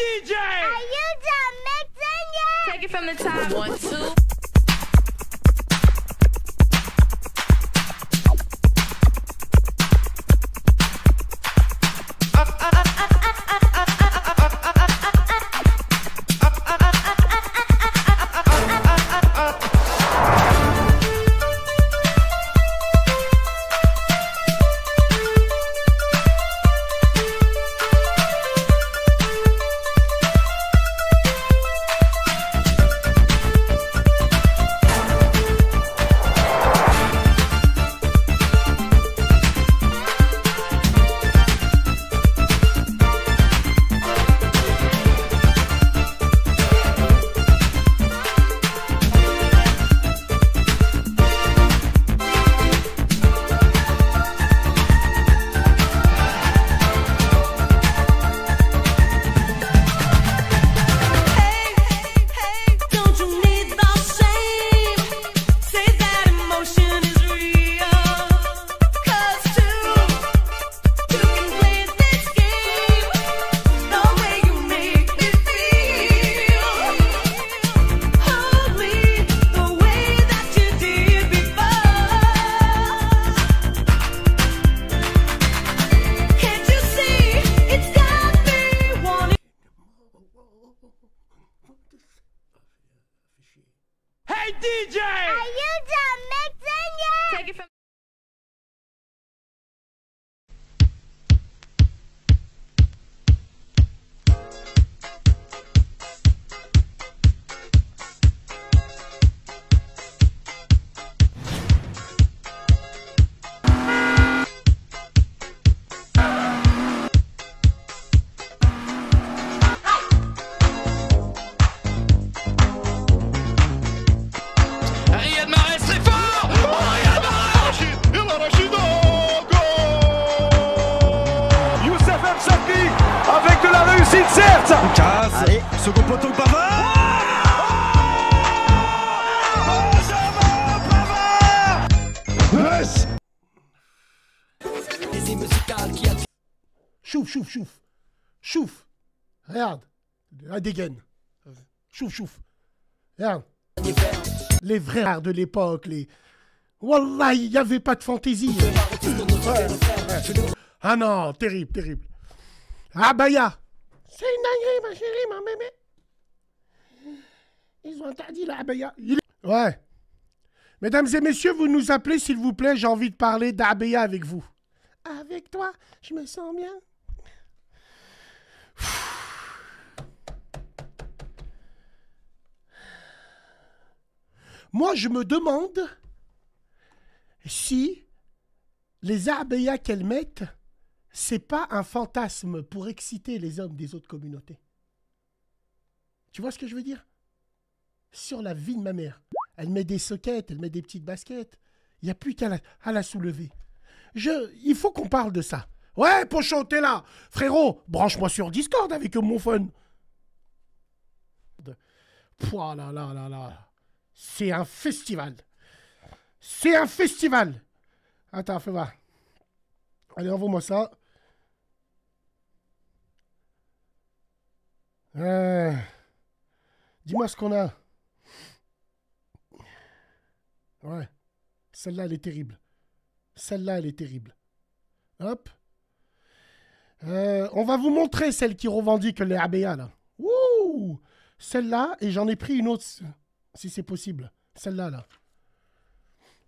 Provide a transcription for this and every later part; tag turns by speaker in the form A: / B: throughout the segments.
A: DJ!
B: Are you done mixing yet?
C: Take it from the top. One, two.
D: Chouf, chouf. Les vrais rares de l'époque, les. Wallah, il n'y avait pas de fantaisie. Ah non, terrible, terrible. Abaya. C'est une dinguerie, ma chérie, mon bébé. Ils ont interdit la abaya. Est- Ouais. Mesdames et messieurs, vous nous appelez, s'il vous plaît. J'ai envie de parler d'abaya avec vous. Avec toi, je me sens bien. Moi, je me demande si les abéas qu'elles mettent, c'est pas un fantasme pour exciter les hommes des autres communautés. Tu vois ce que je veux dire? Sur la vie de ma mère. Elle met des soquettes, elle met des petites baskets. Il n'y a plus qu'à la soulever. Je, il faut qu'on parle de ça. Ouais, Pochon, t'es là. Frérot, branche-moi sur Discord avec mon fun. Pouah là là là là. C'est un festival. C'est un festival. Attends, fais voir. Allez, envoie-moi ça. Euh, Dis-moi ce qu'on a. Ouais. Celle-là, elle est terrible. Celle-là, elle est terrible. Hop. Euh, on va vous montrer celle qui revendique les ABA, là. Celle-là, et j'en ai pris une autre, si c'est possible. Celle-là, là.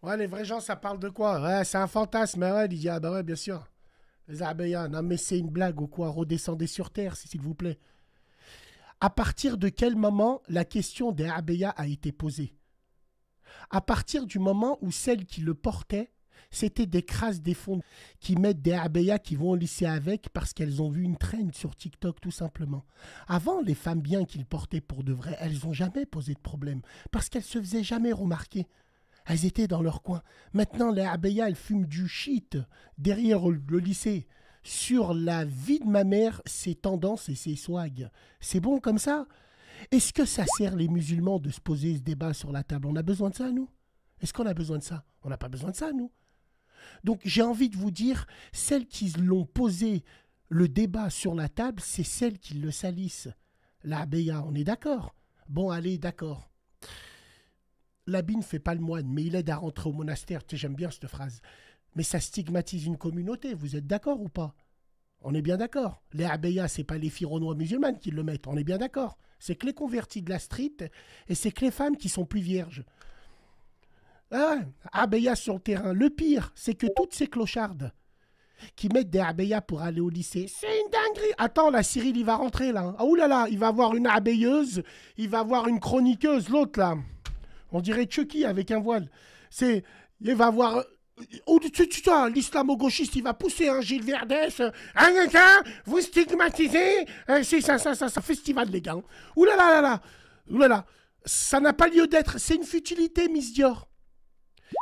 D: Ouais, les vrais gens, ça parle de quoi? Ouais, c'est un fantasme. Ouais, il dit, ah bah ouais, bien sûr. Les ABA. Non, mais c'est une blague ou quoi? Redescendez sur Terre, s'il vous plaît. À partir de quel moment la question des ABA a été posée? À partir du moment où celles qui le portaient, c'était des crasses des fonds qui mettent des ABA qui vont au lycée avec parce qu'elles ont vu une traîne sur TikTok tout simplement. Avant, les femmes bien qu'ils portaient pour de vrai, elles n'ont jamais posé de problème parce qu'elles se faisaient jamais remarquer. Elles étaient dans leur coin. Maintenant, les ABA, elles fument du shit derrière le lycée. Sur la vie de ma mère, ses tendances et ses swags. C'est bon comme ça? Est-ce que ça sert les musulmans de se poser ce débat sur la table? On a besoin de ça, nous? Est-ce qu'on a besoin de ça? On n'a pas besoin de ça, nous. Donc j'ai envie de vous dire, celles qui l'ont posé le débat sur la table, c'est celles qui le salissent. La Abeya, on est d'accord Bon, allez, d'accord. L'habit ne fait pas le moine, mais il aide à rentrer au monastère. J'aime bien cette phrase. Mais ça stigmatise une communauté, vous êtes d'accord ou pas? On est bien d'accord. Les Abeya, c'est pas les filles renois musulmanes qui le mettent, on est bien d'accord. C'est que les convertis de la street et c'est que les femmes qui sont plus vierges. Ah, Abeya sur le terrain. Le pire, c'est que toutes ces clochardes qui mettent des abeyas pour aller au lycée, c'est une dinguerie. Attends, la Cyril, il va rentrer là. Ah oulala, il va avoir une abeilleuse, il va avoir une chroniqueuse, l'autre là. On dirait Chucky avec un voile. C'est, il va avoir. Oh, tu, tu, l'islamo-gauchiste, il va pousser un Gilles Verdès. euh, Ah, gna, gna, vous stigmatisez. euh, c'est ça, ça, ça, ça, festival, les gars. Ouh là là là là. Là là. Ça n'a pas lieu d'être. C'est une futilité, Miss Dior.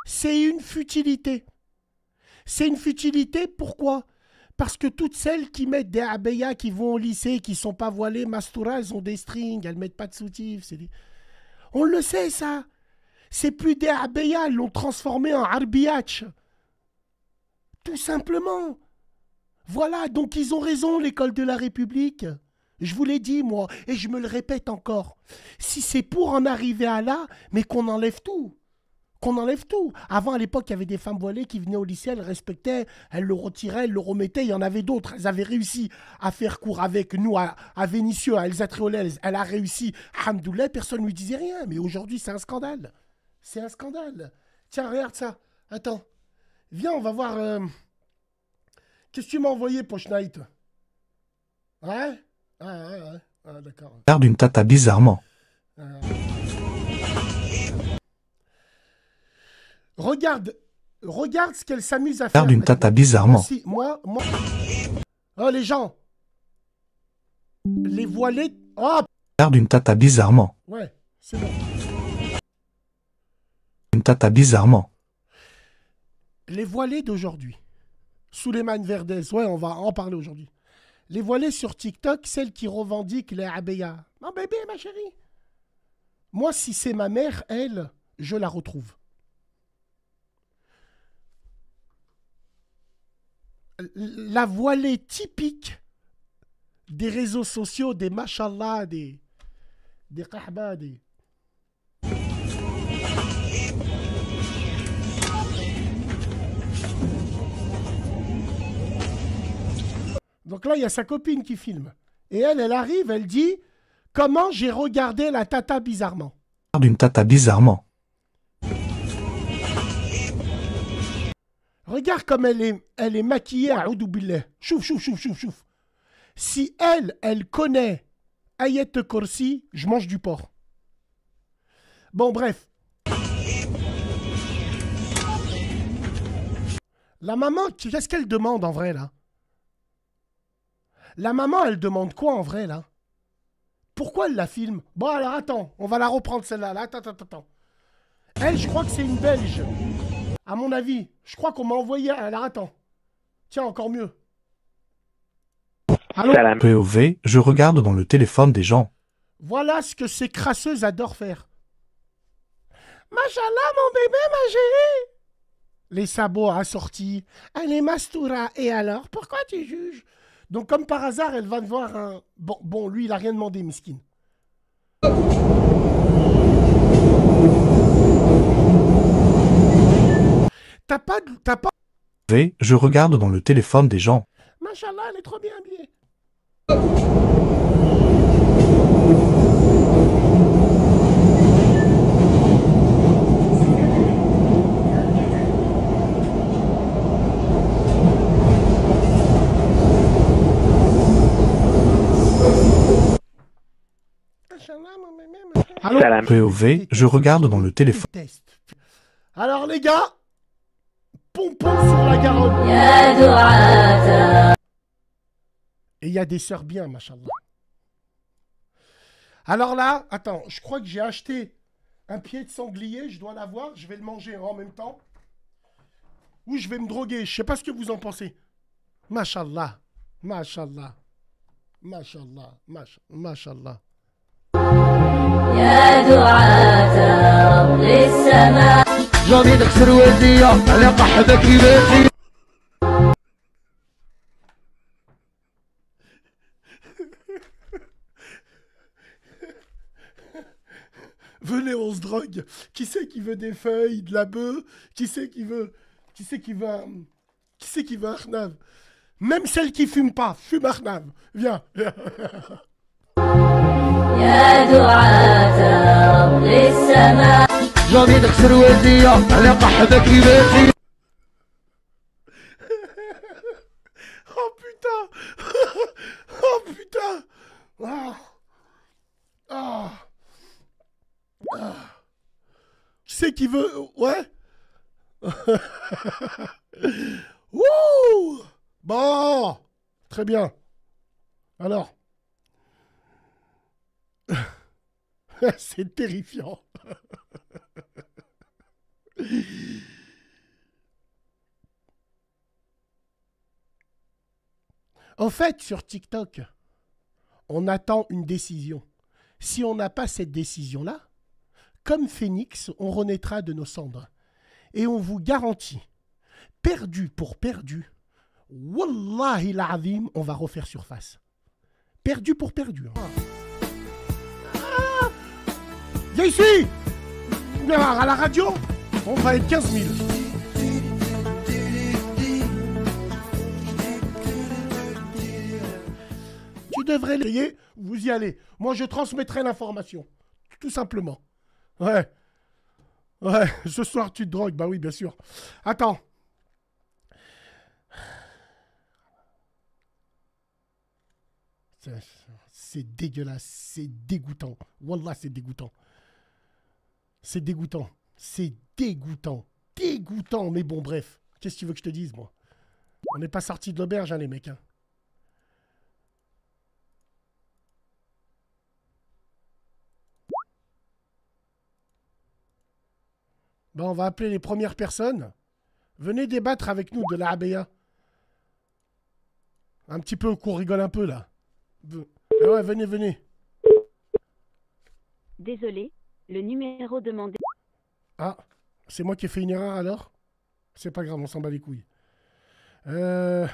D: C'est une futilité. C'est une futilité, pourquoi? Parce que toutes celles qui mettent des abeyas, qui vont au lycée, qui sont pas voilées, Mastoura, elles ont des strings, elles mettent pas de soutif. On le sait, ça. C'est plus des abeyas, ils l'ont transformé en arbiach. Tout simplement. Voilà, donc ils ont raison, l'école de la République. Je vous l'ai dit, moi, et je me le répète encore. Si c'est pour en arriver à là, mais qu'on enlève tout qu'on enlève tout. Avant, à l'époque, il y avait des femmes voilées qui venaient au lycée, elles respectaient, elles le retiraient, elles le remettaient. Il y en avait d'autres. Elles avaient réussi à faire cours avec nous, à, à Vénitieux, à Elsa Triolet. Elle, a réussi. Alhamdoulilah, personne ne lui disait rien. Mais aujourd'hui, c'est un scandale. C'est un scandale. Tiens, regarde ça. Attends. Viens, on va voir. euh, Qu'est-ce que tu m'as envoyé, Poche Night Ouais? Ah, ouais, ouais. Ah, d'accord.
C: Regarde une tata bizarrement.
D: Regarde, regarde ce qu'elle s'amuse à faire.
C: Regarde une tata bizarrement.
D: Merci. Moi, moi. Oh, les gens. Les voilés. Oh,
C: Regarde une tata bizarrement.
D: ouais, c'est bon.
C: Une tata bizarrement.
D: Les voilés d'aujourd'hui. Souleymane Verdez, ouais, on va en parler aujourd'hui. Les voilés sur TikTok, celles qui revendiquent les abeyas. Non, bébé, ma chérie. Moi, si c'est ma mère, elle, je la retrouve. La voilée typique des réseaux sociaux, des machallah, des. des des. Donc là, il y a sa copine qui filme. Et elle, elle arrive, elle dit Comment j'ai regardé la tata bizarrement
C: Regarde une tata bizarrement.
D: Regarde comme elle est, elle est maquillée à Oudoubillah. Chouf, chouf, chouf, chouf, chouf. Si elle, elle connaît Ayet Korsi, je mange du porc. Bon, bref. La maman, qu'est-ce qu'elle demande en vrai là? La maman, elle demande quoi en vrai là? Pourquoi elle la filme? Bon, alors attends, on va la reprendre celle-là. Là. Attends, attends, attends. Elle, je crois que c'est une Belge. À mon avis, je crois qu'on m'a envoyé. Alors attends. Tiens, encore mieux. Allô
C: POV, je regarde dans le téléphone des gens.
D: Voilà ce que ces crasseuses adorent faire. Machallah, mon bébé, ma chérie Les sabots assortis. Elle est mastoura. Et alors, pourquoi tu juges? Donc, comme par hasard, elle va voir un... Bon, bon lui, il a rien demandé, miskin. T'as pas... de- T'as pas...
C: V, je regarde dans le téléphone des gens.
D: Machallah, elle est trop bien habillée. Allô
C: POV, je regarde dans le téléphone.
D: Alors les gars, pompon sur la Garonne. Et il y a des sœurs bien, machallah. Alors là, attends, je crois que j'ai acheté un pied de sanglier, je dois l'avoir, je vais le manger en même temps. Ou je vais me droguer, je sais pas ce que vous en pensez. Machallah, machallah, machallah, mash- machallah.
E: جوني نكسر ودية على قحبك بيتي
D: Venez, on se drogue. Qui c'est qui veut des feuilles, de la bœuf Qui c'est qui veut. Qui c'est qui veut un. Qui c'est qui veut un Arnav Même celle qui fume pas, fume Arnav. Viens.
F: يا دعاة رب السماء
E: جوني نكسر والدية على قحبك بيتي
D: Oh putain Oh putain Ah Ah Ah Qui c'est qui veut Ouais Wouh Bon Très bien. Alors C'est terrifiant. En fait, sur TikTok, on attend une décision. Si on n'a pas cette décision-là, comme Phénix, on renaîtra de nos cendres. Et on vous garantit, perdu pour perdu, Wallahi l'azim, on va refaire surface. Perdu pour perdu. hein. Ah Viens ici À la radio, on va être 15 000. Tu devrais l'ayer, vous y allez. Moi, je transmettrai l'information. Tout simplement. Ouais. Ouais, ce soir, tu te drogues. Bah oui, bien sûr. Attends. C'est dégueulasse. C'est dégoûtant. Wallah, c'est dégoûtant. C'est dégoûtant. C'est dégoûtant. Dégoûtant. Mais bon, bref. Qu'est-ce que tu veux que je te dise, moi? On n'est pas sortis de l'auberge, hein, les mecs. hein. Ben, on va appeler les premières personnes. Venez débattre avec nous de la ABA. Un petit peu qu'on rigole un peu là. Ah ouais, venez, venez.
G: Désolé, le numéro demandé.
D: Ah, c'est moi qui ai fait une erreur alors? C'est pas grave, on s'en bat les couilles. Euh...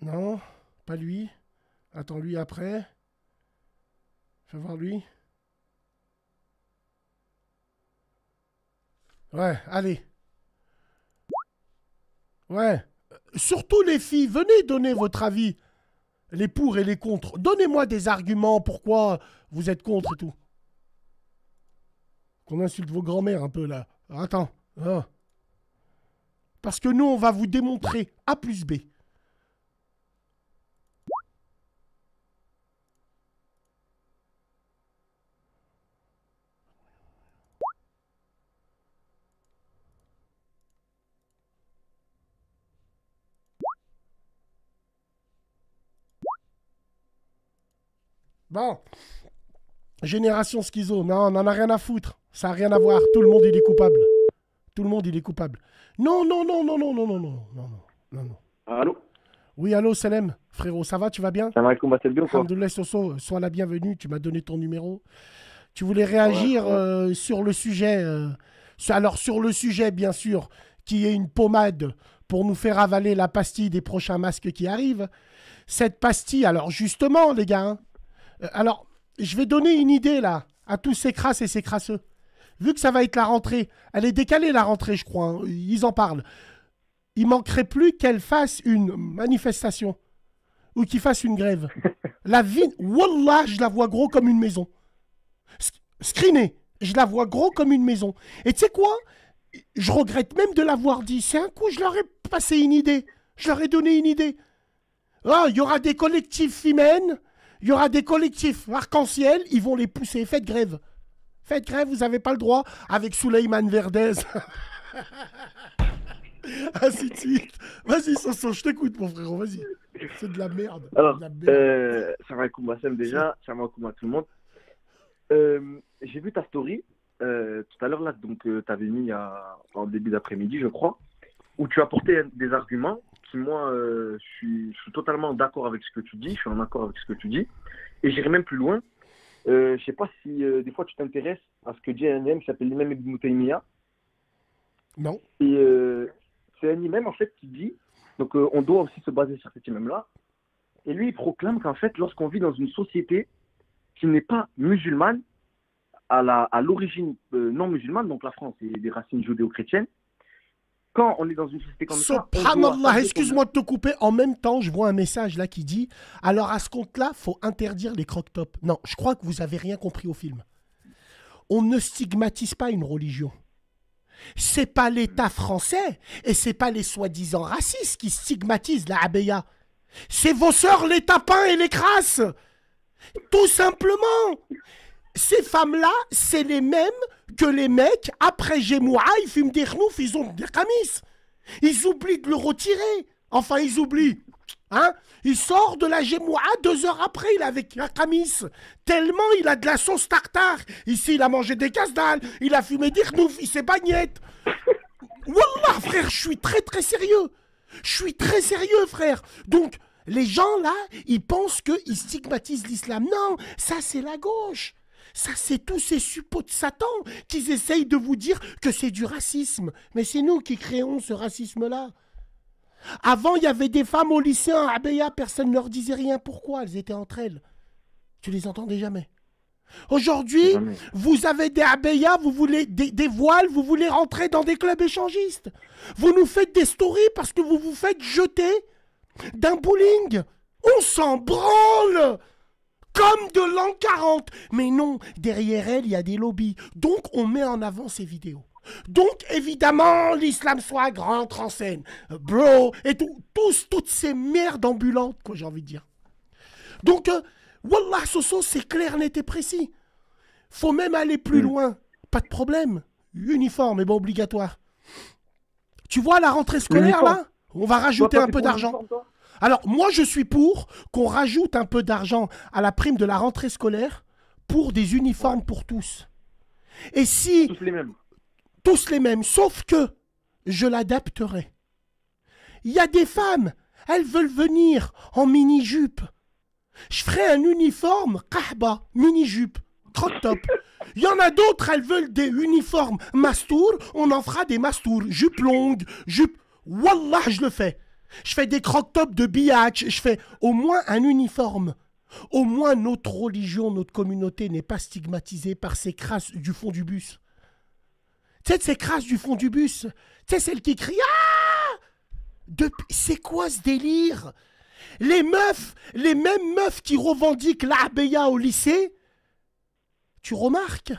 D: Non, pas lui. Attends, lui après. Fais voir lui. Ouais, allez. Ouais. Surtout les filles, venez donner votre avis. Les pour et les contre. Donnez-moi des arguments pourquoi vous êtes contre et tout. Qu'on insulte vos grands-mères un peu là. Attends. Ah. Parce que nous, on va vous démontrer A plus B. Bon. Génération schizo. Non, on n'en a rien à foutre. Ça n'a rien à voir. Tout le monde, il est coupable. Tout le monde, il est coupable. Non, non, non, non, non, non, non, non, non, non, non, non.
H: Allô
D: Oui, allô, Salem. Frérot, ça va, tu vas bien
H: Salam alaikum, bah, c'est bien
D: Alhamdoulilah, Soso, sois la bienvenue. Tu m'as donné ton numéro. Tu voulais réagir
H: Ouais, ouais.
D: euh, sur le sujet. euh, alors, sur le sujet, bien sûr, qui est une pommade pour nous faire avaler la pastille des prochains masques qui arrivent. Cette pastille, alors justement, les gars, hein, euh, alors, je vais donner une idée là à tous ces crasses et ces crasseux. Vu que ça va être la rentrée, elle est décalée la rentrée, je crois. hein, Ils en parlent. Il manquerait plus qu'elle fasse une manifestation ou qu'il fasse une grève. La vie, Wallah, je la vois gros comme une maison. Sc- Screené, je la vois gros comme une maison. Et tu sais quoi? Je regrette même de l'avoir dit. C'est un coup, je leur ai passé une idée. Je leur ai donné une idée. Ah, il y aura des collectifs femmes, il y aura des collectifs arc-en-ciel, ils vont les pousser. Faites grève. Faites grève, vous n'avez pas le droit avec Souleyman Verdez. Ainsi de suite. Vas-y, Soso, je t'écoute, mon frérot, vas-y. C'est de la merde.
H: Alors,
D: la merde.
H: euh, salam alaikum, Bassem déjà, alaikum à tout le monde. Euh, J'ai vu ta story euh, tout à l'heure, là, donc tu avais mis à- en début d'après-midi, je crois, où tu as apporté des arguments qui, moi, euh, je, suis, je suis totalement d'accord avec ce que tu dis, je suis en accord avec ce que tu dis, et j'irai même plus loin. Euh, je sais pas si euh, des fois tu t'intéresses à ce que dit un imam qui s'appelle l'imam Ibn Taymiyyah.
D: Non.
H: Et euh, c'est un imam en fait qui dit, donc euh, on doit aussi se baser sur cet imam-là. Et lui, il proclame qu'en fait, lorsqu'on vit dans une société qui n'est pas musulmane, à à l'origine euh, non musulmane, donc la France et des racines judéo-chrétiennes, quand on est dans une société comme
D: Subhanallah, excuse-moi de te couper. En même temps, je vois un message là qui dit alors à ce compte-là, faut interdire les croque-tops. Non, je crois que vous avez rien compris au film. On ne stigmatise pas une religion. C'est pas l'État français et c'est pas les soi-disant racistes qui stigmatisent la abaya. C'est vos sœurs les tapins et les crasses. Tout simplement. Ces femmes-là, c'est les mêmes que les mecs, après Gémoua, ils fument des renoufs, ils ont des camis. Ils oublient de le retirer. Enfin, ils oublient. Hein il sort de la Gémoua, deux heures après, il est avec la camis. Tellement il a de la sauce tartare. Ici, il a mangé des casse-dalles, il a fumé des renoufs, il s'est bagnette. Wallah, frère, je suis très très sérieux. Je suis très sérieux, frère. Donc, les gens là, ils pensent qu'ils stigmatisent l'islam. Non, ça c'est la gauche. Ça, c'est tous ces suppôts de Satan qui essayent de vous dire que c'est du racisme. Mais c'est nous qui créons ce racisme-là. Avant, il y avait des femmes au lycée en Abaya, personne ne leur disait rien. Pourquoi Elles étaient entre elles? Tu les entendais jamais. Aujourd'hui, vous avez des abeyas, vous voulez des, des voiles, vous voulez rentrer dans des clubs échangistes. Vous nous faites des stories parce que vous vous faites jeter d'un bowling. On s'en branle comme de l'an 40. Mais non, derrière elle, il y a des lobbies. Donc, on met en avant ces vidéos. Donc, évidemment, l'islam soit grand en scène. Bro, et tout, tous, toutes ces merdes ambulantes, quoi, j'ai envie de dire. Donc, euh, Wallah, Soso, c'est clair, net et précis. Faut même aller plus loin. Pas de problème. Uniforme, mais bon, obligatoire. Tu vois la rentrée scolaire, là? On va rajouter un peu d'argent. Alors, moi, je suis pour qu'on rajoute un peu d'argent à la prime de la rentrée scolaire pour des uniformes pour tous. Et si
H: Tous les mêmes.
D: tous les mêmes, sauf que je l'adapterai. Il y a des femmes, elles veulent venir en mini-jupe. Je ferai un uniforme, kahba, mini-jupe, crop top. Il y en a d'autres, elles veulent des uniformes mastour, on en fera des mastour, jupe longue, jupe. Wallah, je le fais. Je fais des crop top de biatch, je fais au moins un uniforme. Au moins notre religion, notre communauté n'est pas stigmatisée par ces crasses du fond du bus. Tu sais, ces crasses du fond du bus. Tu sais, celles qui crient Ah C'est quoi ce délire? Les meufs, les mêmes meufs qui revendiquent l'abaya au lycée, tu remarques?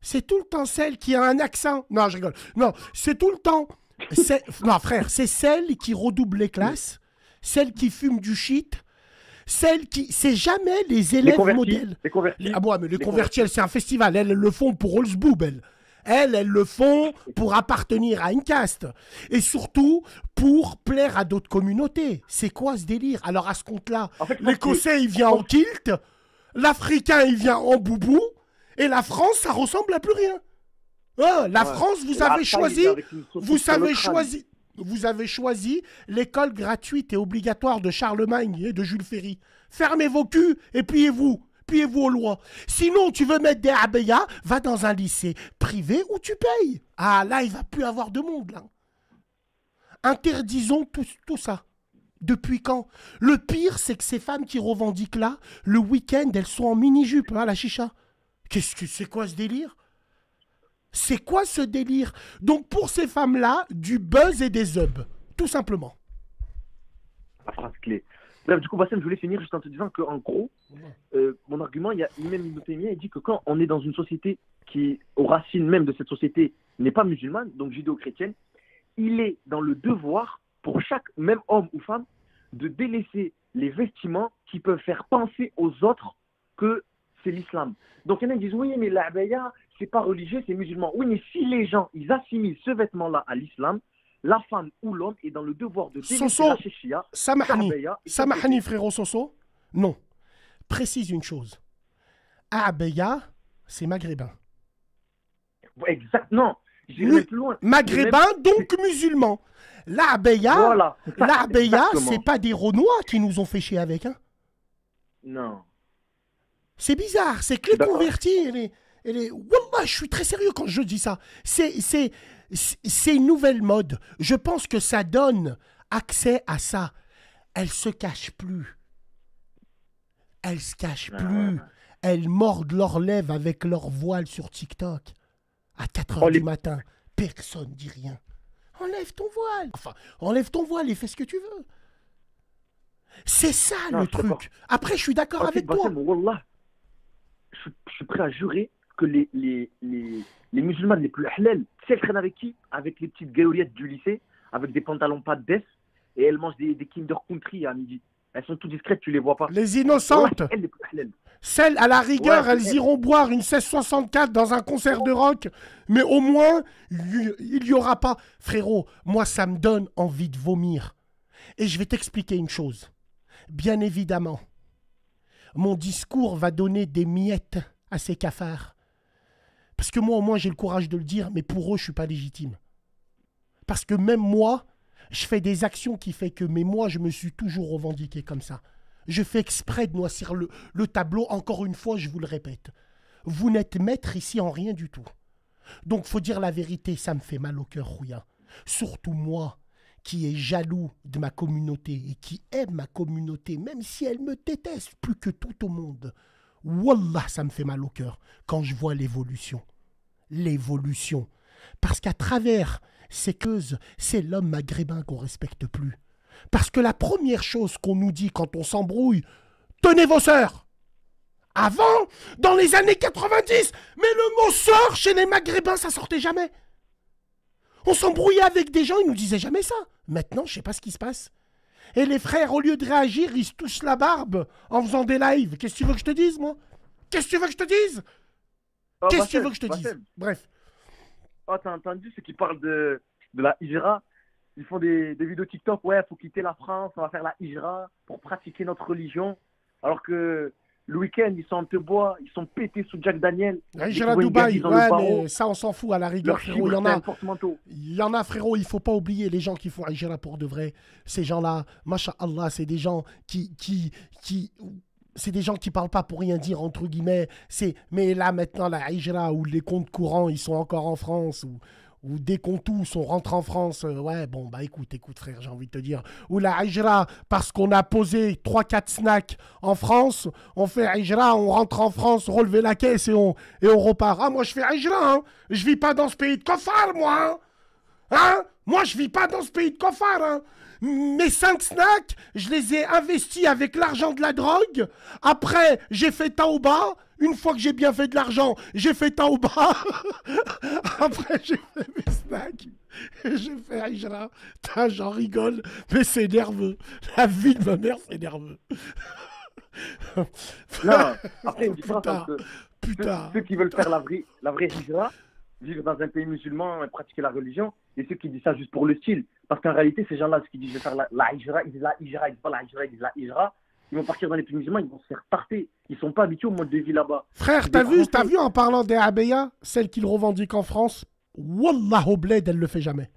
D: C'est tout le temps celle qui a un accent. Non, je rigole. Non, c'est tout le temps. Non, frère, c'est celle qui redouble les classes, celle qui fume du shit, celle qui. C'est jamais les élèves modèles.
H: Les convertis.
D: Ah bon, mais les
H: Les
D: convertis, elles, c'est un festival. Elles, le font pour Holzboob, elles. Elles, elles le font pour appartenir à une caste. Et surtout, pour plaire à d'autres communautés. C'est quoi ce délire? Alors, à ce compte-là,
H: En fait,
D: l'Écossais,
H: que-
D: il vient en kilt. L'Africain, il vient en boubou. Et la France, ça ressemble à plus rien. Ah, la
H: Ouais.
D: France, vous avez choisi... Vous avez choisi... Vous avez choisi l'école gratuite et obligatoire de Charlemagne et de Jules Ferry. Fermez vos culs et pliez-vous. Pliez-vous aux lois. Sinon, tu veux mettre des abeyas, va dans un lycée privé où tu payes. Ah, là, il va plus avoir de monde, là. Interdisons tout, tout ça. Depuis quand? Le pire, c'est que ces femmes qui revendiquent là, le week-end, elles sont en mini-jupe, hein, la chicha. Qu'est-ce que c'est quoi ce délire? C'est quoi ce délire? Donc pour ces femmes-là, du buzz et des hubs, tout simplement.
H: La phrase clé. Bref, du coup, Bassem, je voulais finir juste en te disant qu'en gros, euh, mon argument, il y a même Ibn il dit que quand on est dans une société qui, aux racines même de cette société, n'est pas musulmane, donc judéo-chrétienne, il est dans le devoir pour chaque, même homme ou femme, de délaisser les vestiments qui peuvent faire penser aux autres que c'est l'islam. Donc il y en a qui disent oui, mais l'abaya, c'est pas religieux, c'est musulman. Oui, mais si les gens, ils assimilent ce vêtement-là à l'islam, la femme ou l'homme est dans le devoir de
D: Soso,
H: la chéchia,
D: Samahani, Samahani frérot Soso, non. Précise une chose. Abeya, c'est maghrébin.
H: Exact, non. J'irai
D: Oui,
H: même plus loin.
D: Maghrébin,
H: Même-
D: donc musulman. L'Abeya,
H: Voilà. c'est exactement.
D: pas des Renois qui nous ont fait chier avec. Hein.
H: Non.
D: C'est bizarre, c'est que les
H: D'accord.
D: convertis, est, elle est... Wallah, je suis très sérieux quand je dis ça. C'est, une nouvelle mode. Je pense que ça donne accès à ça. Elle se cache plus. Elle se cache
H: Ah.
D: plus. elles mordent leurs lèvres avec leur voile sur TikTok. À 4 heures
H: Oh,
D: du
H: les-
D: matin, personne dit rien. Enlève ton voile. Enfin, enlève ton voile et fais ce que tu veux. C'est ça
H: Non,
D: le truc. Après, je suis d'accord avec toi.
H: Wallah, je, suis- je suis prêt à jurer que les, les, les, les musulmanes les plus halal, tu sais, elles traînent avec qui Avec les petites gaoliettes du lycée, avec des pantalons pas de et elles mangent des, des Kinder Country à midi. Elles sont toutes discrètes, tu les vois pas.
D: Les innocentes.
H: Elles les.
D: Celles, à la rigueur,
H: Ouais,
D: elles iront boire une 1664 dans un concert de rock, mais au moins, il il y aura pas. Frérot, moi, ça me donne envie de vomir. Et je vais t'expliquer une chose. Bien évidemment, mon discours va donner des miettes à ces cafards. Parce que moi, au moins, j'ai le courage de le dire, mais pour eux, je suis pas légitime. Parce que même moi, je fais des actions qui fait que, mais moi, je me suis toujours revendiqué comme ça. Je fais exprès de noircir le, le tableau, encore une fois, je vous le répète. Vous n'êtes maître ici en rien du tout. Donc, faut dire la vérité, ça me fait mal au cœur, Rouya. Surtout moi, qui est jaloux de ma communauté et qui aime ma communauté, même si elle me déteste plus que tout au monde. Wallah, ça me fait mal au cœur quand je vois l'évolution. L'évolution. Parce qu'à travers ces queues, c'est l'homme maghrébin qu'on respecte plus. Parce que la première chose qu'on nous dit quand on s'embrouille, tenez vos sœurs. Avant, dans les années 90, mais le mot sœur chez les maghrébins, ça sortait jamais. On s'embrouillait avec des gens, ils nous disaient jamais ça. Maintenant, je sais pas ce qui se passe. Et les frères, au lieu de réagir, ils se touchent la barbe en faisant des lives. Qu'est-ce que tu veux que je te dise, moi? Qu'est-ce que tu veux que je te dise?
H: Oh,
D: Qu'est-ce que tu veux que je te dise? Bref.
H: Oh, t'as entendu ceux qui parlent de, de la hijra? Ils font des, des vidéos TikTok, ouais, faut quitter la France, on va faire la hijra pour pratiquer notre religion. Alors que le week-end, ils sont en te bois, ils sont pétés sous Jack Daniel. Voient une
D: Dubaï, ouais, mais ça, on s'en fout à la rigueur, frérot. Il y en a. Il y en a, frérot, il faut pas oublier les gens qui font Hijra pour de vrai. Ces gens-là, Allah, c'est des gens qui, qui, qui, c'est des gens qui parlent pas pour rien dire, entre guillemets. C'est, mais là, maintenant, la Hijra, où les comptes courants, ils sont encore en France, ou, ou dès qu'on tous, on rentre en France, euh, ouais, bon, bah écoute, écoute, frère, j'ai envie de te dire. Ou la Hijra, parce qu'on a posé 3-4 snacks en France, on fait Hijra, on rentre en France, relever la caisse et on, et on repart. Ah, moi, je fais Hijra, hein. Je vis pas dans ce pays de cofard, moi, hein. Hein Moi, je vis pas dans ce pays de cofard, hein mes cinq snacks, je les ai investis avec l'argent de la drogue. Après, j'ai fait Taoba. Une fois que j'ai bien fait de l'argent, j'ai fait Taoba. Après, j'ai fait mes snacks. Et j'ai fait Hijra. Putain, J'en rigole, mais c'est nerveux. La vie de ma mère, c'est nerveux.
H: Non, après,
D: Putain, putain.
H: Ceux, ceux qui veulent faire la vraie, la vraie hijra, vivre dans un pays musulman et pratiquer la religion, et ceux qui disent ça juste pour le style. Parce qu'en réalité, ces gens-là, ceux qui disent je vais faire la, la hijra, ils disent la hijra, ils disent pas la hijra, ils disent la hijra, ils vont partir dans les pays musulmans, ils vont se faire tarter. Ils sont pas habitués au mode de vie là-bas.
D: Frère, t'as vu, t'as vu en parlant des Abeya, celle qu'ils revendiquent en France, Wallah, au bled, elle le fait jamais.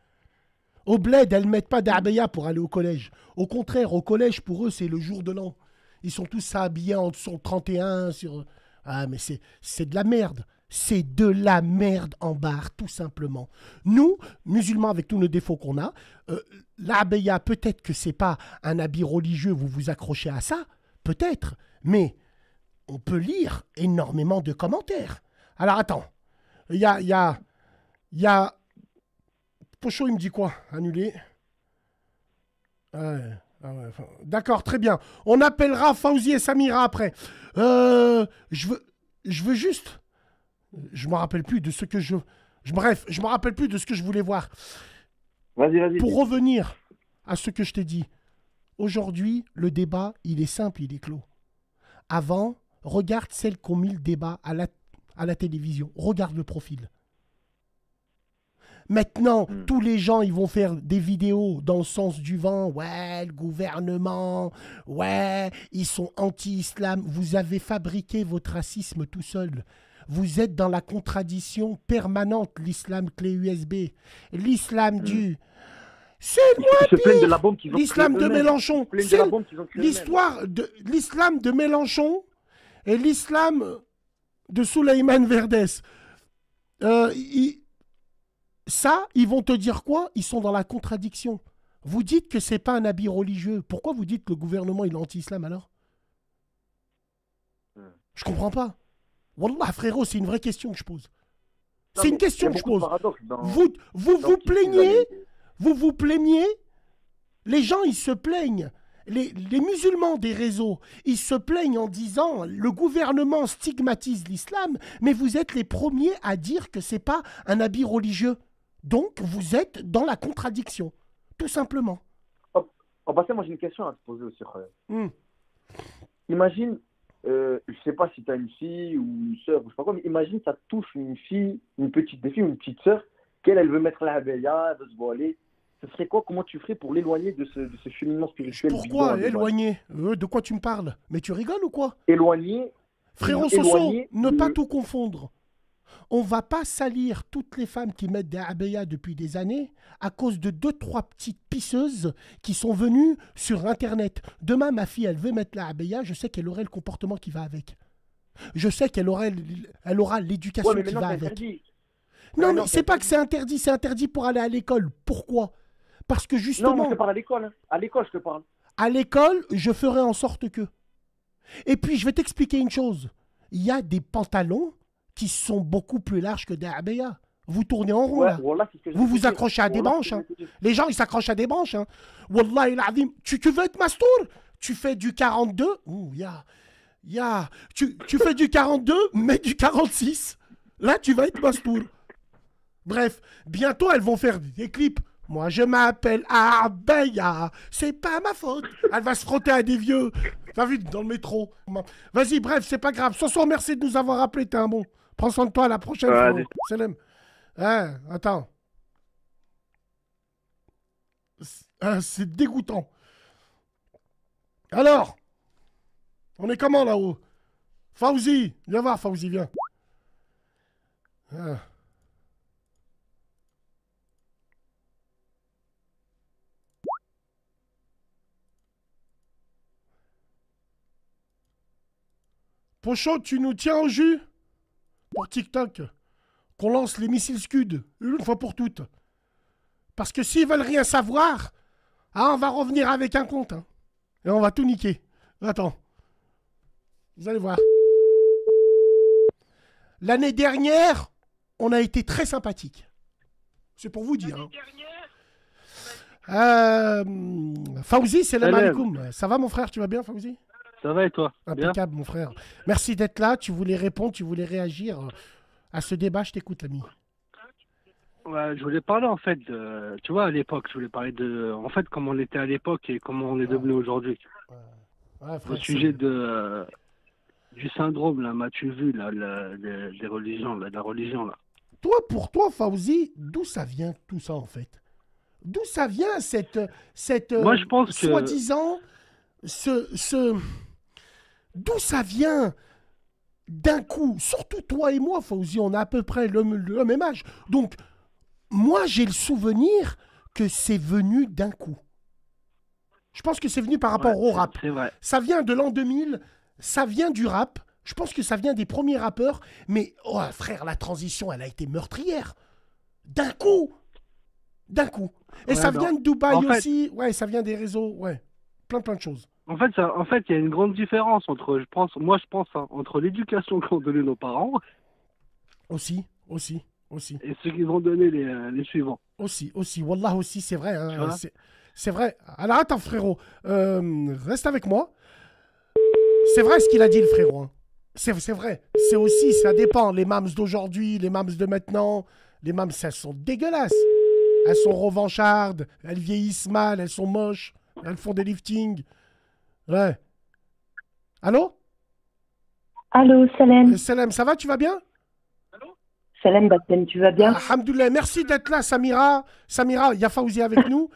D: Au bled, elles mettent pas d'Abeya pour aller au collège. Au contraire, au collège, pour eux, c'est le jour de l'an. Ils sont tous habillés en le 31, sur... Ah, mais c'est de la merde. C'est de la merde en barre, tout simplement. Nous, musulmans, avec tous nos défauts qu'on a, euh, peut-être que c'est pas un habit religieux, vous vous accrochez à ça, peut-être, mais on peut lire énormément de commentaires. Alors attends, il y a, il y a, il me dit quoi? Annulé ah enfin, D'accord, très bien. On appellera Fauzi et Samira après. Euh, je veux juste... Je me rappelle plus de ce que je... je bref, je me rappelle plus de ce que je voulais voir.
H: Vas-y, vas-y.
D: Pour revenir à ce que je t'ai dit, aujourd'hui, le débat, il est simple, il est clos. Avant, regarde celles qui ont mis le débat à la, à la télévision. Regarde le profil. Maintenant, tous les gens, ils vont faire des vidéos dans le sens du vent. Ouais, le gouvernement, ouais, ils sont anti-islam. Vous avez fabriqué votre racisme tout seul. Vous êtes dans la contradiction permanente, l'islam clé USB. L'islam du... C'est moi
H: ont
D: L'islam de. Mélenchon. L'histoire de l'islam de Mélenchon et l'islam de Souleymane Verdes. Euh, ils- ça, ils vont te dire quoi? Ils sont dans la contradiction. Vous dites que c'est pas un habit religieux. Pourquoi vous dites que le gouvernement il est anti-islam alors? Je comprends pas. Wallah, frérot, c'est une vraie question que je pose. C'est une question que je pose.
H: dans-
D: Vous vous, vous plaignez, vous vous plaignez, les gens, ils se plaignent. Les, les musulmans des réseaux, ils se plaignent en disant le gouvernement stigmatise l'islam, mais vous êtes les premiers à dire que c'est pas un habit religieux. Donc vous êtes dans la contradiction, tout simplement.
H: En passant, moi j'ai une question à te poser aussi.
D: Hmm.
H: Imagine, euh, je sais pas si tu as une fille ou une soeur ou je sais pas quoi, mais imagine ça touche une fille, une petite des filles ou une petite soeur, qu'elle elle veut mettre la habaya, elle veut se voiler. Ce serait quoi? Comment tu ferais pour l'éloigner de ce, de ce cheminement spirituel
D: Pourquoi
H: bidon, de-
D: éloigner? Euh, De quoi tu me parles? Mais tu rigoles ou quoi?
H: Éloigner
D: Frérot Soso, ne pas tout confondre. On va pas salir toutes les femmes qui mettent des abayas depuis des années à cause de deux, trois petites pisseuses qui sont venues sur Internet. Demain, ma fille, elle veut mettre la abaya, je sais qu'elle aurait le comportement qui va avec. Je sais qu'elle aurait, l- elle aura l'éducation
H: Ouais, mais
D: qui va avec.
H: interdit.
D: Non, mais
H: non,
D: c'est pas que c'est interdit, c'est interdit pour aller à l'école. Pourquoi? Parce que justement...
H: Non, moi je te parle à l'école. hein. À l'école, je te parle.
D: À l'école, je ferai en sorte que. Et puis, je vais t'expliquer une chose. Il y a des pantalons qui sont beaucoup plus larges que des. Vous tournez en rond,
H: Ouais,
D: là. Vous vous accrochez à des branches. hein. Les gens, ils s'accrochent à des branches. Hein. Wallah, il azim. Tu, tu veux être mastour? Tu fais du 42 Ouh, ya. Ya. Tu, tu fais du 42, mais du 46. Là, tu vas être mastour. Bref, bientôt, elles vont faire des clips. Moi, je m'appelle Abaya. C'est pas ma faute. Elle va se frotter à des vieux. T'as vu, dans le métro. Vas-y, bref, c'est pas grave. Soso, merci de nous avoir appelés. T'es un bon. Prends soin de toi à la prochaine fois. Salam. Hein, attends. C'est- ah, c'est dégoûtant. Alors, on est comment là-haut? Fauzi, viens voir, Fauzi, viens. Ah. Pochon, tu nous tiens au jus? Pour TikTok qu'on lance les missiles Scud une fois pour toutes. Parce que s'ils veulent rien savoir, ah, on va revenir avec un compte. hein. Et on va tout niquer. Attends. Vous allez voir. L'année dernière, on a été très sympathique. C'est pour vous dire. hein. Euh, Fauzi, c'est la
I: Salam.
D: alaikum. Ça va mon frère, tu vas bien Fauzi?
I: Ça va et toi? Bien?
D: Impeccable mon frère. Merci d'être là, tu voulais répondre, tu voulais réagir euh, à ce débat, je t'écoute l'ami.
I: Ouais, je voulais parler en fait, de, tu vois, à l'époque, je voulais parler de, en fait, comment on était à l'époque et comment on est devenu aujourd'hui.
D: Ouais,
I: Au sujet de euh, du syndrome là, m'as-tu vu là, des religions, là, de la religion là?
D: Toi, pour toi, Fauzi, d'où ça vient tout ça en fait? D'où ça vient cette, cette euh,
I: Moi, je pense que-
D: soi-disant, ce, ce... d'où ça vient? D'un coup Surtout toi et moi, Fauzi, on a à peu près le, le même âge. Donc, moi, j'ai le souvenir que c'est venu d'un coup. Je pense que c'est venu par rapport
I: Ouais,
D: au rap.
I: Vrai.
D: Ça vient de l'an 2000, ça vient du rap. Je pense que ça vient des premiers rappeurs. Mais, oh, frère, la transition, elle a été meurtrière. D'un coup D'un coup. Et
I: Ouais,
D: ça
I: non.
D: vient de Dubaï
I: En fait-
D: aussi. Ouais, ça vient des réseaux. Ouais. Plein, plein de choses.
I: En fait, ça, en fait, il y a une grande différence entre, je pense, moi, je pense, hein, entre l'éducation qu'ont donné nos parents
D: Aussi, aussi, aussi.
I: et ce qu'ils vont donner les, euh, les suivants.
D: Aussi, aussi. Wallah aussi, c'est vrai. hein, c'est- vrai. Alors attends, frérot. euh, reste avec moi. C'est vrai ce qu'il a dit, le frérot. hein. C'est c'est vrai. C'est aussi, ça dépend. Les mams d'aujourd'hui, les mams de maintenant, les mams, elles sont dégueulasses. Elles sont revanchardes, elles vieillissent mal, elles sont moches, elles font des liftings. Ouais. Allô?
J: Allô, Salem.
D: Euh, Salam, ça va, tu vas bien?
J: Salem Batten, tu vas bien?
D: Alhamdoulilah, merci d'être là, Samira. Samira, il y a Fauzi avec nous.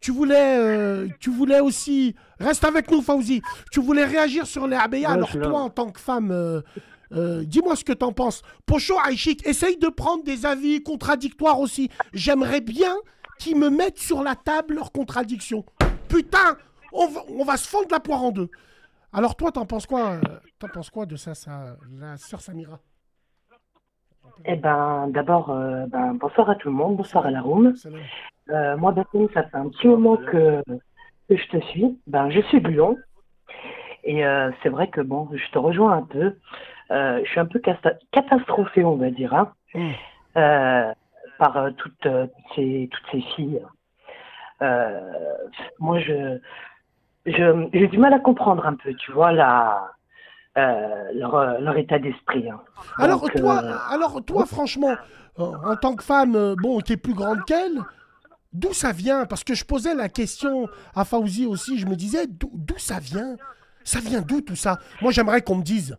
D: Tu voulais, euh, tu voulais aussi. Reste avec nous, Fauzi. Tu voulais réagir sur les abéas.
I: Ouais,
D: Alors, toi, en tant que femme, euh, euh, dis-moi ce que t'en penses. Pocho, Aïchik, essaye de prendre des avis contradictoires aussi. J'aimerais bien qu'ils me mettent sur la table leurs contradictions. Putain, on va, on va se fendre la poire en deux. Alors, toi, t'en penses quoi euh, T'en penses quoi de ça, ça la sœur Samira?
J: Eh ben, d'abord, euh, ben, bonsoir à tout le monde, bonsoir à la room. Euh, moi, Batten, ça fait un petit moment que, que je te suis. Ben, je suis Bullon. Et c'est vrai que bon, je te rejoins un peu. Je suis un peu catastrophée, on va dire, hein,
D: Hmm.
J: par toutes, ces, toutes ces filles. Moi, je, j'ai du mal à comprendre un peu, tu vois, la, euh, leur, euh, leur état d'esprit. hein.
D: Alors
J: Donc,
D: toi,
J: euh,
D: alors toi, franchement, euh, en tant que femme, euh, bon, qui est plus grande qu'elle, d'où ça vient? Parce que je posais la question à Fauzi aussi, je me disais, d'où d'où ça vient? Ça vient d'où tout ça? Moi, j'aimerais qu'on me dise.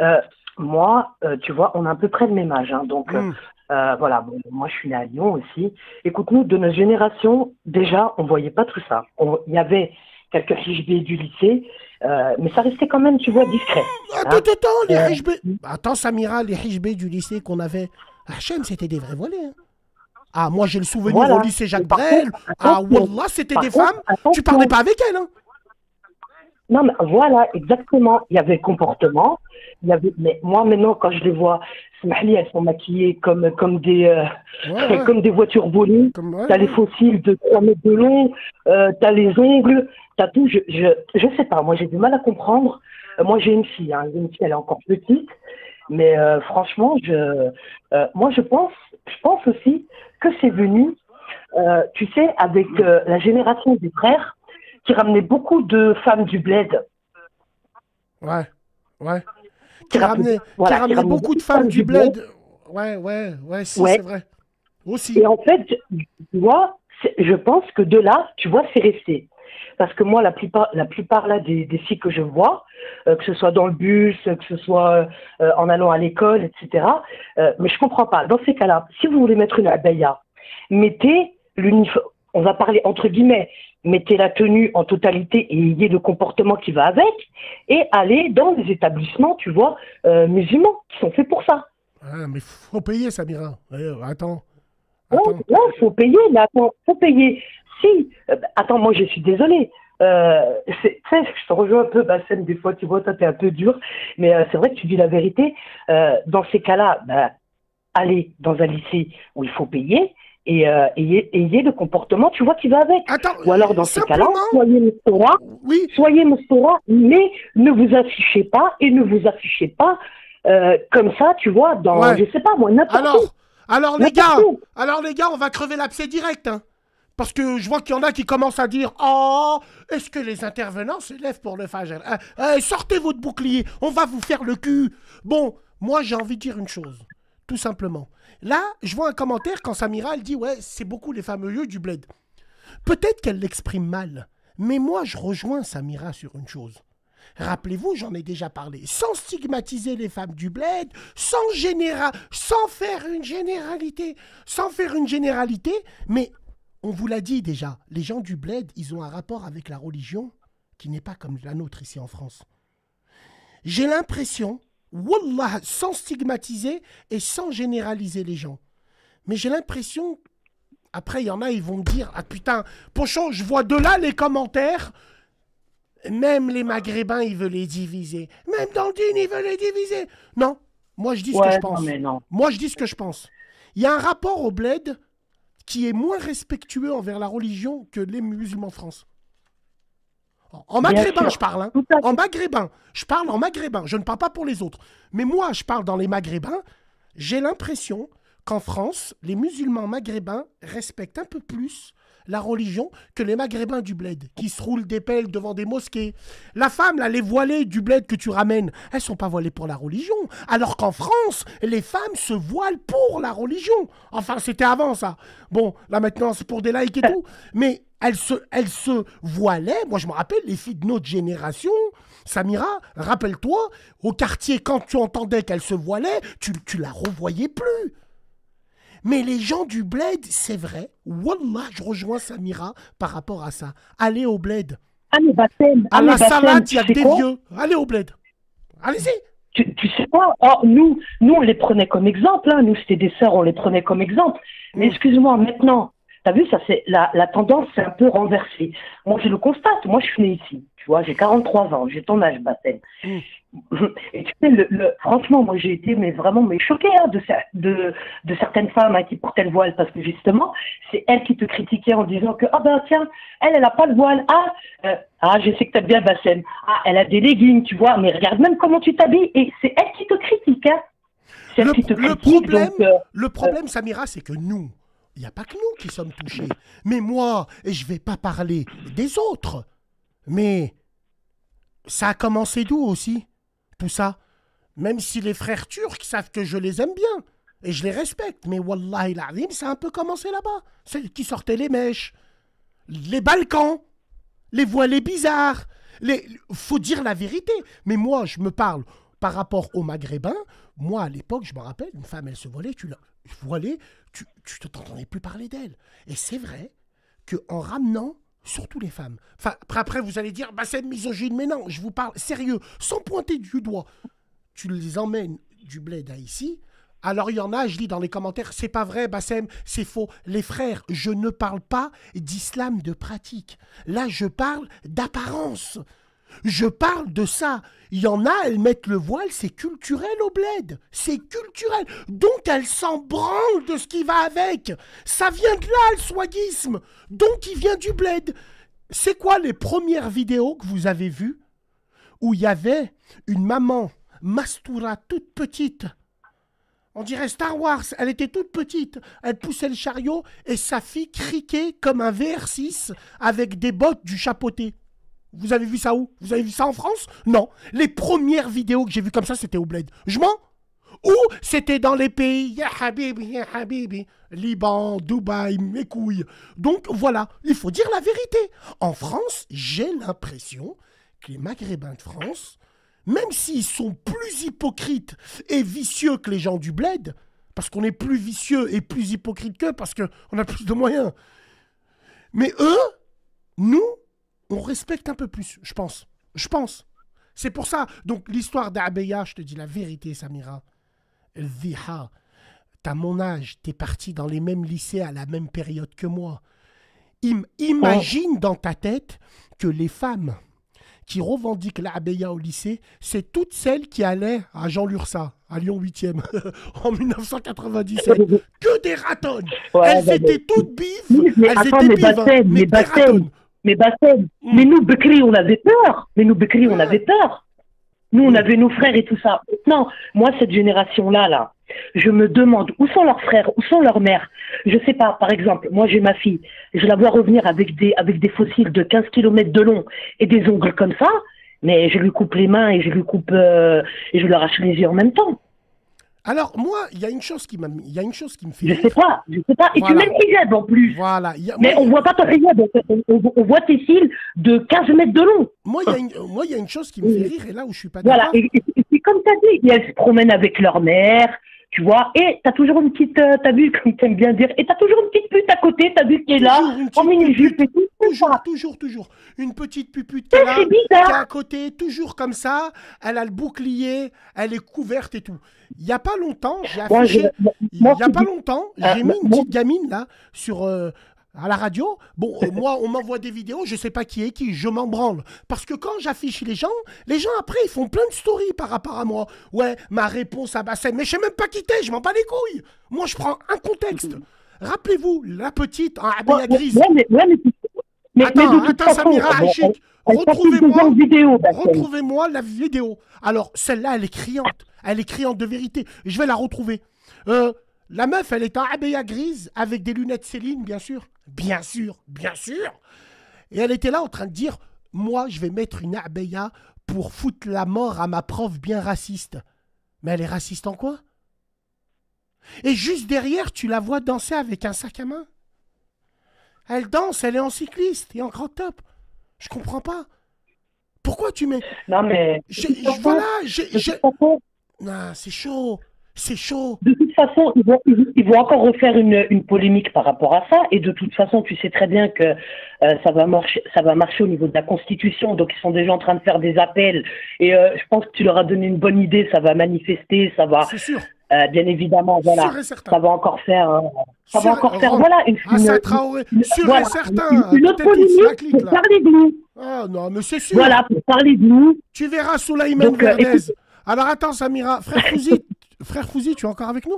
J: Euh, moi, euh, tu vois, on a à peu près le même âge. hein, donc, euh,
D: Hmm.
J: Euh, voilà, bon, moi, je suis né à Lyon aussi. Écoute, nous, de notre génération, déjà, on voyait pas tout ça. Il y avait quelques fiches B du lycée, euh, mais ça restait quand même, tu vois, discret.
D: Attends,
J: hein.
D: attends, les
J: Euh,
D: Attends, Samira, les riches B du lycée qu'on avait. Hachem, c'était des vrais volets. hein. Ah, moi, j'ai le souvenir
J: Voilà.
D: au lycée Jacques Brel.
J: contre,
D: Ah. Wallah, c'était des
J: contre,
D: femmes. Tu parlais pas avec elles. Hein.
J: Non, mais voilà, exactement. Il y avait comportement. Il y avait, mais moi, maintenant, quand je les vois, Smahli, elles sont maquillées comme, comme des, euh,
D: Ouais, ouais.
J: comme des voitures volées.
D: ouais,
J: T'as les fossiles de 3 mètres de long, euh, t'as les ongles, t'as tout. Je, je, je sais pas, moi, j'ai du mal à comprendre. Euh, moi, j'ai une fille, hein. Une fille, elle est encore petite. Mais euh, franchement, je, euh, moi, je pense, je pense aussi que c'est venu, euh, tu sais, avec euh, la génération des frères qui ramenait beaucoup de femmes du bled.
D: Ouais, ouais.
J: Qui
D: Qui ramenait,
J: voilà,
D: qui ramenait
J: qui
D: beaucoup de femmes du bled. Ouais, ouais, ouais, si,
J: Ouais.
D: c'est vrai. Aussi.
J: Et en fait, tu vois, c'est- je pense que de là, tu vois, c'est resté. Parce que moi, la plupart, la plupart là, des, des filles que je vois, euh, que ce soit dans le bus, que ce soit euh, en allant à l'école, etc., euh, mais je comprends pas. Dans ces cas-là, si vous voulez mettre une abaya, mettez l'uniforme, on va parler entre guillemets, mettez la tenue en totalité et ayez le comportement qui va avec, et allez dans les établissements, tu vois, euh, musulmans, qui sont faits pour ça.
D: Ah, mais faut payer, Samira. Ouais, attends.
J: Ouais, ouais, faut payer, mais attends, faut payer. Si, euh, bah, attends, moi je suis désolée. Euh, c'est- tu sais, je te rejoins un peu, Bassem, des fois, tu vois, toi, t'es un peu dur, mais euh, c'est vrai que tu dis la vérité. Euh, dans ces cas-là, bah, allez dans un lycée où il faut payer et euh, ayez, ayez le comportement, tu vois, qui va avec. Ou alors, dans ces cas-là, soyez Moustora, soyez Moustora, mais ne vous affichez pas et ne vous affichez pas euh, comme ça, tu vois, dans,
D: Ouais.
J: je sais pas moi, n'importe où.
D: Alors, alors les gars,
J: où.
D: alors les gars, on va crever l'abcès direct. hein. Parce que je vois qu'il y en a qui commencent à dire Oh, est-ce que les intervenants se lèvent pour le Fajr Hein, hein, Sortez votre bouclier, on va vous faire le cul. Bon, moi j'ai envie de dire une chose, tout simplement. Là, je vois un commentaire quand Samira elle dit Ouais, c'est beaucoup les fameux yeux du bled. Peut-être qu'elle l'exprime mal, mais moi je rejoins Samira sur une chose. Rappelez-vous, j'en ai déjà parlé, sans stigmatiser les femmes du bled, sans généra sans faire une généralité, sans faire une généralité, mais on vous l'a dit déjà, les gens du bled, ils ont un rapport avec la religion qui n'est pas comme la nôtre ici en France. J'ai l'impression, wallah, sans stigmatiser et sans généraliser les gens, mais j'ai l'impression, après il y en a, ils vont me dire, ah putain, Pochon, je vois de là les commentaires, même les Maghrébins, ils veulent les diviser. Même dans le ils veulent les diviser. Non, moi je dis ce que je
J: non,
D: pense.
J: mais non.
D: Moi je dis ce que je pense. Il y a un rapport au bled qui est moins respectueux envers la religion que les musulmans de France. En- maghrébin, je parle. hein. En maghrébin. Je parle en maghrébin. Je ne parle pas pour les autres. Mais moi, je parle dans les maghrébins. J'ai l'impression qu'en France, les musulmans maghrébins respectent un peu plus la religion que les maghrébins du bled, qui se roulent des pelles devant des mosquées. La femme, là, les voilées du bled que tu ramènes, elles sont pas voilées pour la religion. Alors qu'en France, les femmes se voilent pour la religion. Enfin, c'était avant ça. Bon, là maintenant, c'est pour des laïcs et tout. Mais elles se, elles se voilaient. Moi, je me rappelle, les filles de notre génération, Samira, rappelle-toi, au quartier, quand tu entendais qu'elles se voilaient, tu, tu la revoyais plus. Mais les gens du bled, c'est vrai, Wallah, je rejoins Samira par rapport à ça. Allez au bled.
J: Mais Bassem,
D: À
J: ah,
D: la salade, il y a des vieux. Allez au bled. Allez-y.
J: Tu, tu sais quoi? Oh, nous, nous, on les prenait comme exemple. Hein. Nous, c'était des sœurs, on les prenait comme exemple.
D: Mm.
J: Mais excuse-moi, maintenant, T'as vu, ça c'est la, la tendance s'est un peu renversée. Moi, je le constate. Moi, je suis née ici. Tu vois, j'ai 43 ans. J'ai ton âge, Bassem. Et tu sais, le, le- franchement, moi, j'ai été mais vraiment mais choquée hein, de, cer- de, de certaines femmes hein, qui portaient le voile parce que justement, c'est elles qui te critiquaient en disant que ah ben tiens, elle, elle a pas le voile. Ah, euh, ah, je sais que t'aimes bien Bassem. Ah, elle a des leggings, tu vois. Mais regarde même comment tu t'habilles et c'est elle qui te critique. Hein. C'est elle
D: Le,
J: qui te
D: le
J: critique.
D: problème,
J: donc, euh,
D: le problème, Samira, c'est que nous, il n'y a pas que nous qui sommes touchés. Mais moi, je vais pas parler des autres. Mais ça a commencé d'où aussi, tout ça? Même si les frères turcs savent que je les aime bien. Et je les respecte. Mais Wallahi l'azim, ça a un peu commencé là-bas. C'est qui sortaient les mèches. Les Balkans. Les voilés bizarres. Les... Faut dire la vérité. Mais moi, je me parle par rapport aux Maghrébins. Moi, à l'époque, je me rappelle, une femme, elle se voilait, tu la voilée, tu, tu te t'entendais plus parler d'elle. Et c'est vrai que en ramenant surtout les femmes. Enfin, après, après, vous allez dire, bah c'est misogyne, mais non, je vous parle sérieux, sans pointer du doigt. Tu les emmènes du bled à ici. Alors il y en a, je lis dans les commentaires, c'est pas vrai, Bassem, c'est faux. Les frères, je ne parle pas d'islam de pratique. Là, je parle d'apparence. Je parle de ça. Il y en a, elles mettent le voile, c'est culturel au bled. C'est culturel. Donc elles s'en branlent de ce qui va avec. Ça vient de là, le swagisme. Donc il vient du bled. C'est quoi les premières vidéos que vous avez vues où il y avait une maman Mastoura toute petite? On dirait Star Wars, elle était toute petite, elle poussait le chariot et sa fille criquait comme un VR6 avec des bottes du chapeauté. Vous avez vu ça où? Vous avez vu ça en France? Non. Les premières vidéos que j'ai vues comme ça, c'était au Bled. Je mens? Ou c'était dans les pays, ya habibi, habibi, Liban, Dubaï, mes couilles. Donc voilà, il faut dire la vérité. En France, j'ai l'impression que les Maghrébins de France, même s'ils sont plus hypocrites et vicieux que les gens du bled, parce qu'on est plus vicieux et plus hypocrite qu'eux, parce qu'on a plus de moyens. Mais eux, nous, on respecte un peu plus, je pense. Je pense. C'est pour ça. Donc, l'histoire d'Abeya, je te dis la vérité, Samira. Viha, t'as mon âge, t'es parti dans les mêmes lycées à la même période que moi. Im- imagine dans ta tête que les femmes qui revendiquent l'Abeya au lycée, c'est toutes celles qui allaient à Jean Lursa, à Lyon 8e, en 1997. Que des ratonnes
J: Ouais,
D: Elles étaient toutes bives
J: mais
D: Elles
J: attends,
D: étaient
J: mais
D: bives, hein,
J: Bassem,
D: mais
J: mais
D: des
J: Bassem,
D: ratonnes.
J: Mais Bassem, mais nous, Bekri, on avait peur. Mais nous, Bekri, on avait peur. Nous, on avait nos frères et tout ça. Non, moi, cette génération-là, là, je me demande où sont leurs frères, où sont leurs mères. Je sais pas, par exemple, moi, j'ai ma fille. Je la vois revenir avec des, avec des fossiles de 15 km de long et des ongles comme ça, mais je lui coupe les mains et je lui coupe, euh, et je lui arrache les yeux en même temps.
D: Alors, moi, il y a une chose qui il y a une chose qui me fait
J: Je sais pas, je sais pas. Et
D: Voilà.
J: tu mets le hijab en plus.
D: Voilà. a-
J: Mais
D: moi,
J: on voit pas ton hijab, on, on- on voit tes cils de 15 mètres de long.
D: Moi, il y a une- moi, il y a une chose qui me fait rire, et là où je suis pas
J: Voilà,
D: d'accord.
J: et, et- et c'est comme tu as dit, elles se promènent avec leur mère, tu vois, et tu as toujours une petite, euh, t'as vu, comme tu aimes bien dire, et tu as toujours une petite pute à côté, tu as vu, qui est là, en mini-jupe et tout.
D: Toujours, toujours, toujours. Une petite pupute qui est là,
J: bizarre.
D: qui est à côté, toujours comme ça. Elle a le bouclier, elle est couverte et tout. Il y a pas longtemps, j'ai affiché. Il
J: moi,
D: y a pas longtemps,
J: Ah,
D: j'ai mis une petite gamine là sur euh, à la radio. Bon, euh, moi, on m'envoie des vidéos, je sais pas qui est qui, je m'en branle. Parce que quand j'affiche les gens, les gens après ils font plein de stories par rapport à moi. Ouais, ma réponse à Bassem, mais je sais même pas qui t'es, je m'en bats les couilles. Moi, je prends un contexte. Rappelez-vous, la petite en
J: Ouais,
D: grise.
J: ouais, mais- ouais, mais- mais-
D: attends,
J: mais toute
D: attends,
J: façon,
D: Samira retrouvez-moi
J: vidéo,
D: retrouvez-moi la vidéo. Alors, celle-là, elle est criante. Elle est criante de vérité. Je vais la retrouver. Euh, la meuf, elle est en abaya grise avec des lunettes Céline, bien sûr. Bien sûr, bien sûr. Et elle était là en train de dire Moi, je vais mettre une abaya pour foutre la mort à ma prof bien raciste. Mais elle est raciste en quoi? Et juste derrière, tu la vois danser avec un sac à main. Elle danse, elle est en cycliste et en grand top. Je comprends pas. Pourquoi tu mets.
J: Non, mais. Façon-
D: voilà,
J: toute façon-
D: Non, c'est chaud. C'est chaud.
J: De toute façon, ils vont, ils- ils vont encore refaire une, une polémique par rapport à ça. Et de toute façon, tu sais très bien que euh, ça, va marcher, ça va marcher au niveau de la Constitution. Donc, ils sont déjà en train de faire des appels. Et euh, je pense que tu leur as donné une bonne idée. Ça va manifester, ça va.
D: C'est sûr.
J: euh, bien évidemment, voilà, ça va encore faire, euh, ça va encore faire, voilà, une,
D: Hassan
J: une- une-
D: sûr et
J: voilà,
D: certain,
J: une, autre polémique pour parler de nous.
D: Ah non, mais c'est sûr.
J: Voilà, pour parler de nous.
D: Tu verras Soulaïman
J: Donc, euh, écoute-
D: Alors attends, Samira. Frère Fouzi, frère Fouzi, tu es encore avec nous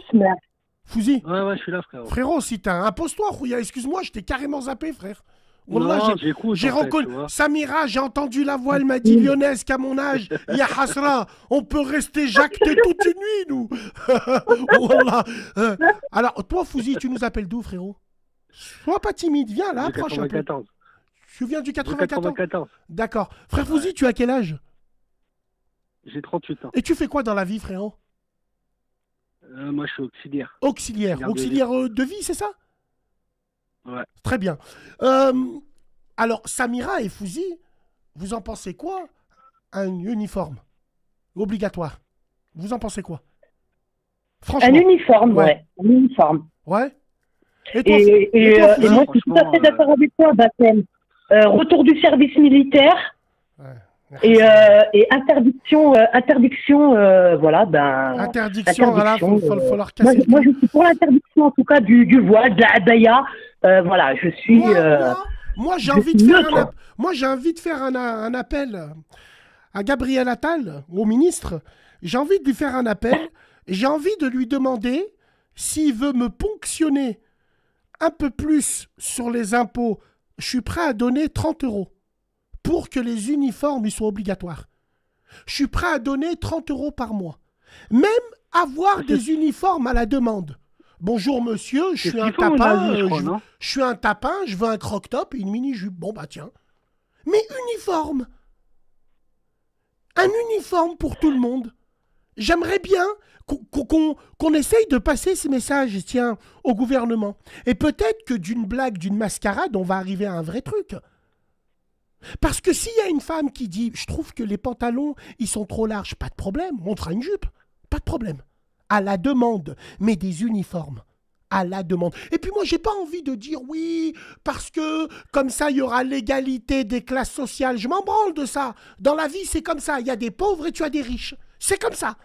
D: Fouzi
I: Ouais, ouais, je suis là, frère.
D: Frérot, si t'as impose-toi, Rouya, excuse-moi, je t'ai carrément zappé, frère. Wallah, j'ai- reconnu. Samira, j'ai entendu la voix, elle m'a dit Lyonnaise qu'à mon âge, ya Hasra, on peut rester jacté toute une nuit, nous. Wallah. Euh, alors, toi, Fouzi, tu nous appelles d'où, frérot Sois pas timide, viens là, approche un peu.
I: 94.
D: Tu viens du
I: Du
D: 94
I: 94.
D: D'accord. Frère Fouzi, tu as quel âge
I: J'ai 38 ans.
D: Et tu fais quoi dans la vie, frérot
I: Euh, moi, je suis auxiliaire.
D: Auxiliaire.
I: Auxiliaire de
D: Auxiliaire euh, de vie, c'est ça?
I: Ouais.
D: Très bien. Euh, alors, Samira et Fouzi, vous en pensez quoi? Un uniforme obligatoire. Vous en pensez quoi? Franchement.
J: Un uniforme, ouais. Un uniforme.
D: Ouais. Et
J: Et,
D: toi,
J: et,
D: et toi,
J: euh,
D: Fouzi?
J: et moi, je suis tout à fait d'accord avec toi. Euh, retour du service militaire et, euh, et interdiction, euh, interdiction, euh, voilà, ben.
D: Interdiction, voilà, faut- faut- faut leur
J: moi,
D: casser
J: moi, je suis pour l'interdiction, en tout cas, du, du voile, de la. Euh, voilà, je suis. euh,
D: Moi, j'ai envie de faire un, moi, j'ai envie de faire un, appel à Gabriel Attal, au ministre. J'ai envie de lui faire un appel. J'ai envie de lui demander s'il veut me ponctionner un peu plus sur les impôts. Je suis prêt à donner 30 euros pour que les uniformes ils soient obligatoires. Je suis prêt à donner 30 euros par mois. Même avoir des uniformes à la demande. Bonjour monsieur, je suis un tapin,
I: je
D: euh,
I: crois,
D: je, suis un tapin, je veux un croc-top et une mini-jupe. Bon bah tiens. Mais uniforme Un uniforme pour tout le monde. J'aimerais bien qu'on essaye de passer ces messages, tiens, au gouvernement. Et peut-être que d'une blague, d'une mascarade, on va arriver à un vrai truc. Parce que s'il y a une femme qui dit Je trouve que les pantalons, ils sont trop larges, pas de problème, on fera une jupe. Pas de problème. À la demande, mais des uniformes. À la demande. Et puis moi, j'ai pas envie de dire oui, parce que comme ça, il y aura l'égalité des classes sociales. Je m'en branle de ça. Dans la vie, c'est comme ça. Il y a des pauvres et tu as des riches. C'est comme ça.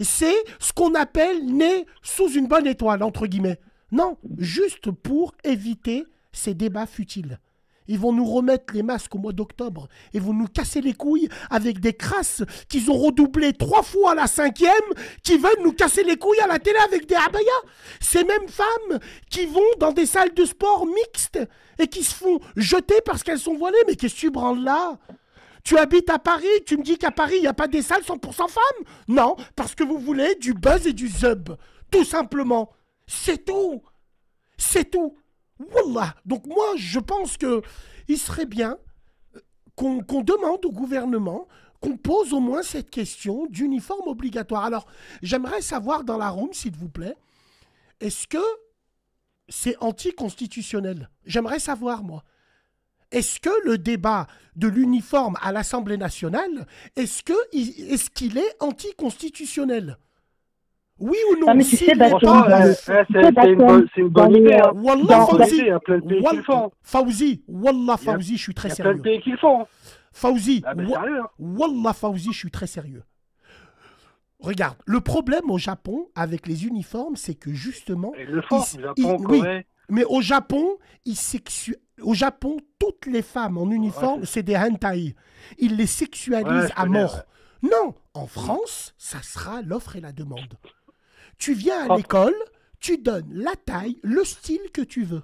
D: C'est ce qu'on appelle né sous une bonne étoile, entre guillemets. Non, juste pour éviter ces débats futiles. Ils vont nous remettre les masques au mois d'octobre et vont nous casser les couilles avec des crasses qu'ils ont redoublé trois fois à la cinquième, qui veulent nous casser les couilles à la télé avec des abayas. Ces mêmes femmes qui vont dans des salles de sport mixtes et qui se font jeter parce qu'elles sont voilées. Mais qu'est-ce que tu branles là? Tu habites à Paris, tu me dis qu'à Paris, il n'y a pas des salles 100% femmes? Non, parce que vous voulez du buzz et du zub. Tout simplement. C'est tout. C'est tout. Wallah. Donc moi, je pense que il serait bien euh, qu'on demande au gouvernement qu'on pose au moins cette question d'uniforme obligatoire. Alors, j'aimerais savoir dans la room, s'il vous plaît, est-ce que c'est anticonstitutionnel? J'aimerais savoir, moi. Est-ce que le débat de l'uniforme à l'Assemblée nationale, est-ce qu'il est anticonstitutionnel? Oui ou non?
J: Ah, mais tu sais,
I: c'est- une bonne- c'est une bonne
J: dans les,
I: idée, hein.
D: Wallah,
I: il.
D: Fawzi, Wallah,
I: Il
D: Fawzi, je suis très
I: Il y a plein
D: sérieux.
I: de pays qui le font.
D: Fawzi,
I: Ah, sérieux, hein.
D: Wallah, Fawzi, je suis très sérieux. Regarde, le problème au Japon avec les uniformes, c'est que justement.
I: Ils le font,
D: ils-
I: Japon,
D: ils- oui, mais au Japon, ils sexu- au Japon, toutes les femmes en uniforme, c'est des hentai. Ils les sexualisent
I: Ouais,
D: à mort. Non, en France, ça sera l'offre et la demande. Tu viens à l'école, tu donnes la taille, le style que tu veux.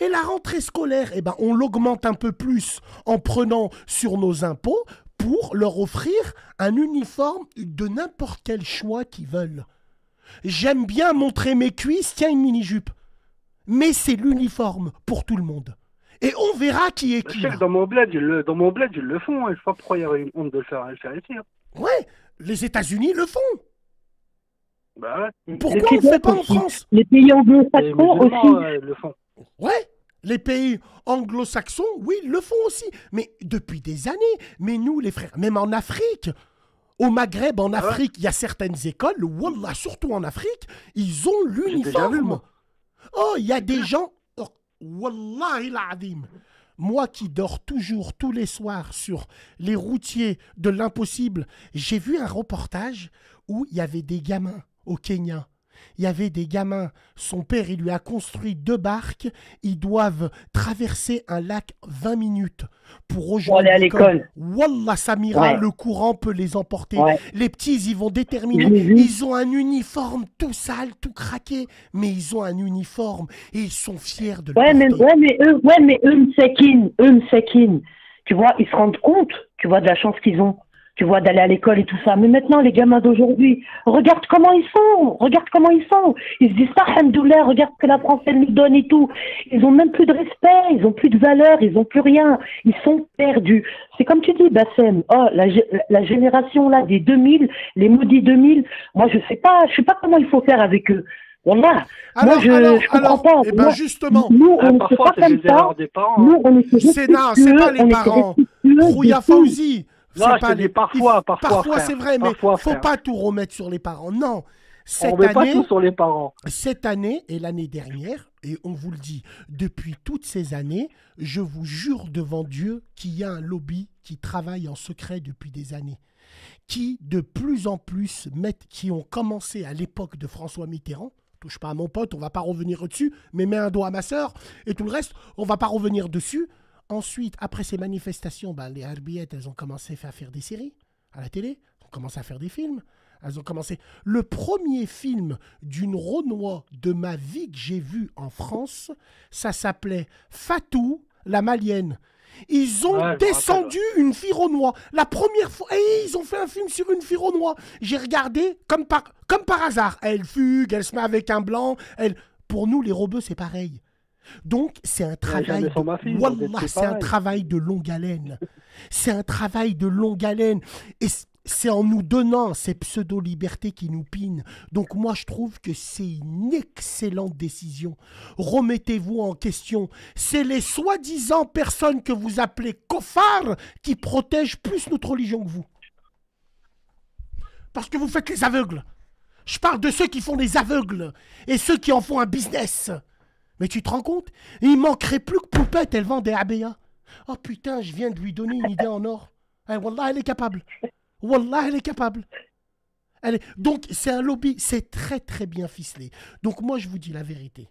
D: Et la rentrée scolaire, eh ben, on l'augmente un peu plus en prenant sur nos impôts pour leur offrir un uniforme de n'importe quel choix qu'ils veulent. J'aime bien montrer mes cuisses, tiens une mini-jupe. Mais c'est l'uniforme pour tout le monde. Et on verra qui est
I: Je
D: qui.
I: sais que dans mon bled, ils le, dans mon bled, ils le font. hein. Je sais pas pourquoi il y aurait une honte de le faire, le faire ici. hein.
D: Ouais, les États-Unis le font.
I: Bah ouais.
D: Pourquoi on ne le fait pas en. France?
J: Les pays anglo-saxons
I: musulmans,
J: aussi.
I: euh, le font.
D: Ouais, les pays anglo-saxons, oui, le font aussi. Mais depuis des années. Mais nous, les frères, même en Afrique, au Maghreb, en Afrique, il y a certaines écoles, Wallah, surtout en Afrique, ils ont l'uniforme. Oh, il y a des gens. oh, Wallahi l'azim. Moi qui dors toujours tous les soirs sur les routiers de l'impossible, j'ai vu un reportage où il y avait des gamins au Kenya. Il y avait des gamins, son père, il lui a construit deux barques, ils doivent traverser un lac 20 minutes pour rejoindre
J: aller à l'école.
D: Wallah Samira,
J: Ouais.
D: le courant peut les emporter.
J: Ouais.
D: Les petits, ils vont déterminer. Ils ont un uniforme tout sale, tout craqué, mais ils ont un uniforme et ils sont fiers de le
J: Ouais, mais,
D: porter.
J: ouais, mais eux, ouais, mais eux, Msekin, eux, Msekin, tu vois, ils se rendent compte, tu vois, de la chance qu'ils ont, tu vois, d'aller à l'école et tout ça. Mais maintenant, les gamins d'aujourd'hui, regarde comment ils sont, regarde comment ils sont. Ils se disent pas, Alhamdoulilah, regarde ce que la France, elle nous donne et tout. Ils ont même plus de respect, ils ont plus de valeur, ils ont plus rien. Ils sont perdus. C'est comme tu dis, Bassem, oh, la, la génération, là, des 2000, les maudits 2000, moi, je sais pas, je sais pas comment il faut faire avec eux. Wallah.
D: Alors,
J: moi, je,
D: alors,
J: je comprends
D: alors,
J: pas.
D: eh ben,
J: Moi,
D: justement.
J: nous,
I: Ah,
J: on ne fait pas
I: c'est
J: comme
I: des
J: ça.
I: erreurs des parents.
J: Nous, on
D: c'est
J: respectueux,
D: pas les parents. Rouya. Fauzi.
I: Non,
D: c'est
I: je te
D: pas
I: dis
D: les-
I: parfois,
D: il-
I: parfois,
D: c'est vrai, mais
I: Parfois,
D: faut
I: frère.
D: pas tout remettre sur les parents. Non. Cette
I: On met pas
D: année,
I: tout sur les parents.
D: cette année et l'année dernière, et on vous le dit, depuis toutes ces années, je vous jure devant Dieu qu'il y a un lobby qui travaille en secret depuis des années, qui de plus en plus mettent, qui ont commencé à l'époque de François Mitterrand. Touche pas à mon pote, on va pas revenir dessus, mais mets un doigt à ma sœur et tout le reste, on va pas revenir dessus. Ensuite, après ces manifestations, ben, les Arbiettes, elles ont commencé à faire des séries à la télé, elles ont commencé à faire des films. Elles ont commencé. Le premier film d'une Renoir de ma vie que j'ai vu en France, ça s'appelait Fatou, la malienne. Ils ont
I: Ouais,
D: descendu une fille Renoir. La première fois, et ils ont fait un film sur une fille Renoir. J'ai regardé comme par, comme par hasard. Elle fugue, elle se met avec un blanc. Elle... Pour nous, les robeux, c'est pareil. Donc, c'est un travail. de- Wallah,
I: c'est
D: un travail de longue haleine. C'est un travail de longue haleine. Et c'est en nous donnant ces pseudo-libertés qui nous pinent. Donc moi, je trouve que c'est une excellente décision. Remettez-vous en question. C'est les soi-disant personnes que vous appelez koffars qui protègent plus notre religion que vous. Parce que vous faites les aveugles. Je parle de ceux qui font les aveugles et ceux qui en font un business. Mais tu te rends compte? Il manquerait plus que Poupette, elle vend des ABA. Oh putain, je viens de lui donner une idée en or. Eh, Wallah, elle est capable. Wallah, elle est capable. Elle est- Donc, c'est un lobby, c'est très très bien ficelé. Donc, moi, je vous dis la vérité.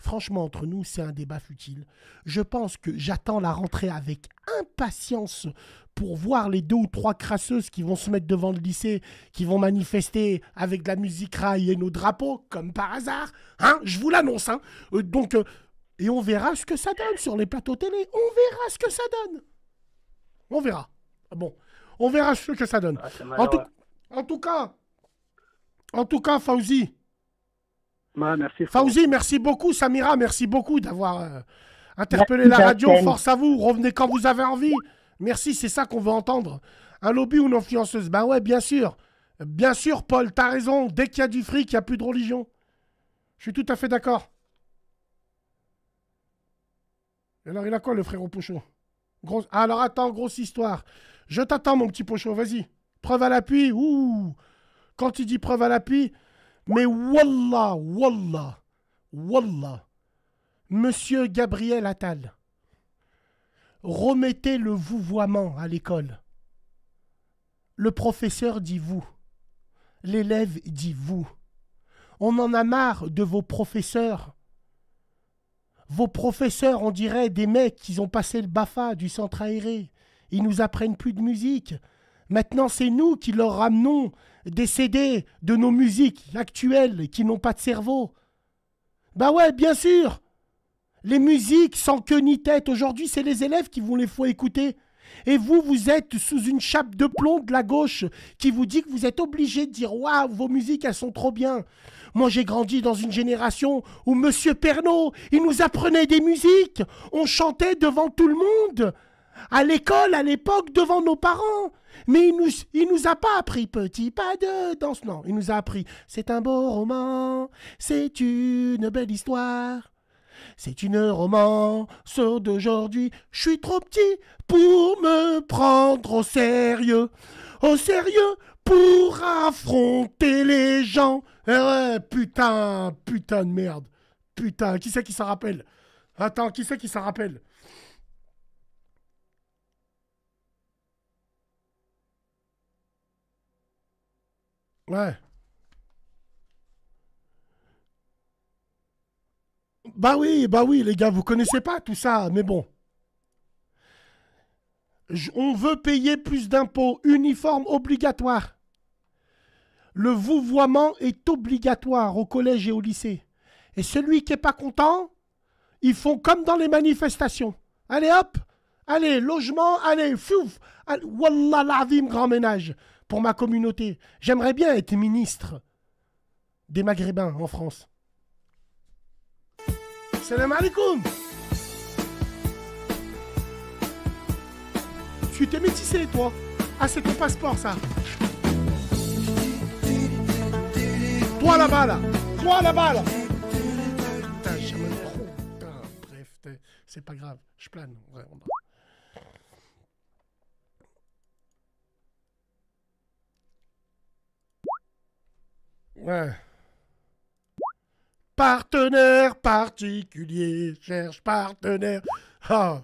D: Franchement, entre nous, c'est un débat futile. Je pense que j'attends la rentrée avec impatience pour voir les deux ou trois crasseuses qui vont se mettre devant le lycée, qui vont manifester avec de la musique rail et nos drapeaux, comme par hasard. Hein Je vous l'annonce. Hein Euh, donc, euh, et on verra ce que ça donne sur les plateaux télé. On verra ce que ça donne. On verra. Ah Bon, on verra ce que ça donne.
I: c'est
D: en, tout,
I: malheureux.
D: en tout cas, en tout cas, Fauzi.
I: Ouais, merci.
D: Fauzi, merci beaucoup. Samira, merci beaucoup d'avoir euh, interpellé
J: Merci,
D: la radio. Force à vous. Revenez quand vous avez envie. Merci, c'est ça qu'on veut entendre. Un lobby ou une influenceuse? Ben ouais, bien sûr. Bien sûr, Paul, t'as raison. Dès qu'il y a du fric, il n'y a plus de religion. Je suis tout à fait d'accord. Alors, il a quoi, le frère au Pochon Grosse- Ah, Alors, attends, grosse histoire. Je t'attends, mon petit Pochon, vas-y. Preuve à l'appui. Ouh Quand il dit preuve à l'appui, mais Wallah, Wallah, Wallah, Monsieur Gabriel Attal, remettez le vouvoiement à l'école. Le professeur dit vous. L'élève dit vous. On en a marre de vos professeurs. Vos professeurs, on dirait des mecs qui ont passé le BAFA du centre aéré. Ils nous apprennent plus de musique. Maintenant, c'est nous qui leur ramenons CD de nos musiques actuelles qui n'ont pas de cerveau. Bah ouais, bien sûr. Les musiques sans queue ni tête, aujourd'hui, c'est les élèves qui vous les faut écouter. Et vous, vous êtes sous une chape de plomb de la gauche qui vous dit que vous êtes obligé de dire Waouh, vos musiques, elles sont trop bien. Moi, j'ai grandi dans une génération où Monsieur Pernaud, il nous apprenait des musiques. On chantait devant tout le monde. À l'école, à l'époque, devant nos parents. Mais il nous, a pas appris petit pas de danse. Non, il nous a appris c'est un beau roman, c'est une belle histoire. C'est une romance d'aujourd'hui. Je suis trop petit pour me prendre au sérieux. Au sérieux pour affronter les gens. Eh putain, putain de merde. Putain, qui c'est qui s'en rappelle? Attends, qui c'est qui s'en rappelle? Ouais. Bah oui, bah oui, les gars, vous connaissez pas tout ça, mais bon. On veut payer plus d'impôts, uniforme obligatoire. Le vouvoiement est obligatoire au collège et au lycée. Et celui qui n'est pas content, ils font comme dans les manifestations. Allez hop, allez, logement, allez, fouf, allez, wallah l'azim, grand ménage pour ma communauté. J'aimerais bien être ministre des Maghrébins en France. Salam alaikum Tu t'es métissé, toi Ah, c'est ton passeport, ça Toi là-bas, là Toi là-bas, là Putain, j'aime trop. Putain, bref, c'est pas grave. Je plane. Ouais. Partenaire particulier, cherche partenaire. Ah.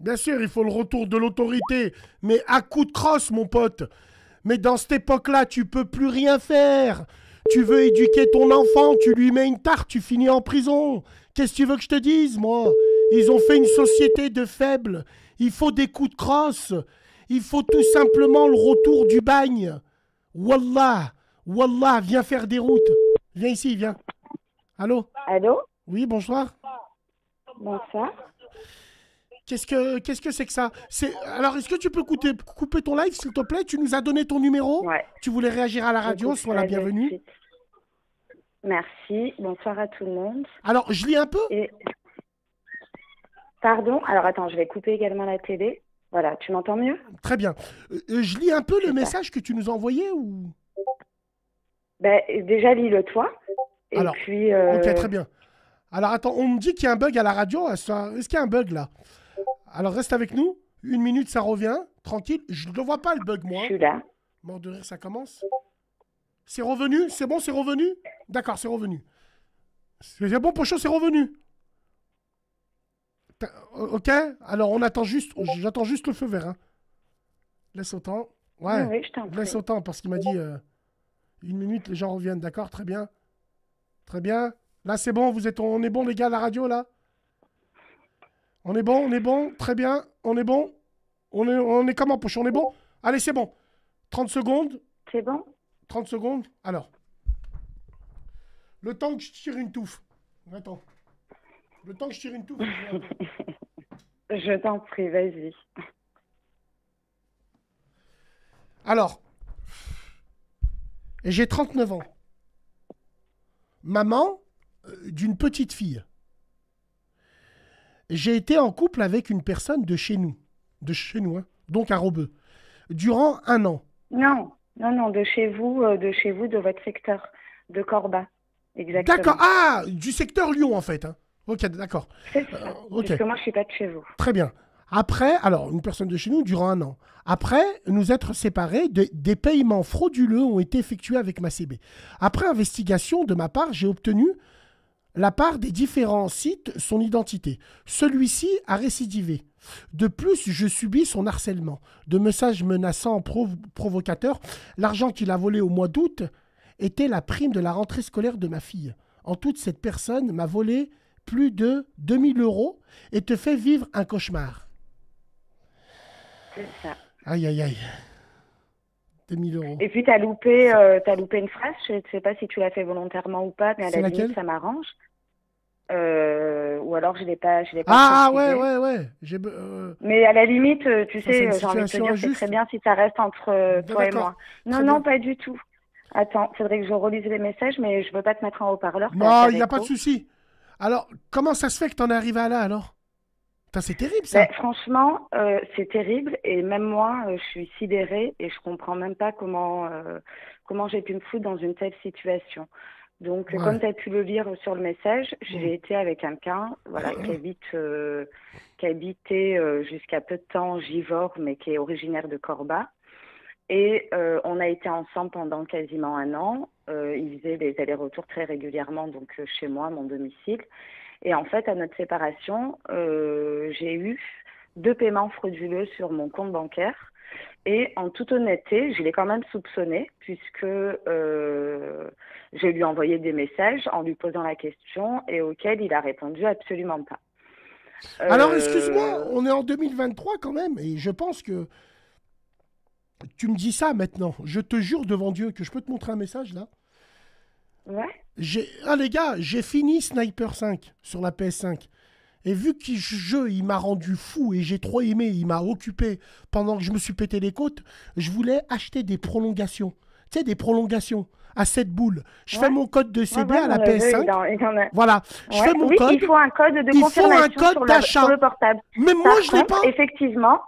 D: Bien sûr, il faut le retour de l'autorité, mais à coup de crosse, mon pote. Mais dans cette époque-là, tu peux plus rien faire. Tu veux éduquer ton enfant, tu lui mets une tarte, tu finis en prison. Qu'est-ce que tu veux que je te dise, moi? Ils ont fait une société de faibles. Il faut des coups de crosse. Il faut tout simplement le retour du bagne. Wallah, Wallah, viens faire des routes. Viens ici, viens. Allô?
K: Allô?
D: Oui, bonsoir.
K: Bonsoir.
D: Qu'est-ce que qu'est-ce que c'est que ça? C'est alors est-ce que tu peux couper, couper ton live s'il te plaît? Tu nous as donné ton numéro. Tu voulais réagir à la radio, sois la bienvenue.
K: Merci. Bonsoir à tout le monde.
D: Alors, je lis un peu
K: Et... Pardon? Alors attends, je vais couper également la télé. Voilà, tu m'entends mieux?
D: Très bien. Euh, euh, je lis un peu le message que tu nous as envoyé ou?
K: Ben, Déjà, lis-le toi. Et
D: Alors,
K: puis. euh,
D: Ok, très bien. Alors attends, on me dit qu'il y a un bug à la radio. Est-ce qu'il y a un bug là? Alors reste avec nous. Une minute, ça revient. Tranquille. Je ne vois pas le bug moi.
K: Je suis là.
D: Mort de rire, ça commence. C'est revenu? C'est bon, c'est revenu? D'accord, c'est revenu. C'est bon, Pocho, c'est revenu. Ok? Alors on attend juste, j'attends juste le feu vert. hein. Laisse autant. Ouais.
K: Oui, oui, je t'en prie.
D: Laisse autant parce qu'il m'a dit euh, une minute, les gens reviennent. D'accord, très bien. Très bien. Là, c'est bon, vous êtes, on est bon, les gars, à la radio, là? On est bon, on est bon, très bien, on est bon. On est, on est comment, Pocho On est bon Allez, c'est bon. 30 secondes.
K: C'est bon
D: 30 secondes. Alors. Le temps que je tire une touffe. Attends. Le temps que je tire une touffe. Je
K: t'en prie, vas-y.
D: Alors, j'ai 39 ans. Maman euh, d'une petite fille. J'ai été en couple avec une personne de chez nous. De chez nous, hein, donc à Robeux. Durant un an.
K: Non, non, non, de chez vous, euh, de chez vous, de votre secteur, de Corba. Exactement.
D: D'accord. Ah, du secteur Lyon, en fait. hein. Ok, d'accord.
K: C'est ça.
D: ok.
K: Parce que moi, je suis pas de chez vous.
D: Très bien. Après, alors, une personne de chez nous durant un an. Après, nous être séparés, de- des paiements frauduleux ont été effectués avec ma CB. Après investigation de ma part, j'ai obtenu la part des différents sites son identité. Celui-ci a récidivé. De plus, je subis son harcèlement. De messages menaçants prov- provocateurs. L'argent qu'il a volé au mois d'août était la prime de la rentrée scolaire de ma fille. En toute, cette personne m'a volé plus de 2000 euros et te fait vivre un cauchemar.
K: C'est ça.
D: Aïe, aïe, aïe. 2000 euros.
K: Et puis, tu as loupé, euh, t'as loupé une phrase. Je ne sais pas si tu l'as fait volontairement ou pas, mais à la limite, ça m'arrange. Euh, ou alors, je ne l'ai pas, je pas
D: Ah, ouais, ouais, ouais. Euh,
K: Mais à la limite, euh, tu
D: Ça,
K: sais, j'ai envie de te dire, c'est très bien si ça reste entre toi et moi. Non,
D: Très
K: non,
D: bien.
K: pas du tout. Attends, faudrait que je relise les messages, mais je veux pas te mettre en haut-parleur.
D: Non, il n'y a pas de souci. Alors, comment ça se fait que t'en es arrivé à là, alors? C'est terrible, ça.
K: Ben, franchement, euh, c'est terrible et même moi, euh, je suis sidérée et je comprends même pas comment euh, comment j'ai pu me foutre dans une telle situation. Donc,
L: Ouais.
K: comme tu as pu le lire sur le message, j'ai été avec quelqu'un, voilà, qui habite qui habitait jusqu'à peu de temps Givors, mais qui est originaire de Corba. Et on a été ensemble pendant quasiment un an. Il faisait des allers-retours très régulièrement, donc chez moi, mon domicile. Et en fait, à notre séparation, euh, j'ai eu deux paiements frauduleux sur mon compte bancaire. Et en toute honnêteté, je l'ai quand même soupçonné, puisque euh, je lui ai envoyé des messages en lui posant la question et auxquels il a répondu absolument pas.
D: Alors,
K: Euh,
D: excuse-moi, on est en 2023 quand même, et je pense que tu me dis ça maintenant. Je te jure devant Dieu que je peux te montrer un message là?
K: Ouais.
D: Ah les gars, j'ai fini Sniper 5 sur la PS5. Et vu que ce jeu, il m'a rendu fou et j'ai trop aimé, il m'a occupé pendant que je me suis pété les côtes, je voulais acheter des prolongations. Tu sais, des prolongations à 7 boules. Je
K: Ouais.
D: fais mon code de CB
K: Ouais,
D: à la
K: ouais, ouais,
D: PS5.
K: il en- il en a-
D: Voilà, je fais mon
K: oui,
D: code.
K: il faut un code de
D: Il faut un
K: confirmation
D: code
K: sur, le portable.
D: Mais moi, je l'ai pas.
K: Effectivement,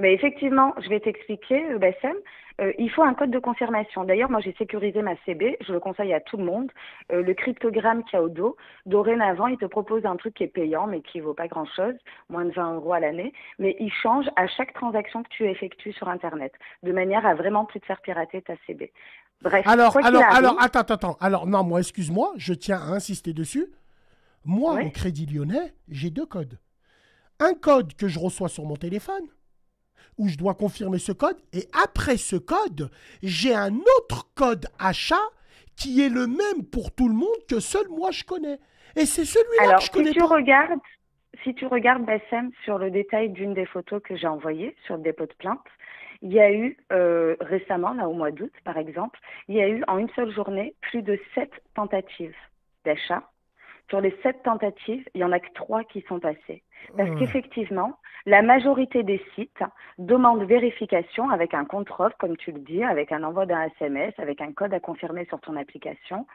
K: ah ben, effectivement, je vais t'expliquer, euh, Bassem. Euh, il faut un code de confirmation. D'ailleurs, moi, j'ai sécurisé ma CB. Je le conseille à tout le monde. Euh, le cryptogramme qu'il y a au dos, dorénavant, il te propose un truc qui est payant, mais qui vaut pas grand-chose, moins de 20 euros à l'année. Mais il change à chaque transaction que tu effectues sur Internet, de manière à vraiment plus te faire pirater ta CB. Bref.
D: Alors, alors,
K: arrive-
D: alors, attends, attends, attends. Alors, non, moi, excuse-moi, je tiens à insister dessus. Moi, au Crédit Lyonnais, j'ai deux codes. Un code que je reçois sur mon téléphone, où je dois confirmer ce code, et après ce code, j'ai un autre code achat qui est le même pour tout le monde que seul moi je connais. Et c'est celui-là que je
K: si
D: connais
K: tu
D: pas.
K: regardes, si tu regardes Bassem sur le détail d'une des photos que j'ai envoyées sur le dépôt de plainte, il y a eu euh, récemment, là au mois d'août par exemple, il y a eu en une seule journée plus de sept tentatives d'achat. Sur les sept tentatives, il y en a que trois qui sont passées. Parce
D: Hmm.
K: qu'effectivement, la majorité des sites demandent vérification avec un contre-offre, comme tu le dis, avec un envoi d'un SMS, avec un code à confirmer sur ton application.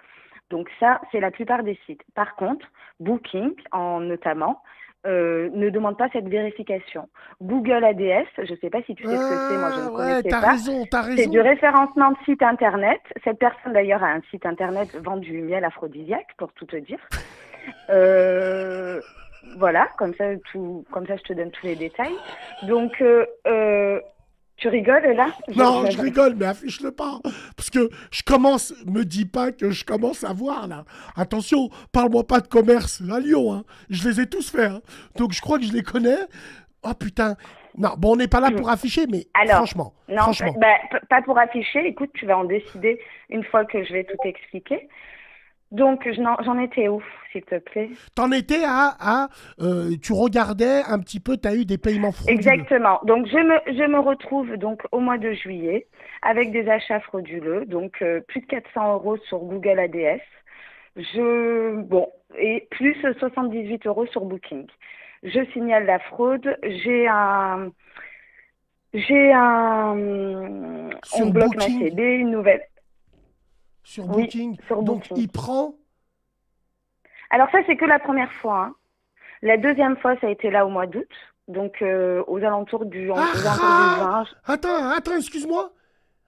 K: Donc ça, c'est la plupart des sites. Par contre, Booking, en notamment, euh, ne demande pas cette vérification. Google ADS, je ne sais pas si tu sais ce que c'est, moi je ne
D: Ah, ouais,
K: connaissais
D: t'as
K: pas.
D: raison,
K: C'est
D: raison.
K: du référencement de site internet. Cette personne d'ailleurs a un site internet vend du miel aphrodisiaque, pour tout te dire. Euh, voilà, comme ça, tout, comme ça, je te donne tous les détails. Donc, euh, euh, tu rigoles là?
D: Non, je rigole, mais affiche-le pas. Parce que je commence, me dis pas que je commence à voir là. Attention, parle-moi pas de commerce à Lyon. Hein. Je les ai tous faits. hein. Donc je crois que je les connais. Oh putain. Non, bon, on n'est pas là pour afficher, mais
K: Alors,
D: franchement,
K: non,
D: franchement.
K: bah, pas pour afficher. Écoute, tu vas en décider une fois que je vais tout expliquer. Donc, j'en étais où, s'il te plaît?
D: T'en étais à, à euh, tu regardais un petit peu, t'as eu des paiements frauduleux.
K: Exactement. Donc je me je me retrouve donc au mois de juillet avec des achats frauduleux, donc euh, plus de 400 euros sur Google ADS. Je bon et plus 78 euros sur Booking. Je signale la fraude. J'ai un j'ai un
D: Sur
K: on bloque
D: Booking
K: ma CB, une nouvelle.
D: Sur
K: Oui,
D: Booking.
K: sur
D: Donc
K: Booking.
D: il prend.
K: Alors ça, c'est que la première fois. hein. La deuxième fois, ça a été là au mois d'août, donc euh, aux alentours du, aux alentours du 20.
D: Attends, attends, excuse-moi.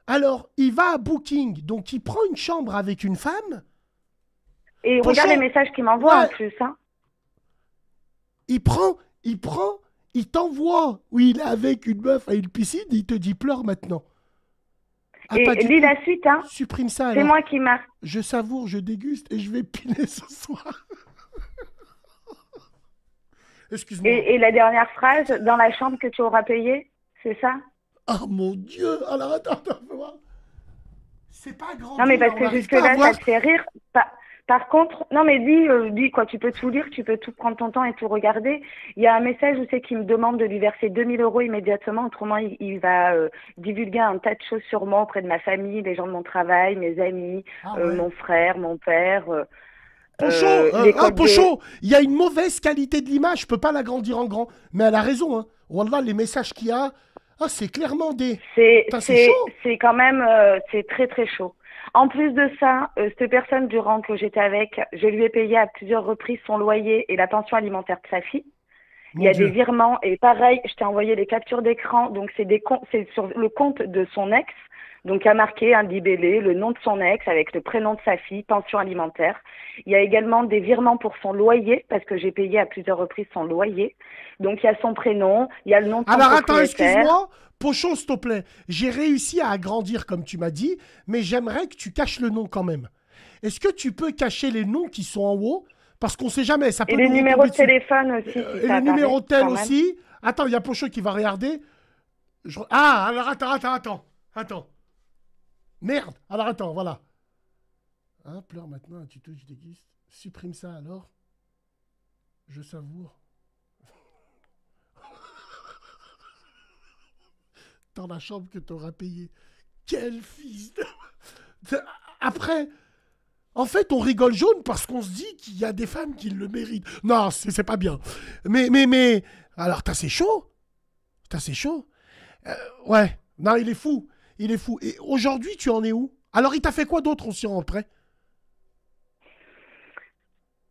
D: Alors, il va à Booking, donc il prend une chambre avec une femme.
K: Et
D: Pochon.
K: regarde les messages qu'il m'envoie en plus. Hein.
D: Il prend, il prend, il t'envoie où il est avec une meuf à une piscine, il te dit pleure maintenant. Ah,
K: et lis la suite, hein.
D: Supprime ça
K: C'est moi qui m'a.
D: Je savoure, je déguste et je vais piler ce soir. Excuse-moi.
K: Et, et la dernière phrase, dans la chambre que tu auras payée, c'est ça?
D: Oh mon Dieu Alors attends, attends. C'est pas grand.
K: Non, mais parce que jusque-là, ça te fait rire. Par contre, non, mais dis, euh, dis quoi, tu peux tout lire, tu peux tout prendre ton temps et tout regarder. Il y a un message où c'est qu'il me demande de lui verser 2000 euros immédiatement, autrement il, il va euh, divulguer un tas de choses sur moi auprès de ma famille, les gens de mon travail, mes amis,
D: Ah
K: euh, mon frère, mon père.
D: Pochon, ah, Pochon, il y a une mauvaise qualité de l'image, je peux pas l'agrandir en grand. Mais elle a raison, hein. Wallah, les messages qu'il y a, ah, c'est clairement des.
K: C'est quand même c'est très très chaud. En plus de ça, euh, cette personne durant que j'étais avec, je lui ai payé à plusieurs reprises son loyer et la pension alimentaire de sa fille. Il y a
D: Dieu.
K: des virements et pareil, je t'ai envoyé les captures d'écran, donc c'est des c'est sur le compte de son ex. Donc, a marqué un libellé, le nom de son ex avec le prénom de sa fille, pension alimentaire. Il y a également des virements pour son loyer, parce que j'ai payé à plusieurs reprises son loyer. Donc, il y a son prénom, il y a le nom de son
D: Alors attends, excuse-moi. Pochon, s'il te plaît. J'ai réussi à agrandir comme tu m'as dit, mais j'aimerais que tu caches le nom quand même. Est-ce que tu peux cacher les noms qui sont en haut? Parce qu'on sait jamais, ça peut
K: Et les numéros de téléphone aussi. si
D: Euh, Et
K: ça
D: le numéro de
K: même.
D: aussi. Attends, il y a Pochon qui va regarder. Je- Ah, alors attends, attends, attends. Attends. Merde. Alors attends, voilà. Hein, pleure maintenant, tu touches des guistes. Supprime ça alors. Je savoure. Dans la chambre que t'auras payé. Quel fils de... Après, en fait, on rigole jaune parce qu'on se dit qu'il y a des femmes qui le méritent. Non, c'est c'est pas bien. Mais, mais, mais... Alors, t'as c'est chaud T'as c'est chaud Euh, Ouais. Non, il est fou. Il est fou. Et aujourd'hui, tu en es où? Alors, il t'a fait quoi d'autre aussi en prêt?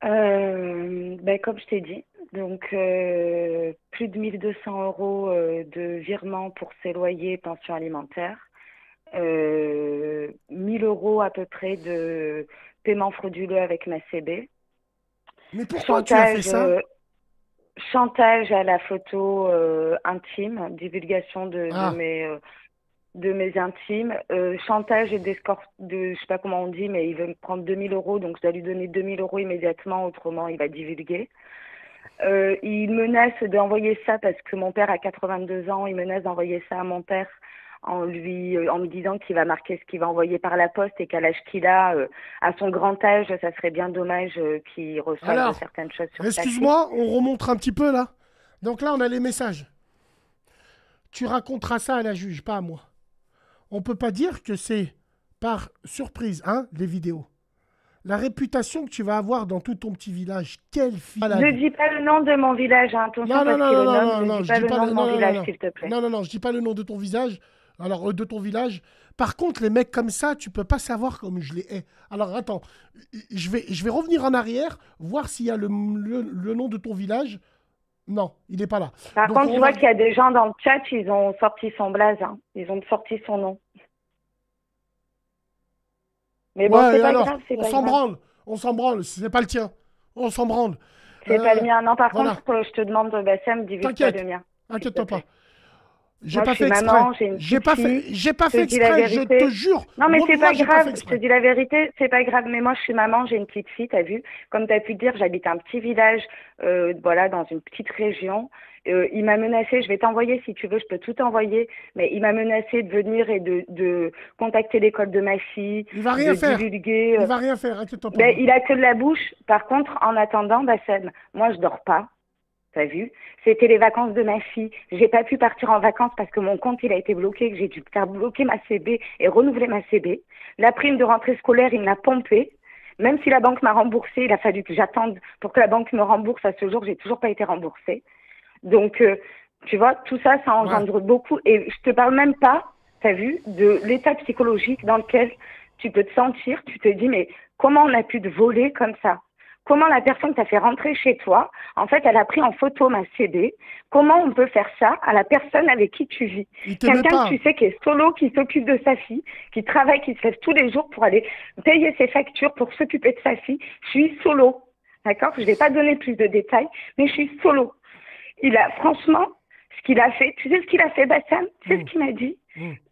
K: Euh, ben, comme je t'ai dit, donc euh, plus de 1200 euros euh, de virement pour ses loyers, pension alimentaire, euh, 1000 euros à peu près de paiement frauduleux avec ma CB.
D: Mais pourquoi tu as fait ça?
K: chantage à la photo euh, intime, divulgation de, de
D: Ah.
K: mes euh, de mes intimes, euh, chantage et d'escorte, de je sais pas comment on dit, mais il veut me prendre 2000 euros, donc je dois lui donner 2000 euros immédiatement, autrement il va divulguer. Euh, il menace d'envoyer ça parce que mon père a 82 ans, il menace d'envoyer ça à mon père en lui euh, en me disant qu'il va marquer ce qu'il va envoyer par la poste et qu'à l'âge qu'il a, euh, à son grand âge, ça serait bien dommage qu'il reçoive certaines choses sur.
D: Excuse-moi, on remonte un petit peu là. Donc là, on a les messages. Tu raconteras ça à la juge, pas à moi. On peut pas dire que c'est par surprise, hein, les vidéos. La réputation que tu vas avoir dans tout ton petit village, quelle fille.
K: Ne dis pas le nom de mon village, hein, attention,
D: Non, non, non, non, non,
K: ne
D: non,
K: dis
D: je
K: pas le nom de mon village, s'il te plaît.
D: Non, non, non, je dis pas le nom de ton visage. Alors, euh, de ton village. Par contre, les mecs comme ça, tu peux pas savoir comme je les hais. Alors, attends, je vais, je vais revenir en arrière, voir s'il y a le, le, le nom de ton village. Non, il n'est pas là.
K: Par
D: Donc,
K: contre,
D: va-
K: vois qu'il y a des gens dans le chat, ils ont sorti son blaze, hein. ils ont sorti son nom. Mais bon,
D: Ouais,
K: c'est pas
D: alors,
K: grave, c'est
D: on
K: pas
D: s'en
K: grave.
D: branle. On s'en branle, c'est pas le tien. On s'en branle.
K: C'est
D: Euh,
K: pas le mien. Non, par
D: voilà.
K: contre, je te demande, Sam, divulgue pas le mien.
D: Inquiète-toi pas. J'ai pas fait exprès.
K: j'ai
D: pas fait, j'ai pas fait exprès, je te jure.
K: Non, mais c'est pas grave, je te dis la vérité, c'est pas grave. Mais moi, je suis maman, j'ai une petite fille, t'as vu. Comme t'as pu dire, j'habite un petit village, euh, voilà, dans une petite région. Euh, il m'a menacé, je vais t'envoyer si tu veux, je peux tout t'envoyer, mais il m'a menacé de venir et de, de contacter l'école de ma fille,
D: Il va rien
K: de
D: faire.
K: divulguer. euh,
D: Il va rien faire, pas.
K: ben, il a que de la bouche. Par contre, en attendant, Bassem, moi, je dors pas. T'as vu C'était les vacances de ma fille. J'ai pas pu partir en vacances parce que mon compte il a été bloqué, que j'ai dû faire bloquer ma CB et renouveler ma CB. La prime de rentrée scolaire, il me l'a pompée. Même si la banque m'a remboursé, il a fallu que j'attende pour que la banque me rembourse. À ce jour, j'ai toujours pas été remboursée. Donc, euh, tu vois, tout ça, ça engendre beaucoup. Et je te parle même pas, t'as vu, de l'état psychologique dans lequel tu peux te sentir. Tu te dis, mais comment on a pu te voler comme ça? Comment la personne t'a fait rentrer chez toi En fait, elle a pris en photo ma CD. Comment on peut faire ça à la personne avec qui tu vis? Quelqu'un que tu sais qui est solo, qui s'occupe de sa fille, qui travaille, qui se lève tous les jours pour aller payer ses factures, pour s'occuper de sa fille. Je suis solo. D'accord? Je ne vais pas donner plus de détails, mais je suis solo. Il a, franchement, ce qu'il a fait, tu sais ce qu'il a fait, Bassam? Tu sais ce qu'il m'a dit?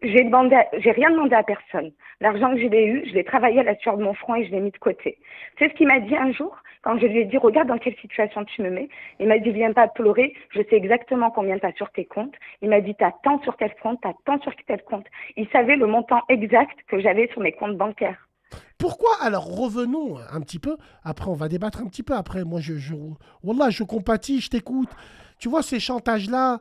K: J'ai demandé, j'ai rien demandé à personne. L'argent que je l'ai eu, je l'ai travaillé à la sueur de mon front et je l'ai mis de côté. Tu sais ce qu'il m'a dit un jour? Quand je lui ai dit regarde dans quelle situation tu me mets. Il m'a dit viens pas pleurer, je sais exactement combien tu as sur tes comptes. Il m'a dit t'as tant sur tel compte, t'as tant sur tel compte. Il savait le montant exact que j'avais sur mes comptes bancaires.
D: Pourquoi alors revenons un petit peu. Après, on va débattre un petit peu. Après, moi, je, je, je compatis, je t'écoute. Tu vois, ces chantages-là,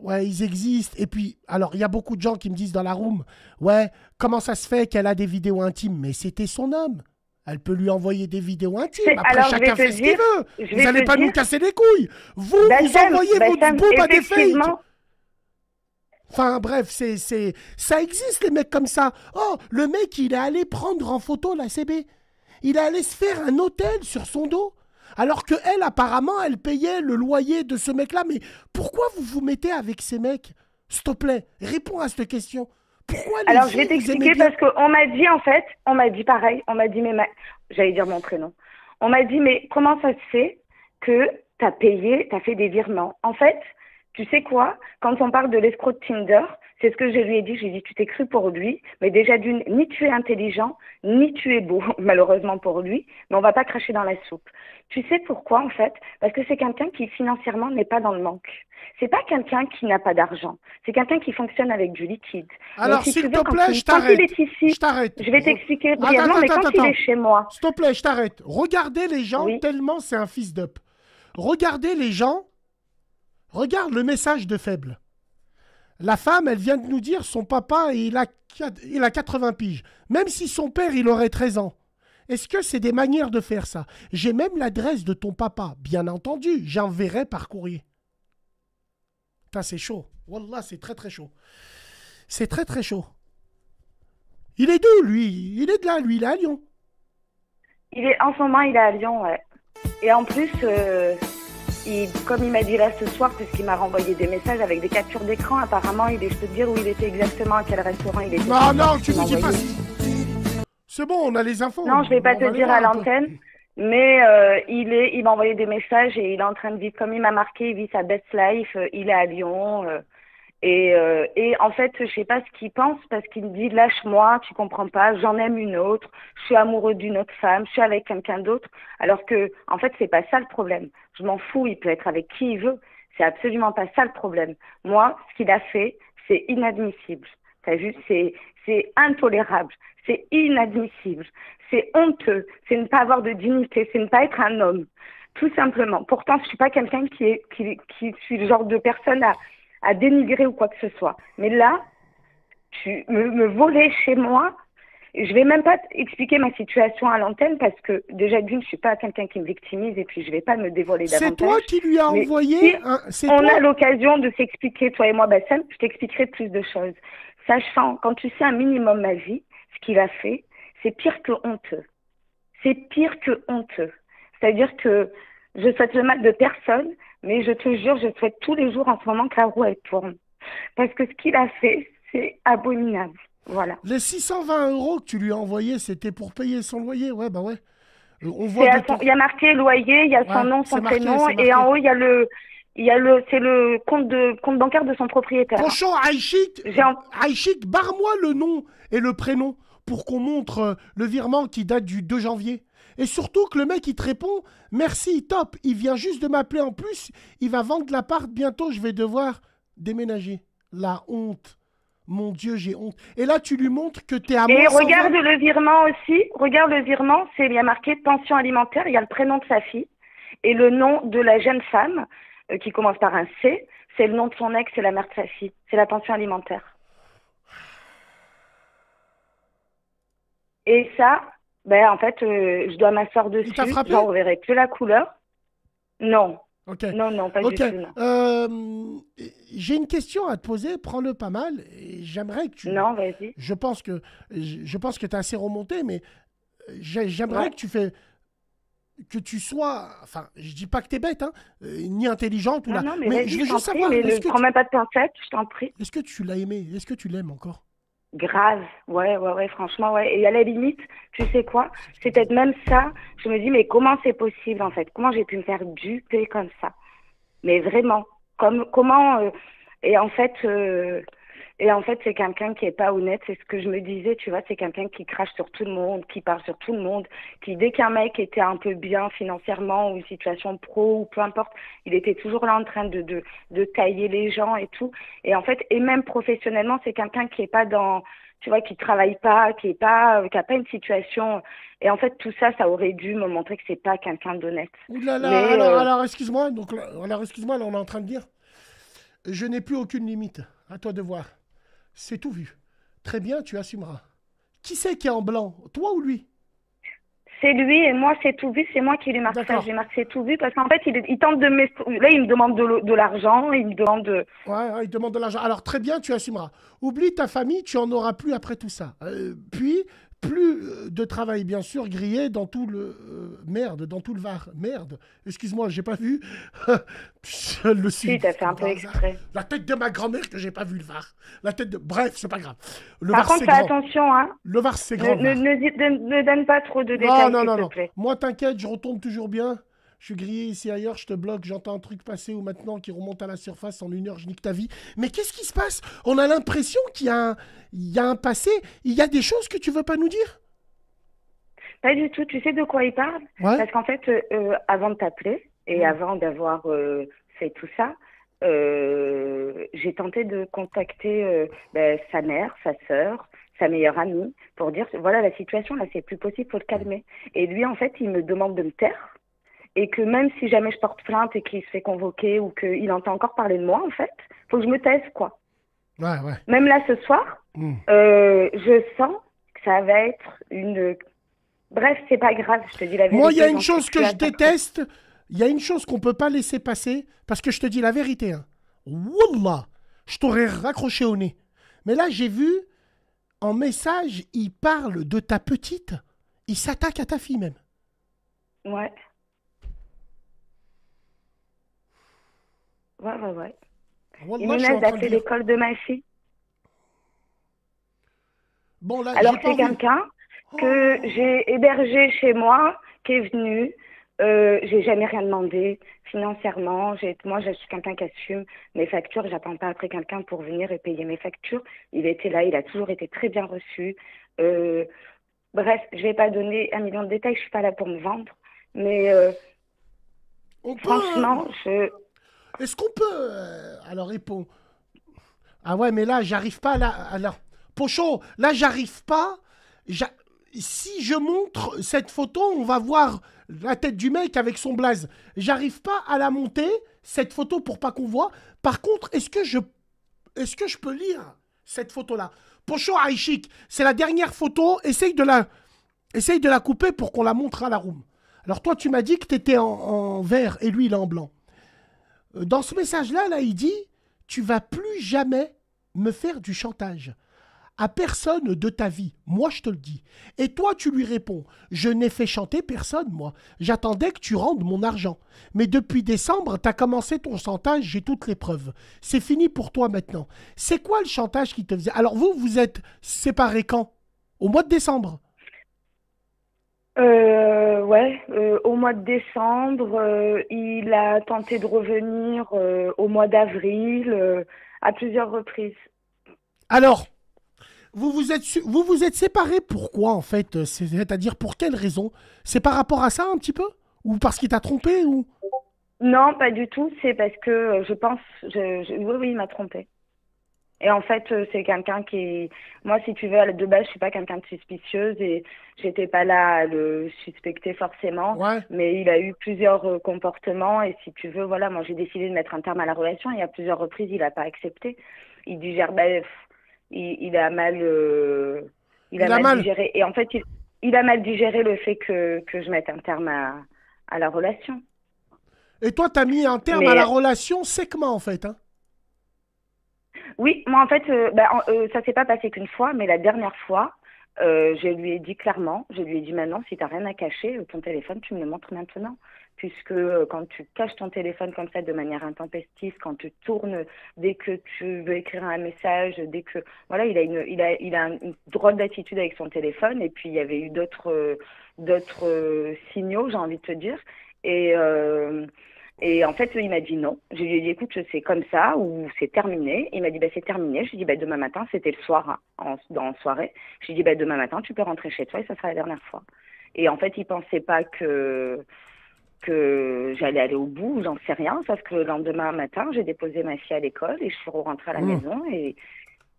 D: ouais, ils existent. Et puis, alors, il y a beaucoup de gens qui me disent dans la room, ouais, comment ça se fait qu'elle a des vidéos intimes? Mais c'était son homme. Elle peut lui envoyer des vidéos intimes. Après,
K: alors,
D: chacun fait ce qu'il veut. Vous n'allez pas nous casser les couilles. Vous, vous envoyez votre
K: Bassem,
D: boum à des fakes. Enfin bref, c'est, c'est, ça existe les mecs comme ça. Oh, le mec, il est allé prendre en photo la CB. Il est allé se faire un hôtel sur son dos. Alors que elle, apparemment, elle payait le loyer de ce mec-là. Mais pourquoi vous vous mettez avec ces mecs? S'il te plaît, réponds à cette question. Pourquoi
K: Alors, je vais t'expliquer parce qu'on m'a dit, en fait, on m'a dit pareil, on m'a dit, mais ma- j'allais dire mon prénom. On m'a dit, mais comment ça se fait que tu as payé, tu as fait des virements? En fait, tu sais quoi? Quand on parle de l'escroc de Tinder, c'est ce que je lui ai dit. J'ai dit, tu t'es cru pour lui, mais déjà d'une, ni tu es intelligent, ni tu es beau, malheureusement pour lui, mais on va pas cracher dans la soupe. Tu sais pourquoi, en fait? Parce que c'est quelqu'un qui, financièrement, n'est pas dans le manque. C'est pas quelqu'un qui n'a pas d'argent. C'est quelqu'un qui fonctionne avec du liquide.
D: Alors,
K: si
D: s'il
K: tu
D: te plaît,
K: il-
D: je t'arrête.
K: est ici,
D: Je
K: vais t'expliquer
D: Attends,
K: brièvement, mais
D: attends,
K: quand
D: attends,
K: il est chez moi,
D: S'il te plaît, je t'arrête. Regardez les gens tellement c'est un fils d'up. Regardez les gens. Regarde le message de faible. La femme, elle vient de nous dire son papa, il a, il a 80 piges. Même si son père, il aurait 13 ans. Est-ce que c'est des manières de faire ça? J'ai même l'adresse de ton papa. Bien entendu, j'enverrai par courrier. Putain, c'est chaud. Wallah, c'est très très chaud. C'est très très chaud. Il est d'où, lui? Il est de là, lui, il est à Lyon.
K: il est, en ce moment, il est à Lyon, ouais. Et en plus, euh, il, comme il m'a dit là ce soir, puisqu'il m'a renvoyé des messages avec des captures d'écran, apparemment, il est, je peux te dire où il était exactement, à quel restaurant il était.
D: Non, non, tu ne dis pas. C'est bon, on a les infos.
K: Non, je vais pas
D: On
K: te dire à l'antenne, mais euh, il est, il m'a envoyé des messages et il est en train de vivre comme il m'a marqué, il vit sa best life, euh, il est à Lyon. euh, et, euh, et en fait, je sais pas ce qu'il pense parce qu'il me dit lâche-moi, tu comprends pas, j'en aime une autre, je suis amoureux d'une autre femme, je suis avec quelqu'un d'autre. Alors que, en fait, c'est pas ça le problème. Je m'en fous, il peut être avec qui il veut. C'est absolument pas ça le problème. Moi, ce qu'il a fait, c'est inadmissible. T'as vu, c'est c'est intolérable, c'est inadmissible, c'est honteux, c'est ne pas avoir de dignité, c'est ne pas être un homme, tout simplement. Pourtant, je suis pas quelqu'un qui est qui, qui suis le genre de personne à à dénigrer ou quoi que ce soit. Mais là, tu me, me voler chez moi. Je vais même pas expliquer ma situation à l'antenne parce que déjà d'une, je suis pas quelqu'un qui me victimise et puis je vais pas me dévoiler davantage.
D: C'est toi qui lui as
K: Mais
D: envoyé
K: si
D: un-
K: on
D: toi-
K: a l'occasion de s'expliquer, toi et moi, Bassem, je t'expliquerai plus de choses. Sachant, quand tu sais un minimum ma vie, ce qu'il a fait, c'est pire que honteux. C'est pire que honteux. C'est-à-dire que je souhaite le mal de personne, mais je te jure, je souhaite tous les jours en ce moment que la roue elle tourne. Parce que ce qu'il a fait, c'est abominable. Voilà.
D: Les 620 euros que tu lui as envoyés, c'était pour payer son loyer Ouais, bah ouais. Euh, On voit ton-
K: Il y a marqué loyer, il y a son
D: Ouais,
K: nom, son
D: marqué,
K: prénom, et en haut il y a le, il y a le, c'est le compte de compte bancaire de son propriétaire.
D: Franchement, Aïchik, Aïchik, barre-moi le nom et le prénom pour qu'on montre euh, le virement qui date du 2 janvier. Et surtout que le mec, il te répond Merci, top. Il vient juste de m'appeler en plus. Il va vendre l'appart bientôt. Je vais devoir déménager. La honte. Mon Dieu, j'ai honte. Et là, tu lui montres que t'es à
K: Et
D: moins 120.
K: regarde le virement aussi. Regarde le virement, c'est il y a marqué pension alimentaire. Il y a le prénom de sa fille et le nom de la jeune femme euh, qui commence par un C. C'est le nom de son ex et la mère de sa fille. C'est la pension alimentaire. Et ça, ben en fait, euh, je dois m'asseoir dessus.
D: t'a frappé
K: J'en reverrai plus la couleur. Non.
D: Ok.
K: Non, non, pas du tout. non.
D: Euh, J'ai une question à te poser. Prends-le pas mal. J'aimerais que tu.
K: Non, vas-y.
D: Je pense que je pense que tu es assez remonté, mais euh, j'ai- j'aimerais
K: Ouais.
D: que tu fais que tu sois. Enfin, je dis pas que tu es bête, hein, euh, ni intelligente ou
K: Non,
D: là.
K: non, mais,
D: je veux juste savoir.
K: mais ne prends
D: tu-
K: même pas de pincettes, je t'en prie.
D: est-ce que tu l'as aimé? Est-ce que tu l'aimes encore?
K: Grave, ouais, ouais, ouais, franchement, ouais. Et à la limite, tu sais quoi? C'est peut-être même ça. Je me dis, mais comment c'est possible en fait? Comment j'ai pu me faire duper comme ça? Mais vraiment, comme comment euh, Et en fait, euh, et en fait, c'est quelqu'un qui est pas honnête. C'est ce que je me disais, tu vois. C'est quelqu'un qui crache sur tout le monde, qui parle sur tout le monde, qui dès qu'un mec était un peu bien financièrement ou une situation pro ou peu importe, il était toujours là en train de de, de tailler les gens et tout. Et en fait, et même professionnellement, c'est quelqu'un qui est pas dans tu vois, qui travaille pas, qui est pas, qui a pas une situation. Et en fait, tout ça, ça aurait dû me montrer que c'est pas quelqu'un d'honnête.
D: Ouh là là,
K: Mais,
D: alors,
K: euh,
D: alors, excuse-moi. Donc, alors excuse-moi. Là, on est en train de dire. Je n'ai plus aucune limite. À toi de voir. C'est tout vu. Très bien, tu assumeras. Qui c'est qui est en blanc? Toi ou lui?
K: C'est lui et moi, c'est tout vu. C'est moi qui lui marque ça. C'est tout vu parce qu'en fait, il, il tente de me. Là, il me demande de, l'argent, il me demande de.
D: Ouais, ouais, il demande de l'argent. Alors très bien, tu assumeras. Oublie ta famille, tu en auras plus après tout ça. Euh, puis, plus euh, de travail, bien sûr, grillé dans tout le... euh, merde, dans tout le Var. Merde. Excuse-moi, j'ai pas vu. Le
K: t'as fait un peu exprès.
D: La tête de ma grand-mère que j'ai pas vu le Var. La tête de... Bref, c'est pas grave. Le
K: Par
D: Var,
K: contre, fais
D: grand.
K: attention, hein.
D: Le Var, c'est grand.
K: ne,
D: Var.
K: ne dis- ne- ne donne pas trop de
D: Non,
K: détails,
D: non,
K: s'il
D: non,
K: te
D: non.
K: plaît.
D: Moi, t'inquiète, je retombe toujours bien. Je suis grillé ici ailleurs, je te bloque, j'entends un truc passer ou maintenant qui remonte à la surface en une heure, je nique ta vie. Mais qu'est-ce qui se passe? On a l'impression qu'il y, a un- il y a un passé, il y a des choses que tu veux pas nous dire?
K: Pas du tout. Tu sais de quoi il parle?
D: Ouais.
K: Parce qu'en fait, euh, euh, avant de t'appeler et
D: Mm.
K: avant d'avoir euh, fait tout ça, euh, j'ai tenté de contacter ben, sa mère, sa sœur, sa meilleure amie pour dire voilà la situation là c'est plus possible, faut le calmer. Et lui en fait, il me demande de me taire et que même si jamais je porte plainte et qu'il se fait convoquer ou qu'il entend encore parler de moi en fait, faut que je me taise quoi.
D: Ouais, ouais.
K: Même là ce soir,
D: Mm.
K: euh, je sens que ça va être une. Bref, c'est pas grave, je te dis la vérité.
D: Moi, il y a une chose que je déteste, il y a une chose qu'on peut pas laisser passer, parce que je te dis la vérité. Hein. Wallah, je t'aurais raccroché au nez. Mais là, j'ai vu, en message, il parle de ta petite, il s'attaque à ta fille même.
K: Ouais. Ouais, ouais, ouais.
D: Wallah,
K: d'appeler
D: lire.
K: l'école de ma fille.
D: Bon, là,
K: Alors, c'est quelqu'un que j'ai hébergé chez moi, qui est venu. Euh, j'ai jamais rien demandé financièrement. Moi, je suis quelqu'un qui assume mes factures. J'attends pas après quelqu'un pour venir et payer mes factures. Il était là, il a toujours été très bien reçu. Euh, bref, je vais pas donner un million de détails. Je suis pas là pour me vendre, mais euh,
D: On peut,
K: franchement, je
D: Est-ce qu'on peut. euh, alors, répond. Ah ouais, mais là, j'arrive pas là. Alors, Pocho, là, j'arrive pas. Si je montre cette photo, on va voir la tête du mec avec son blaze. J'arrive pas à la monter, cette photo, pour pas qu'on voit. Par contre, est-ce que je. Est-ce que je peux lire cette photo-là? Pocho Aïchik, c'est la dernière photo. Essaye de la. Essaye de la couper pour qu'on la montre à la room. Alors, toi, tu m'as dit que tu étais en, en vert et lui, il est en blanc. Euh, Dans ce message-là, là, il dit Tu vas plus jamais me faire du chantage. À personne de ta vie. Moi, je te le dis. Et toi, tu lui réponds Je n'ai fait chanter personne, moi. J'attendais que tu rendes mon argent. Mais depuis décembre, t'as commencé ton chantage, j'ai toutes les preuves. C'est fini pour toi maintenant. C'est quoi le chantage qui te faisait? Alors, vous, vous êtes séparés quand? Au mois de décembre
K: Euh, ouais, euh, au mois de décembre, euh, il a tenté de revenir euh, au mois d'avril à plusieurs reprises.
D: Alors, vous vous êtes, vous vous êtes séparés pourquoi en fait C'est- C'est-à-dire pour quelle raison? C'est par rapport à ça un petit peu? Ou parce qu'il t'a trompé ou?
K: Non, pas du tout. C'est parce que je pense, je, je- oui, oui, il m'a trompé. Et en fait, euh, c'est quelqu'un qui, moi, si tu veux, de base, je suis pas quelqu'un de suspicieuse et j'étais pas là à le suspecter forcément. Mais il a eu plusieurs euh, comportements et si tu veux, voilà, moi, j'ai décidé de mettre un terme à la relation et à plusieurs reprises, il a pas accepté. Il digère, bah, il, il a mal, euh, il a,
D: Il a
K: mal,
D: mal.
K: digéré. Et en fait, il, il a mal digéré le fait que, que je mette un terme à, à la relation.
D: Et toi, t'as mis un terme
K: Mais-
D: à la relation séquement en fait. Hein
K: Oui, moi en fait, euh, bah, euh, ça s'est pas passé qu'une fois, mais la dernière fois, euh, je lui ai dit clairement, je lui ai dit maintenant, si t'as rien à cacher, euh, ton téléphone, tu me le montres maintenant. Puisque quand tu caches ton téléphone comme ça de manière intempestive, quand tu tournes dès que tu veux écrire un message, dès que voilà, il a une, il a, il a une drôle d'attitude avec son téléphone. Et puis il y avait eu d'autres, d'autres signaux, j'ai envie de te dire. Et et en fait, il m'a dit non. Je lui ai dit, écoute, c'est comme ça ou c'est terminé. Il m'a dit, bah, c'est terminé. Je lui ai dit, bah, demain matin, c'était le soir, en, dans la soirée. Je lui ai dit, bah, demain matin, tu peux rentrer chez toi et ça sera la dernière fois. Et en fait, il pensait pas que, que j'allais aller au bout, j'en sais rien. Sauf que le lendemain matin, j'ai déposé ma fille à l'école et je suis rentrée à la
D: Mmh.
K: maison et,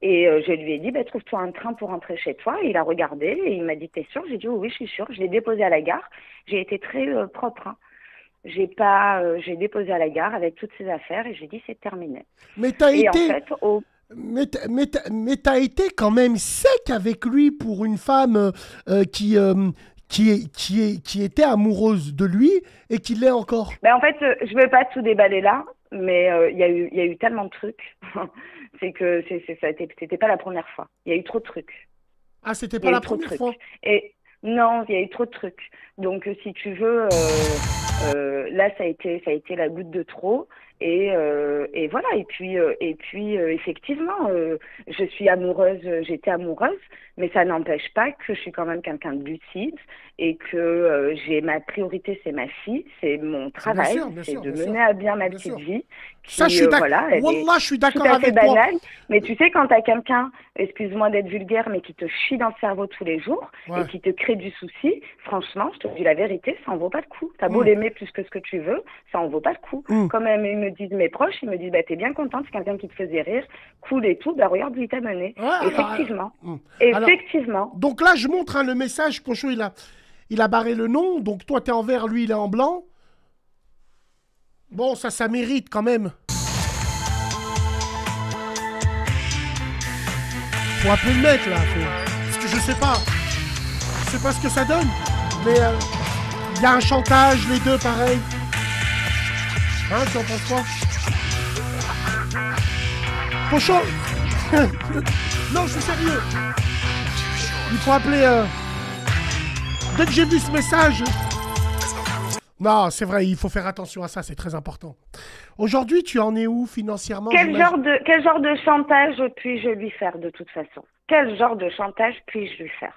K: et euh, je lui ai dit, bah, trouve-toi un train pour rentrer chez toi. Et il a regardé et il m'a dit, t'es sûre? J'ai dit, oui, oui, je suis sûre. Je l'ai déposé à la gare. J'ai été très euh, propre. hein. J'ai pas, euh, j'ai déposé à la gare avec toutes ses affaires et j'ai dit c'est terminé.
D: Mais t'as
K: en
D: été.
K: fait, au-
D: Mais mais mais t'as été quand même sec avec lui pour une femme euh, euh, qui, qui, est, qui, est, qui était amoureuse de lui et qui l'est encore.
K: Ben, en fait, je veux pas tout déballer là, mais il y a eu, il y a eu tellement de trucs. c'est que c'est, c'était pas la première fois. Il y a eu trop de trucs.
D: Ah, c'était pas la première fois?
K: Et non, il y a eu trop de trucs. Donc, euh, si tu veux, euh, euh, là, ça a été, ça a été la goutte de trop. Et, euh, et voilà. Et puis, euh, et puis, euh, effectivement, je suis amoureuse. J'étais amoureuse, mais ça n'empêche pas que je suis quand même quelqu'un de lucide et que j'ai ma priorité, c'est ma fille, c'est mon travail, c'est de
D: bien
K: mener
D: sûr.
K: à bien ma
D: Bien
K: petite
D: sûr.
K: vie.
D: Ça, je suis d'accord.
K: voilà,
D: Wallah, je suis d'accord
K: tout à fait
D: avec toi.
K: banale. Mais tu sais, quand t'as quelqu'un, excuse-moi d'être vulgaire, mais qui te chie dans le cerveau tous les jours
D: Ouais.
K: et qui te crée du souci, franchement, je te dis la vérité, ça en vaut pas le coup. T'as beau
D: Mm.
K: l'aimer plus que ce que tu veux, ça en vaut pas le coup.
D: Mm.
K: Quand même, disent mes proches, ils me disent, bah t'es bien contente, c'est quelqu'un qui te faisait rire, cool et tout, bah regarde où il t'a mené. Effectivement.
D: Mm. Alors,
K: Effectivement.
D: donc là, je montre hein, le message. Pocho, il a, il a barré le nom. Donc toi, t'es en vert, lui, il est en blanc. Bon, ça, ça mérite quand même. Faut appeler le mec, là. faut- Parce que je sais pas. Je sais pas ce que ça donne. Mais euh, il y a un chantage, les deux, pareil. Hein, tu en penses quoi Pocho Non, je suis sérieux. Il faut appeler. euh, Dès que j'ai vu ce message. Non, c'est vrai, il faut faire attention à ça, c'est très important. Aujourd'hui, tu en es où financièrement
K: Quel
D: j'imagine
K: genre, de, quel genre de chantage puis-je lui faire de toute façon? Quel genre de chantage puis-je lui faire?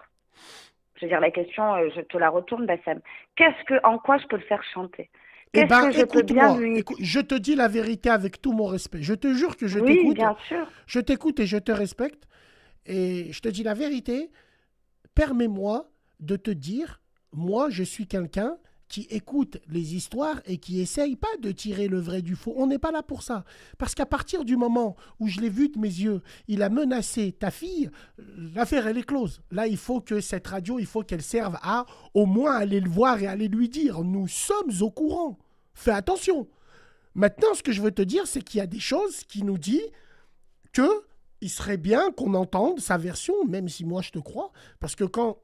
K: Je veux dire, la question, euh, je te la retourne, Bassem. Qu'est-ce que, en quoi je peux le faire chanter?
D: Eh ben,
K: que je peux bien
D: écoute-moi.
K: lui...
D: écoute, je te dis la vérité avec tout mon respect. Je te jure que je
K: Oui,
D: t'écoute.
K: bien sûr.
D: Je t'écoute et je te respecte. Et je te dis la vérité. Permets-moi de te dire, moi, je suis quelqu'un qui écoute les histoires et qui essaye pas de tirer le vrai du faux. On n'est pas là pour ça. Parce qu'à partir du moment où je l'ai vu de mes yeux, il a menacé ta fille, l'affaire, elle est close. Là, il faut que cette radio, il faut qu'elle serve à au moins aller le voir et aller lui dire, nous sommes au courant. Fais attention. Maintenant, ce que je veux te dire, c'est qu'il y a des choses qui nous disent que il serait bien qu'on entende sa version, même si moi je te crois, parce que quand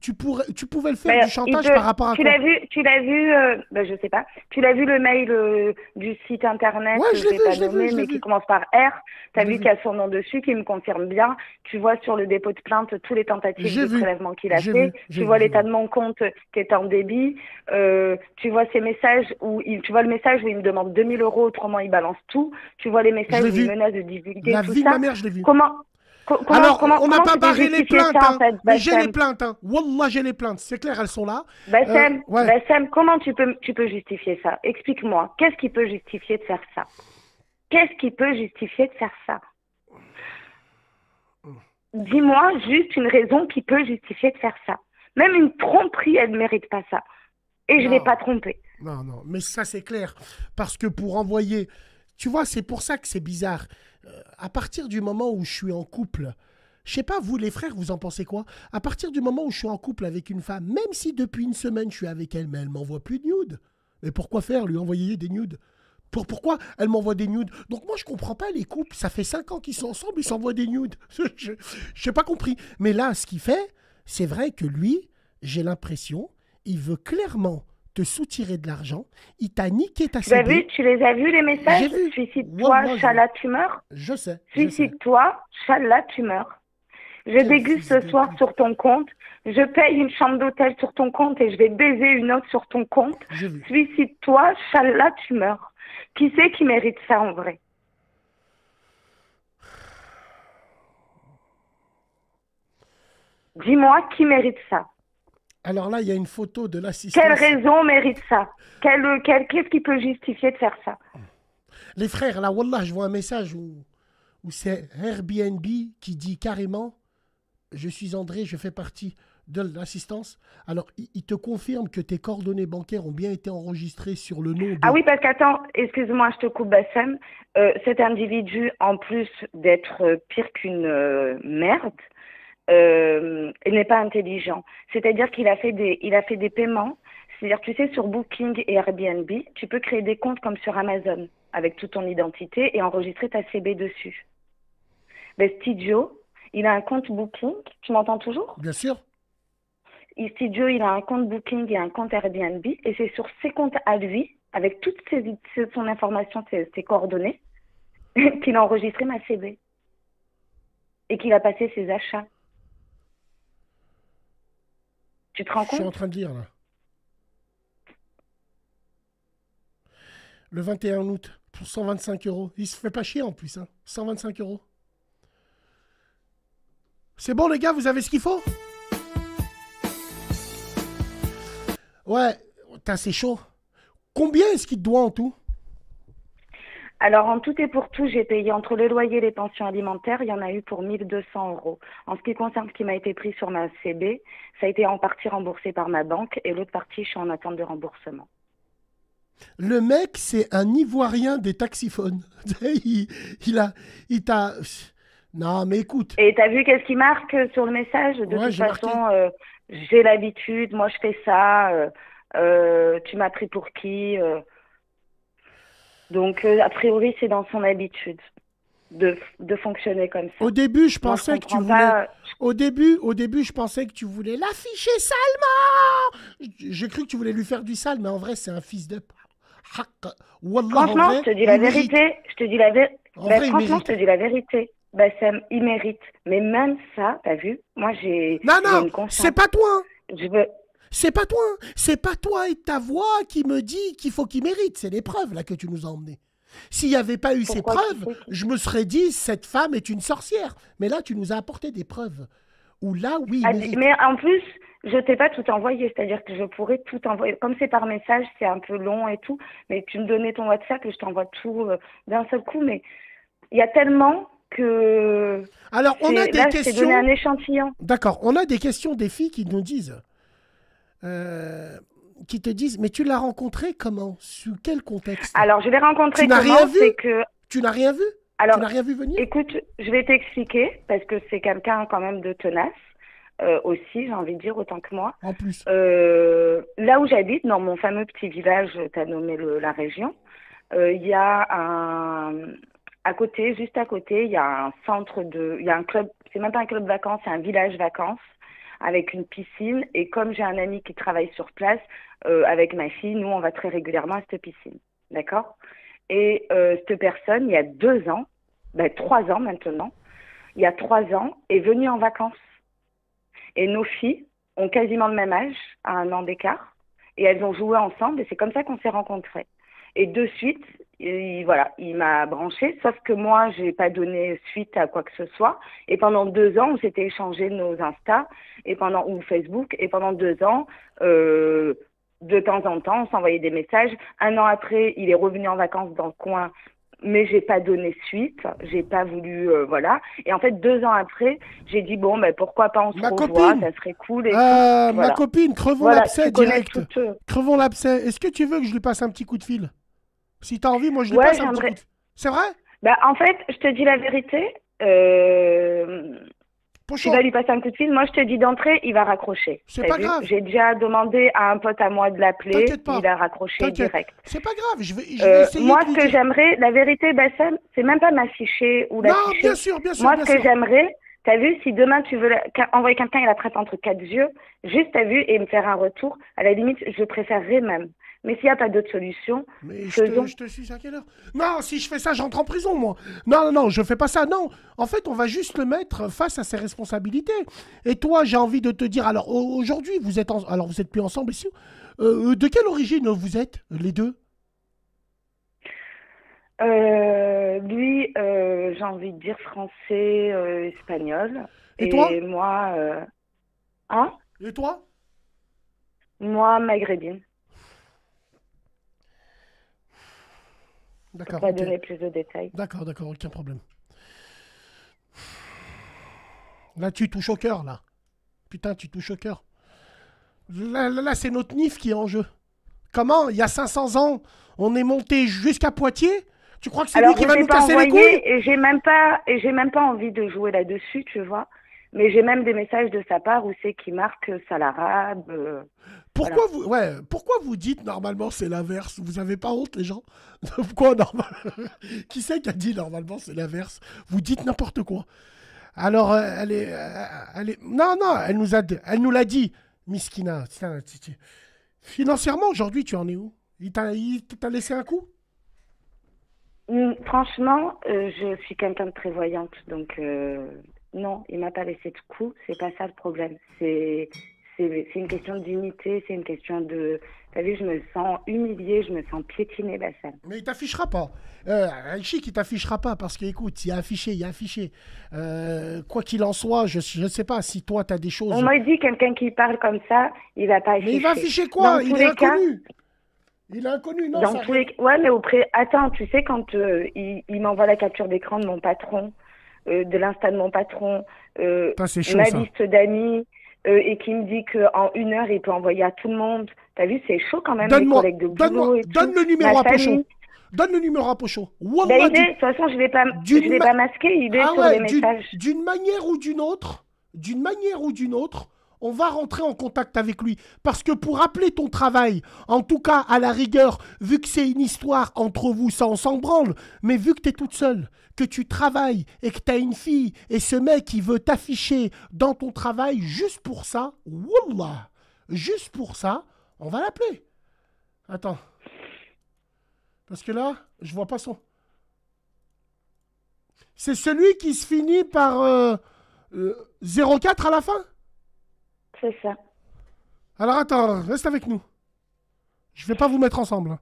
D: tu pourrais, tu pouvais le faire du chantage par rapport à
K: tu
D: quoi
K: l'as vu, tu l'as vu, euh, ben, je sais pas. Tu l'as vu le mail euh, du site internet
D: Ouais,
K: que
D: je l'ai vu,
K: pas
D: je l'ai vu,
K: nommer,
D: je l'ai
K: mais qui commence par R.
D: Je l'ai
K: vu
D: vu.
K: qu'il y a son nom dessus, qui me confirme bien. Tu vois sur le dépôt de plainte tous les tentatives
D: J'ai
K: de prélèvement qu'il a
D: J'ai
K: fait. Tu vois l'état de mon compte qui est en débit. Euh, tu vois ces messages où il, tu vois le message où il me demande 2000 euros, autrement il balance tout. Tu vois les messages où il menace de divulguer
D: La
K: tout
D: vie de
K: ça.
D: ma mère, je l'ai vu.
K: Comment co- comment-
D: Alors,
K: comment-
D: on n'a pas barré les plaintes,
K: ça, en
D: hein,
K: fait,
D: mais j'ai les plaintes. Hein. Wallah, j'ai les plaintes. C'est clair, elles sont là.
K: Bassem,
D: Euh, ouais.
K: Bassem, comment tu peux, tu peux justifier ça? Explique-moi. Qu'est-ce qui peut justifier de faire ça? Qu'est-ce qui peut justifier de faire ça? Dis-moi juste une raison qui peut justifier de faire ça. Même une tromperie, elle ne mérite pas ça. Et je ne l'ai
D: Non.
K: pas trompé.
D: Non, non, mais ça c'est clair. Parce que pour envoyer. Tu vois, c'est pour ça que c'est bizarre. Euh, à partir du moment où je suis en couple, je sais pas, vous les frères, vous en pensez quoi? À partir du moment où je suis en couple avec une femme, même si depuis une semaine je suis avec elle, mais elle m'envoie plus de nudes. Mais pourquoi faire? Lui envoyer des nudes pour, Pourquoi elle m'envoie des nudes? Donc moi je comprends pas les couples. Ça fait 5 ans qu'ils sont ensemble, ils s'envoient des nudes. Je n'ai pas compris. Mais là, ce qu'il fait, c'est vrai que lui, j'ai l'impression, il veut clairement te soutirer de l'argent. Il t'a niqué ta
K: Tu, vu, tu les as vus, les messages? Suicide-toi, Chala, tu meurs?
D: Je sais.
K: Suicide-toi, Chala, tu meurs. Je déguste ce soir sur ton compte. Je paye une chambre d'hôtel sur ton compte et je vais baiser une autre sur ton compte. Suicide-toi, Chala, tu meurs. Qui c'est qui mérite ça en vrai? Dis-moi qui mérite ça?
D: Alors là, il y a une photo de l'assistance.
K: Quelle raison mérite ça? Qu'est-ce qui peut justifier de faire ça?
D: Les frères, là, Wallah, je vois un message où, où c'est Airbnb qui dit carrément Je suis André, je fais partie de l'assistance. Alors, il, te confirme que tes coordonnées bancaires ont bien été enregistrées sur le nom de.
K: Ah oui, parce qu'attends, excuse-moi, je te coupe, Bassem. Euh, cet individu, en plus d'être pire qu'une euh, merde, euh, n'est pas intelligent. C'est-à-dire qu'il a fait des, il a fait des paiements. C'est-à-dire, tu sais, sur Booking et Airbnb, tu peux créer des comptes comme sur Amazon avec toute ton identité et enregistrer ta CB dessus. Ben, Studio, il a un compte Booking. Tu m'entends toujours?
D: Bien sûr.
K: Studio, il a un compte Booking et un compte Airbnb, et c'est sur ses comptes à lui, avec ses- son information, ses, ses coordonnées, qu'il a enregistré ma CB. Et qu'il a passé ses achats. Tu te rends
D: Je suis en train de lire là. Le 21 août, pour 125 euros. Il se fait pas chier en plus, hein. 125 euros. C'est bon les gars, vous avez ce qu'il faut? Ouais, putain, c'est chaud. Combien est-ce qu'il te doit en tout?
K: Alors, en tout et pour tout, j'ai payé entre le loyer et les pensions alimentaires, il y en a eu pour 1200 euros. En ce qui concerne ce qui m'a été pris sur ma CB, ça a été en partie remboursé par ma banque et l'autre partie, je suis en attente de remboursement.
D: Le mec, c'est un Ivoirien des taxiphones. il, il a, il t'a. Non, mais écoute.
K: Et t'as vu qu'est-ce qui marque sur le message? De
D: Ouais,
K: toute façon, euh, j'ai l'habitude, moi je fais ça, euh, euh, tu m'as pris pour qui. Donc, euh, a priori, c'est dans son habitude de, de fonctionner comme ça.
D: Au début, je
K: Moi,
D: pensais que tu voulais.
K: pas.
D: Au début, au début, je pensais que tu voulais l'afficher salement. J'ai cru que tu voulais lui faire du sale, mais en vrai, c'est un fils de. Wallah,
K: Franchement,
D: vrai,
K: je te dis la
D: mérite.
K: vérité. Je te dis la vérité.
D: En vrai, il
K: franchement,
D: mérite.
K: je te dis la vérité. Bassem, il mérite. Mais même ça, t'as vu? Moi, j'ai.
D: Non, non,
K: une conscience.
D: c'est pas toi. hein.
K: Je veux.
D: C'est pas toi. hein. C'est pas toi et ta voix qui me dit qu'il faut qu'il mérite. C'est les preuves là que tu nous as emmenées. S'il n'y avait pas eu ces
K: Pourquoi
D: preuves, je me serais dit cette femme est une sorcière. Mais là, tu nous as apporté des preuves. Ou là, oui, il
K: Ah,
D: mérite.
K: mais en plus, je t'ai pas tout envoyé, c'est-à-dire que je pourrais tout envoyer. Comme c'est par message, c'est un peu long et tout, mais tu me donnais ton WhatsApp et je t'envoie tout euh, d'un seul coup. Mais il y a tellement que.
D: Alors, on a des
K: là, je t'ai
D: questions.
K: donné un échantillon.
D: D'accord, on a des questions des filles qui nous disent, euh, qui te disent, mais tu l'as rencontré comment? Sous quel contexte?
K: Alors, je l'ai rencontré
D: Tu n'as
K: comment?
D: rien vu?
K: Que.
D: Tu n'as rien vu?
K: Alors,
D: Tu n'as rien vu venir?
K: Écoute, je vais t'expliquer parce que c'est quelqu'un quand même de tenace euh, aussi, j'ai envie de dire autant que moi.
D: En plus.
K: Euh, là où j'habite, dans mon fameux petit village, tu as nommé le- la région, il y a un à côté, juste à côté, il y a un centre de, il y a un club, c'est même pas un club vacances, c'est un village vacances avec une piscine. Et comme j'ai un ami qui travaille sur place, euh, avec ma fille, nous on va très régulièrement à cette piscine, d'accord? Et euh, cette personne, il y a deux ans, ben, trois ans maintenant, il y a trois ans, est venue en vacances. Et nos filles ont quasiment le même âge, à un an d'écart, et elles ont joué ensemble, et c'est comme ça qu'on s'est rencontrés. Et de suite, il, voilà, il m'a branché, sauf que moi, j'ai pas donné suite à quoi que ce soit. Et pendant deux ans, on s'était échangé nos Insta et pendant ou Facebook, et pendant deux ans, euh, de temps en temps, on s'envoyait des messages. Un an après, il est revenu en vacances dans le coin, mais j'ai pas donné suite, j'ai pas voulu, euh, voilà. Et en fait, deux ans après, j'ai dit bon, ben pourquoi pas on se
D: Ma
K: revoit,
D: copine.
K: ça serait cool. Et
D: Euh,
K: tout.
D: Ma copine, crevons
K: Voilà,
D: l'abcès direct.
K: euh,
D: Crevons l'abcès. Est-ce que tu veux que je lui passe un petit coup de fil? Si t'as envie, moi je lui
K: Ouais,
D: passe un petit. C'est vrai?
K: Bah, en fait, je te dis la vérité. Euh, tu vas lui passer un coup de fil. Moi, je te dis d'entrée, il va raccrocher.
D: C'est pas grave.
K: J'ai déjà demandé à un pote à moi de l'appeler. Il a raccroché direct.
D: C'est pas grave, je vais, je vais
K: Euh,
D: essayer
K: moi, ce que j'aimerais, la vérité, Bassem, c'est même pas m'afficher ou
D: Non, bien sûr, bien sûr,
K: Moi,
D: bien
K: ce que j'aimerais, t'as vu, si demain tu veux la- envoyer quelqu'un et la traite entre quatre yeux, juste t'as vu et me faire un retour, à la limite, je préférerais même. Mais s'il n'y a pas d'autre solution,
D: Mais je te, je te suis à quelle heure? Non, si je fais ça, j'entre en prison, moi. Non, non, non, je fais pas ça. Non, en fait, on va juste le mettre face à ses responsabilités. Et toi, j'ai envie de te dire, alors au- aujourd'hui, vous êtes, en- alors vous êtes plus ensemble ici. Euh, de quelle origine vous êtes, les deux?
K: Euh, lui, euh, j'ai envie de dire français, euh, espagnol.
D: Et toi?
K: Moi, hein?
D: Et toi?
K: Moi, maghrébine.
D: D'accord.
K: Pas
D: ok.
K: donner plus de détails.
D: D'accord, d'accord, aucun problème. Là, tu touches au cœur, là. Putain, tu touches au cœur. Là, là, là, c'est notre NIF qui est en jeu. Comment? Il y a 500 ans, on est monté jusqu'à Poitiers? Tu crois que c'est lui qui
K: je
D: va nous casser les
K: envoyé
D: couilles?
K: et j'ai même pas et j'ai même pas envie de jouer là-dessus, tu vois. Mais j'ai même des messages de sa part où c'est qui marque ça l'arabe. euh,
D: Pourquoi vous, ouais, pourquoi vous dites normalement c'est l'inverse? Vous avez pas honte, les gens? Pourquoi normal? Qui c'est qui a dit normalement c'est l'inverse? Vous dites n'importe quoi. Alors, euh, elle est, euh, elle est, non, non, elle nous a, elle nous l'a dit, Miskina. Financièrement, aujourd'hui, tu en es où? Il t'a, il t'a laissé un coup?
K: Mm, Franchement, euh, je suis quelqu'un de très voyante, donc non, il m'a pas laissé de coup. C'est pas ça le problème. C'est c'est une question de dignité, c'est une question de. T'as vu, je me sens humiliée, je me sens piétinée, Bassem.
D: Mais il t'affichera pas. Euh, Aïchik, il t'affichera pas parce qu'écoute, il a affiché, il a affiché. Euh, quoi qu'il en soit, je ne sais pas si toi, tu as des choses.
K: On m'a dit quelqu'un qui parle comme ça, il va pas afficher.
D: Mais il va afficher quoi
K: Dans
D: Il est
K: cas-
D: inconnu. Il est inconnu, non
K: Dans
D: ça-
K: tous les... Ouais, mais auprès. Attends, tu sais, quand euh, il, il m'envoie la capture d'écran de mon patron, euh, de l'insta de mon patron, euh,
D: Putain, c'est chaud,
K: ma
D: ça.
K: liste d'amis, euh, et qui me dit qu'en une heure, il peut envoyer à tout le monde. T'as vu, c'est chaud quand même, les
D: Donne-moi,
K: collègues de boulot.
D: donne le numéro
K: Ma
D: à Pochon. Donne le numéro à Pochon.
K: Ben, est, de toute façon, je vais pas, je vais
D: ma-
K: pas masquer, il est
D: Ah
K: sur
D: ouais,
K: les
D: d'une-
K: messages.
D: D'une manière ou d'une autre, d'une manière ou d'une autre, on va rentrer en contact avec lui. Parce que pour appeler ton travail, en tout cas à la rigueur, vu que c'est une histoire entre vous, ça on s'en branle, mais vu que tu es toute seule, que tu travailles et que tu as une fille, et ce mec il veut t'afficher dans ton travail juste pour ça, Wallah, juste pour ça, on va l'appeler. Attends. Parce que là, je vois pas son. C'est celui qui se finit par euh, euh, 04 à la fin?
K: C'est ça.
D: Alors attends, reste avec nous. Je vais pas vous mettre ensemble.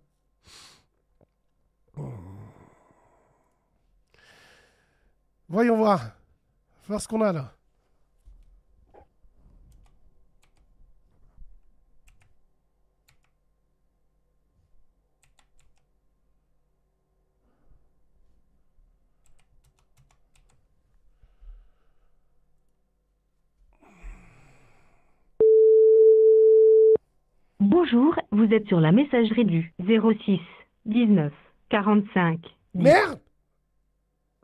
D: Voyons voir. Voir ce qu'on a là.
L: Bonjour, vous êtes sur la messagerie du 06 19 45.
D: Merde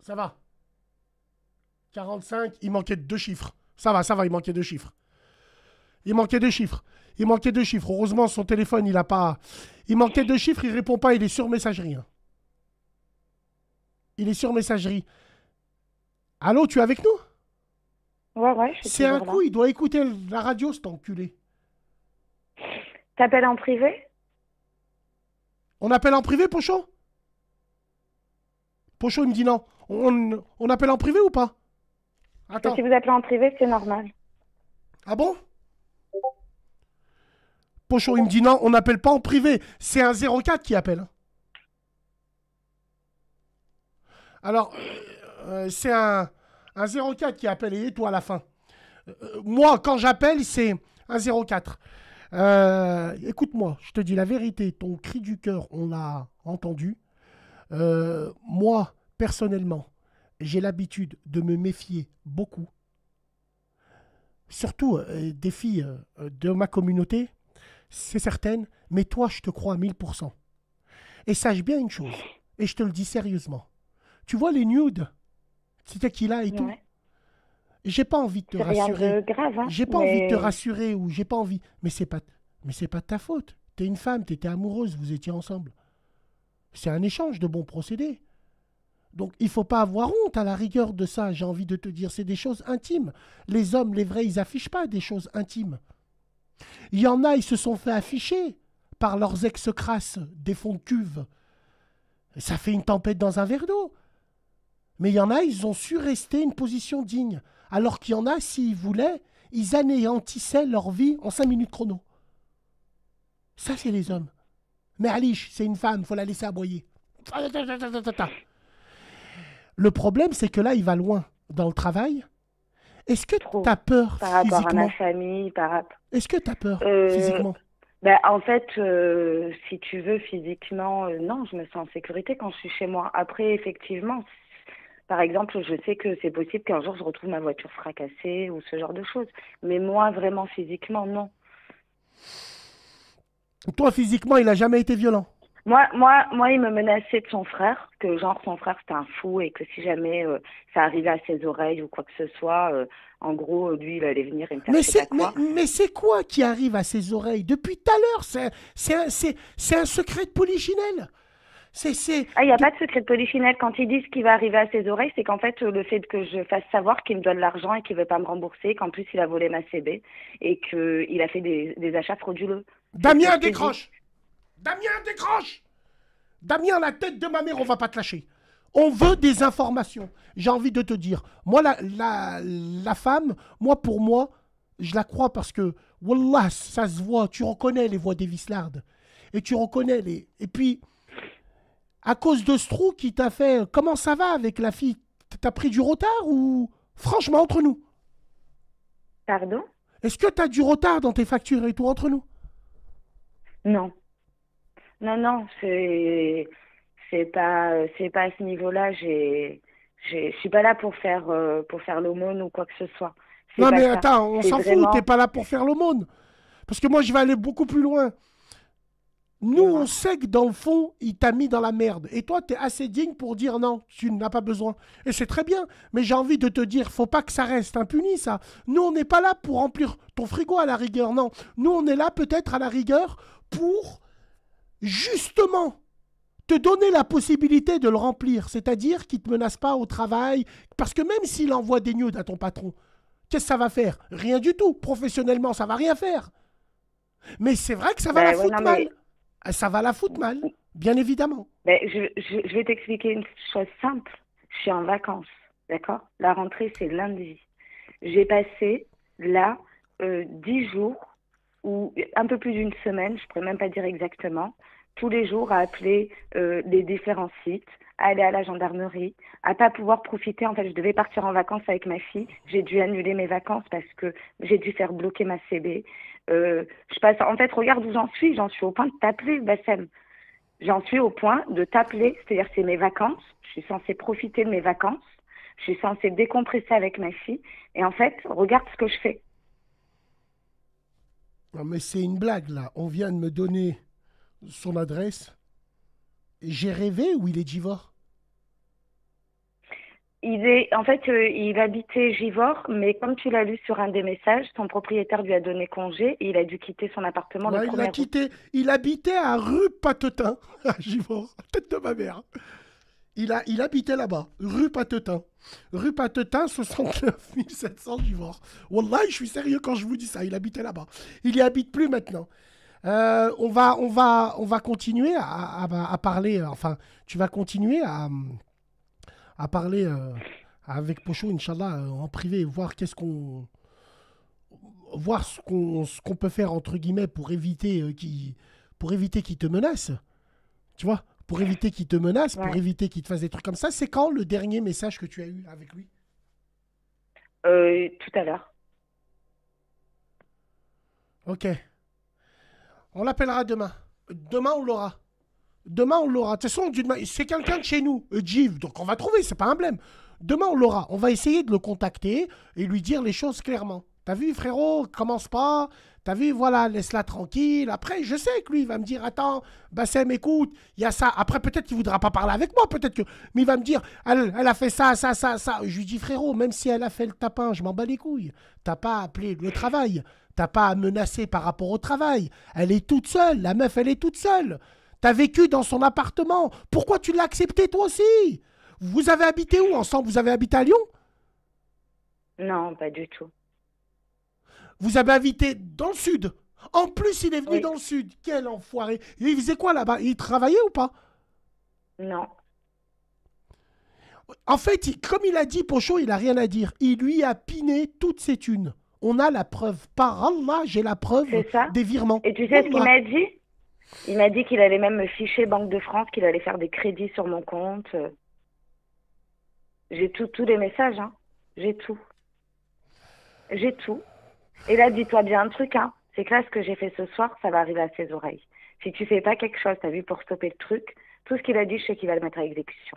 D: Ça va. 45, il manquait deux chiffres. Ça va, ça va, il manquait deux chiffres. Il manquait deux chiffres. Il manquait deux chiffres. Heureusement, son téléphone, il a pas. Il manquait deux chiffres, il répond pas, il est sur messagerie. hein. Il est sur messagerie. Allô, tu es avec nous?
K: Ouais, ouais, je suis
D: C'est un coup, il doit écouter la radio, cet enculé.
K: T'appelles en privé?
D: On appelle en privé, Pochon? Pochon, il me dit non. On, on appelle en privé ou pas? Attends.
K: Si vous appelez en privé, c'est normal.
D: Ah bon? Pochon, il me dit non, on n'appelle pas en privé. C'est un 04 qui appelle. Alors, euh, c'est un, un 04 qui appelle et toi à la fin. Euh, moi, quand j'appelle, c'est un 04. Euh, Écoute-moi, je te dis la vérité. Ton cri du cœur, on l'a entendu. Moi, personnellement, j'ai l'habitude de me méfier beaucoup surtout euh, des filles euh, de ma communauté, c'est certaine, mais toi, je te crois à 1000%. Et sache bien une chose, et je te le dis sérieusement. Tu vois les nudes C'était qu'il a et tout? J'ai pas envie de te rassurer.
K: hein,
D: J'ai pas envie de te rassurer ou j'ai pas envie. Mais c'est pas, mais c'est pas de ta faute. T'es une femme, t'étais amoureuse, vous étiez ensemble. C'est un échange de bons procédés. Donc il faut pas avoir honte à la rigueur de ça. J'ai envie de te dire, c'est des choses intimes. Les hommes, les vrais, ils affichent pas des choses intimes. Il y en a, ils se sont fait afficher par leurs ex-crasses, des fonds de cuve. Ça fait une tempête dans un verre d'eau. Mais il y en a, ils ont su rester une position digne. Alors qu'il y en a, s'ils voulaient, ils anéantissaient leur vie en cinq minutes chrono. Ça, c'est les hommes. Mais Alice, c'est une femme, faut la laisser aboyer. Le problème, c'est que là, il va loin dans le travail. Est-ce que tu as peur
K: Par rapport à ma famille, par rapport.
D: Est-ce que tu as peur
K: Euh,
D: physiquement?
K: Ben, en fait, euh, si tu veux, physiquement, euh, non, je me sens en sécurité quand je suis chez moi. Après, effectivement, par exemple, je sais que c'est possible qu'un jour je retrouve ma voiture fracassée ou ce genre de choses. Mais moi, vraiment, physiquement, non.
D: Toi, physiquement, il a jamais été violent?
K: Moi, moi, moi, il me menaçait de son frère, que genre son frère c'était un fou et que si jamais euh, ça arrivait à ses oreilles ou quoi que ce soit, euh, en gros, lui, il allait venir et me faire
D: Mais c'est, mais,
K: quoi.
D: mais c'est quoi qui arrive à ses oreilles? Depuis tout à l'heure c'est, c'est, un, c'est, c'est un secret de polichinelle. C'est, c'est...
K: Ah, il n'y a pas de secret de polichinelle. Quand il dit ce qui va arriver à ses oreilles, c'est qu'en fait, le fait que je fasse savoir qu'il me donne l'argent et qu'il ne veut pas me rembourser, qu'en plus, il a volé ma CB et qu'il a fait des, des achats frauduleux.
D: Damien, décroche Damien, décroche Damien, la tête de ma mère, on va pas te lâcher. On veut des informations. J'ai envie de te dire, moi, la, la, la femme, moi, pour moi, je la crois parce que, Wallah, ça se voit. Tu reconnais les voix des vislardes. Et tu reconnais les. Et puis, à cause de ce trou qui t'a fait. Comment ça va avec la fille? T'as pris du retard ou. Franchement, entre nous?
K: Pardon?
D: Est-ce que t'as du retard dans tes factures et tout entre nous?
K: Non. Non, non, c'est c'est pas c'est pas à ce niveau-là. J'ai j'ai- je suis pas là pour faire euh, pour faire l'aumône ou quoi que ce soit.
D: Non, mais
K: ça.
D: attends, on s'en fout.
K: vraiment-
D: T'es pas là pour faire l'aumône. Parce que moi, je vais aller beaucoup plus loin. Nous, on sait que dans le fond, il t'a mis dans la merde. Et toi, tu es assez digne pour dire non, tu n'as pas besoin. Et c'est très bien. Mais j'ai envie de te dire, faut pas que ça reste impuni, ça. Nous, on n'est pas là pour remplir ton frigo à la rigueur, non. Nous, on est là peut-être à la rigueur pour justement te donner la possibilité de le remplir. C'est-à-dire qu'il ne te menace pas au travail. Parce que même s'il envoie des nudes à ton patron, qu'est-ce que ça va faire? Rien du tout. Professionnellement, ça va rien faire. Mais c'est vrai que ça va
K: Ben
D: la foutre
K: non,
D: mal.
K: mais-
D: Ah, Ça va la foutre mal, bien évidemment.
K: Ben, je, je, je vais t'expliquer une chose simple. Je suis en vacances, d'accord? La rentrée, c'est lundi. J'ai passé là euh, dix jours ou un peu plus d'une semaine, je pourrais même pas dire exactement, tous les jours à appeler euh, les différents sites, à aller à la gendarmerie, à pas pouvoir profiter. En fait, je devais partir en vacances avec ma fille. J'ai dû annuler mes vacances parce que j'ai dû faire bloquer ma CB. Euh, je passe. En fait, regarde où j'en suis. J'en suis au point de t'appeler, Bassem. J'en suis au point de t'appeler, c'est-à-dire c'est mes vacances. Je suis censée profiter de mes vacances. Je suis censée décompresser avec ma fille. Et en fait, regarde ce que je fais.
D: Non, mais c'est une blague, là. On vient de me donner son adresse. J'ai rêvé ou il est Givor?
K: Il est, en fait, euh, il habitait Givors, mais comme tu l'as lu sur un des messages, son propriétaire lui a donné congé et il a dû quitter son appartement
D: Ouais,
K: le
D: il
K: août.
D: quitté. Il habitait à rue Patetin, à Givors. Tête de ma mère. Il, a, il habitait là-bas, rue Patetin. Rue Patetin, 69 700 Givors. Wallah, je suis sérieux quand je vous dis ça. Il habitait là-bas. Il y habite plus maintenant. Euh, on, va, on, va, on va continuer à, à- parler. euh, Enfin, tu vas continuer à, à parler euh, avec Pocho, Inch'Allah, en privé, voir qu'est-ce qu'on voir ce qu'on peut faire entre guillemets pour éviter qu'il pour éviter qu'il te menace. Tu vois? Pour éviter qu'il te menace, pour éviter qu'il te fasse des trucs comme ça. C'est quand le dernier message que tu as eu avec lui?
K: Euh, tout à l'heure.
D: Ok. On l'appellera demain. Demain, on l'aura. Demain, on l'aura. De toute façon, c'est quelqu'un de chez nous, euh, Jiv, donc on va trouver, c'est pas un blême. Demain, on l'aura. On va essayer de le contacter et lui dire les choses clairement. T'as vu, frérot, commence pas. T'as vu, voilà, laisse-la tranquille. Après, je sais que lui, il va me dire, attends, Bassem, écoute, il y a ça. Après, peut-être qu'il voudra pas parler avec moi, peut-être que. Mais il va me dire, elle, elle a fait ça, ça, ça, ça. Je lui dis, frérot, même si elle a fait le tapin, je m'en bats les couilles. T'as pas appelé le travail. T'as pas à menacer par rapport au travail. Elle est toute seule. La meuf, elle est toute seule. T'as vécu dans son appartement. Pourquoi tu l'as accepté toi aussi? Vous avez habité où ensemble? Vous avez habité à Lyon?
K: Non, pas du tout.
D: Vous avez habité dans le sud. En plus, il est venu
K: Oui.
D: dans le sud. Quel enfoiré. Il faisait quoi là-bas? Il travaillait ou pas?
K: Non.
D: En fait, il- comme il a dit, Pocho, il a rien à dire. Il lui a piné toutes ses thunes. On a la preuve. Par Allah, j'ai la preuve
K: ça.
D: des virements.
K: Et tu sais ce qu'il m'a dit? Il m'a dit qu'il allait même me ficher Banque de France, qu'il allait faire des crédits sur mon compte. J'ai tout, tous les messages, hein. J'ai tout. J'ai tout. Et là, dis-toi bien un truc, hein. C'est que là, ce que j'ai fait ce soir, ça va arriver à ses oreilles. Si tu fais pas quelque chose, t'as vu, pour stopper le truc, tout ce qu'il a dit, je sais qu'il va le mettre à exécution.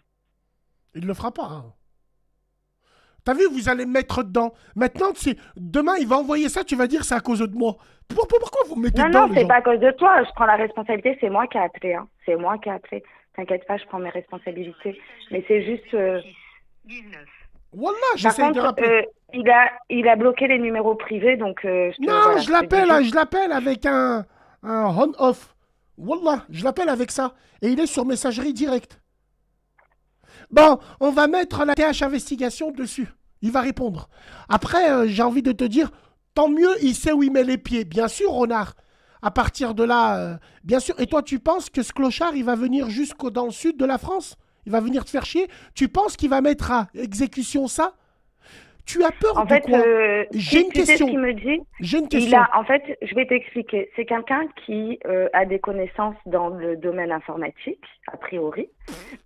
D: Il ne le fera pas. hein. T'as vu, vous allez me mettre dedans. Maintenant, c'est demain, il va envoyer ça, tu vas dire c'est à cause de moi. Pour- pour- Pourquoi vous me mettez
K: Non,
D: dedans
K: non,
D: les
K: c'est pas à cause de toi. Je prends la responsabilité. C'est moi qui ai appelé. Hein. C'est moi qui ai appelé. T'inquiète pas, je prends mes responsabilités. Mais c'est juste. euh,
D: Wallah,
K: Par
D: j'essaie de rappeler.
K: euh, il, a, il a bloqué les numéros privés, donc. euh, je te-
D: non,
K: voilà,
D: je
K: te
D: l'appelle,
K: dis
D: hein, je l'appelle avec un, un on-off. Wallah, je l'appelle avec ça. Et il est sur messagerie directe. Bon, on va mettre la TH investigation dessus. Il va répondre. Après, euh, j'ai envie de te dire, tant mieux, il sait où il met les pieds. Bien sûr, Renard. À partir de là, euh, bien sûr. Et toi, tu penses que ce clochard, il va venir jusqu'au dans le sud de la France? Il va venir te faire chier? Tu penses qu'il va mettre à exécution ça? Tu as peur
K: En
D: de
K: fait,
D: quoi?
K: euh,
D: J'ai une question.
K: me dit
D: J'ai une
K: Il
D: question.
K: a, en fait, je vais t'expliquer. C'est quelqu'un qui euh, a des connaissances dans le domaine informatique, a priori,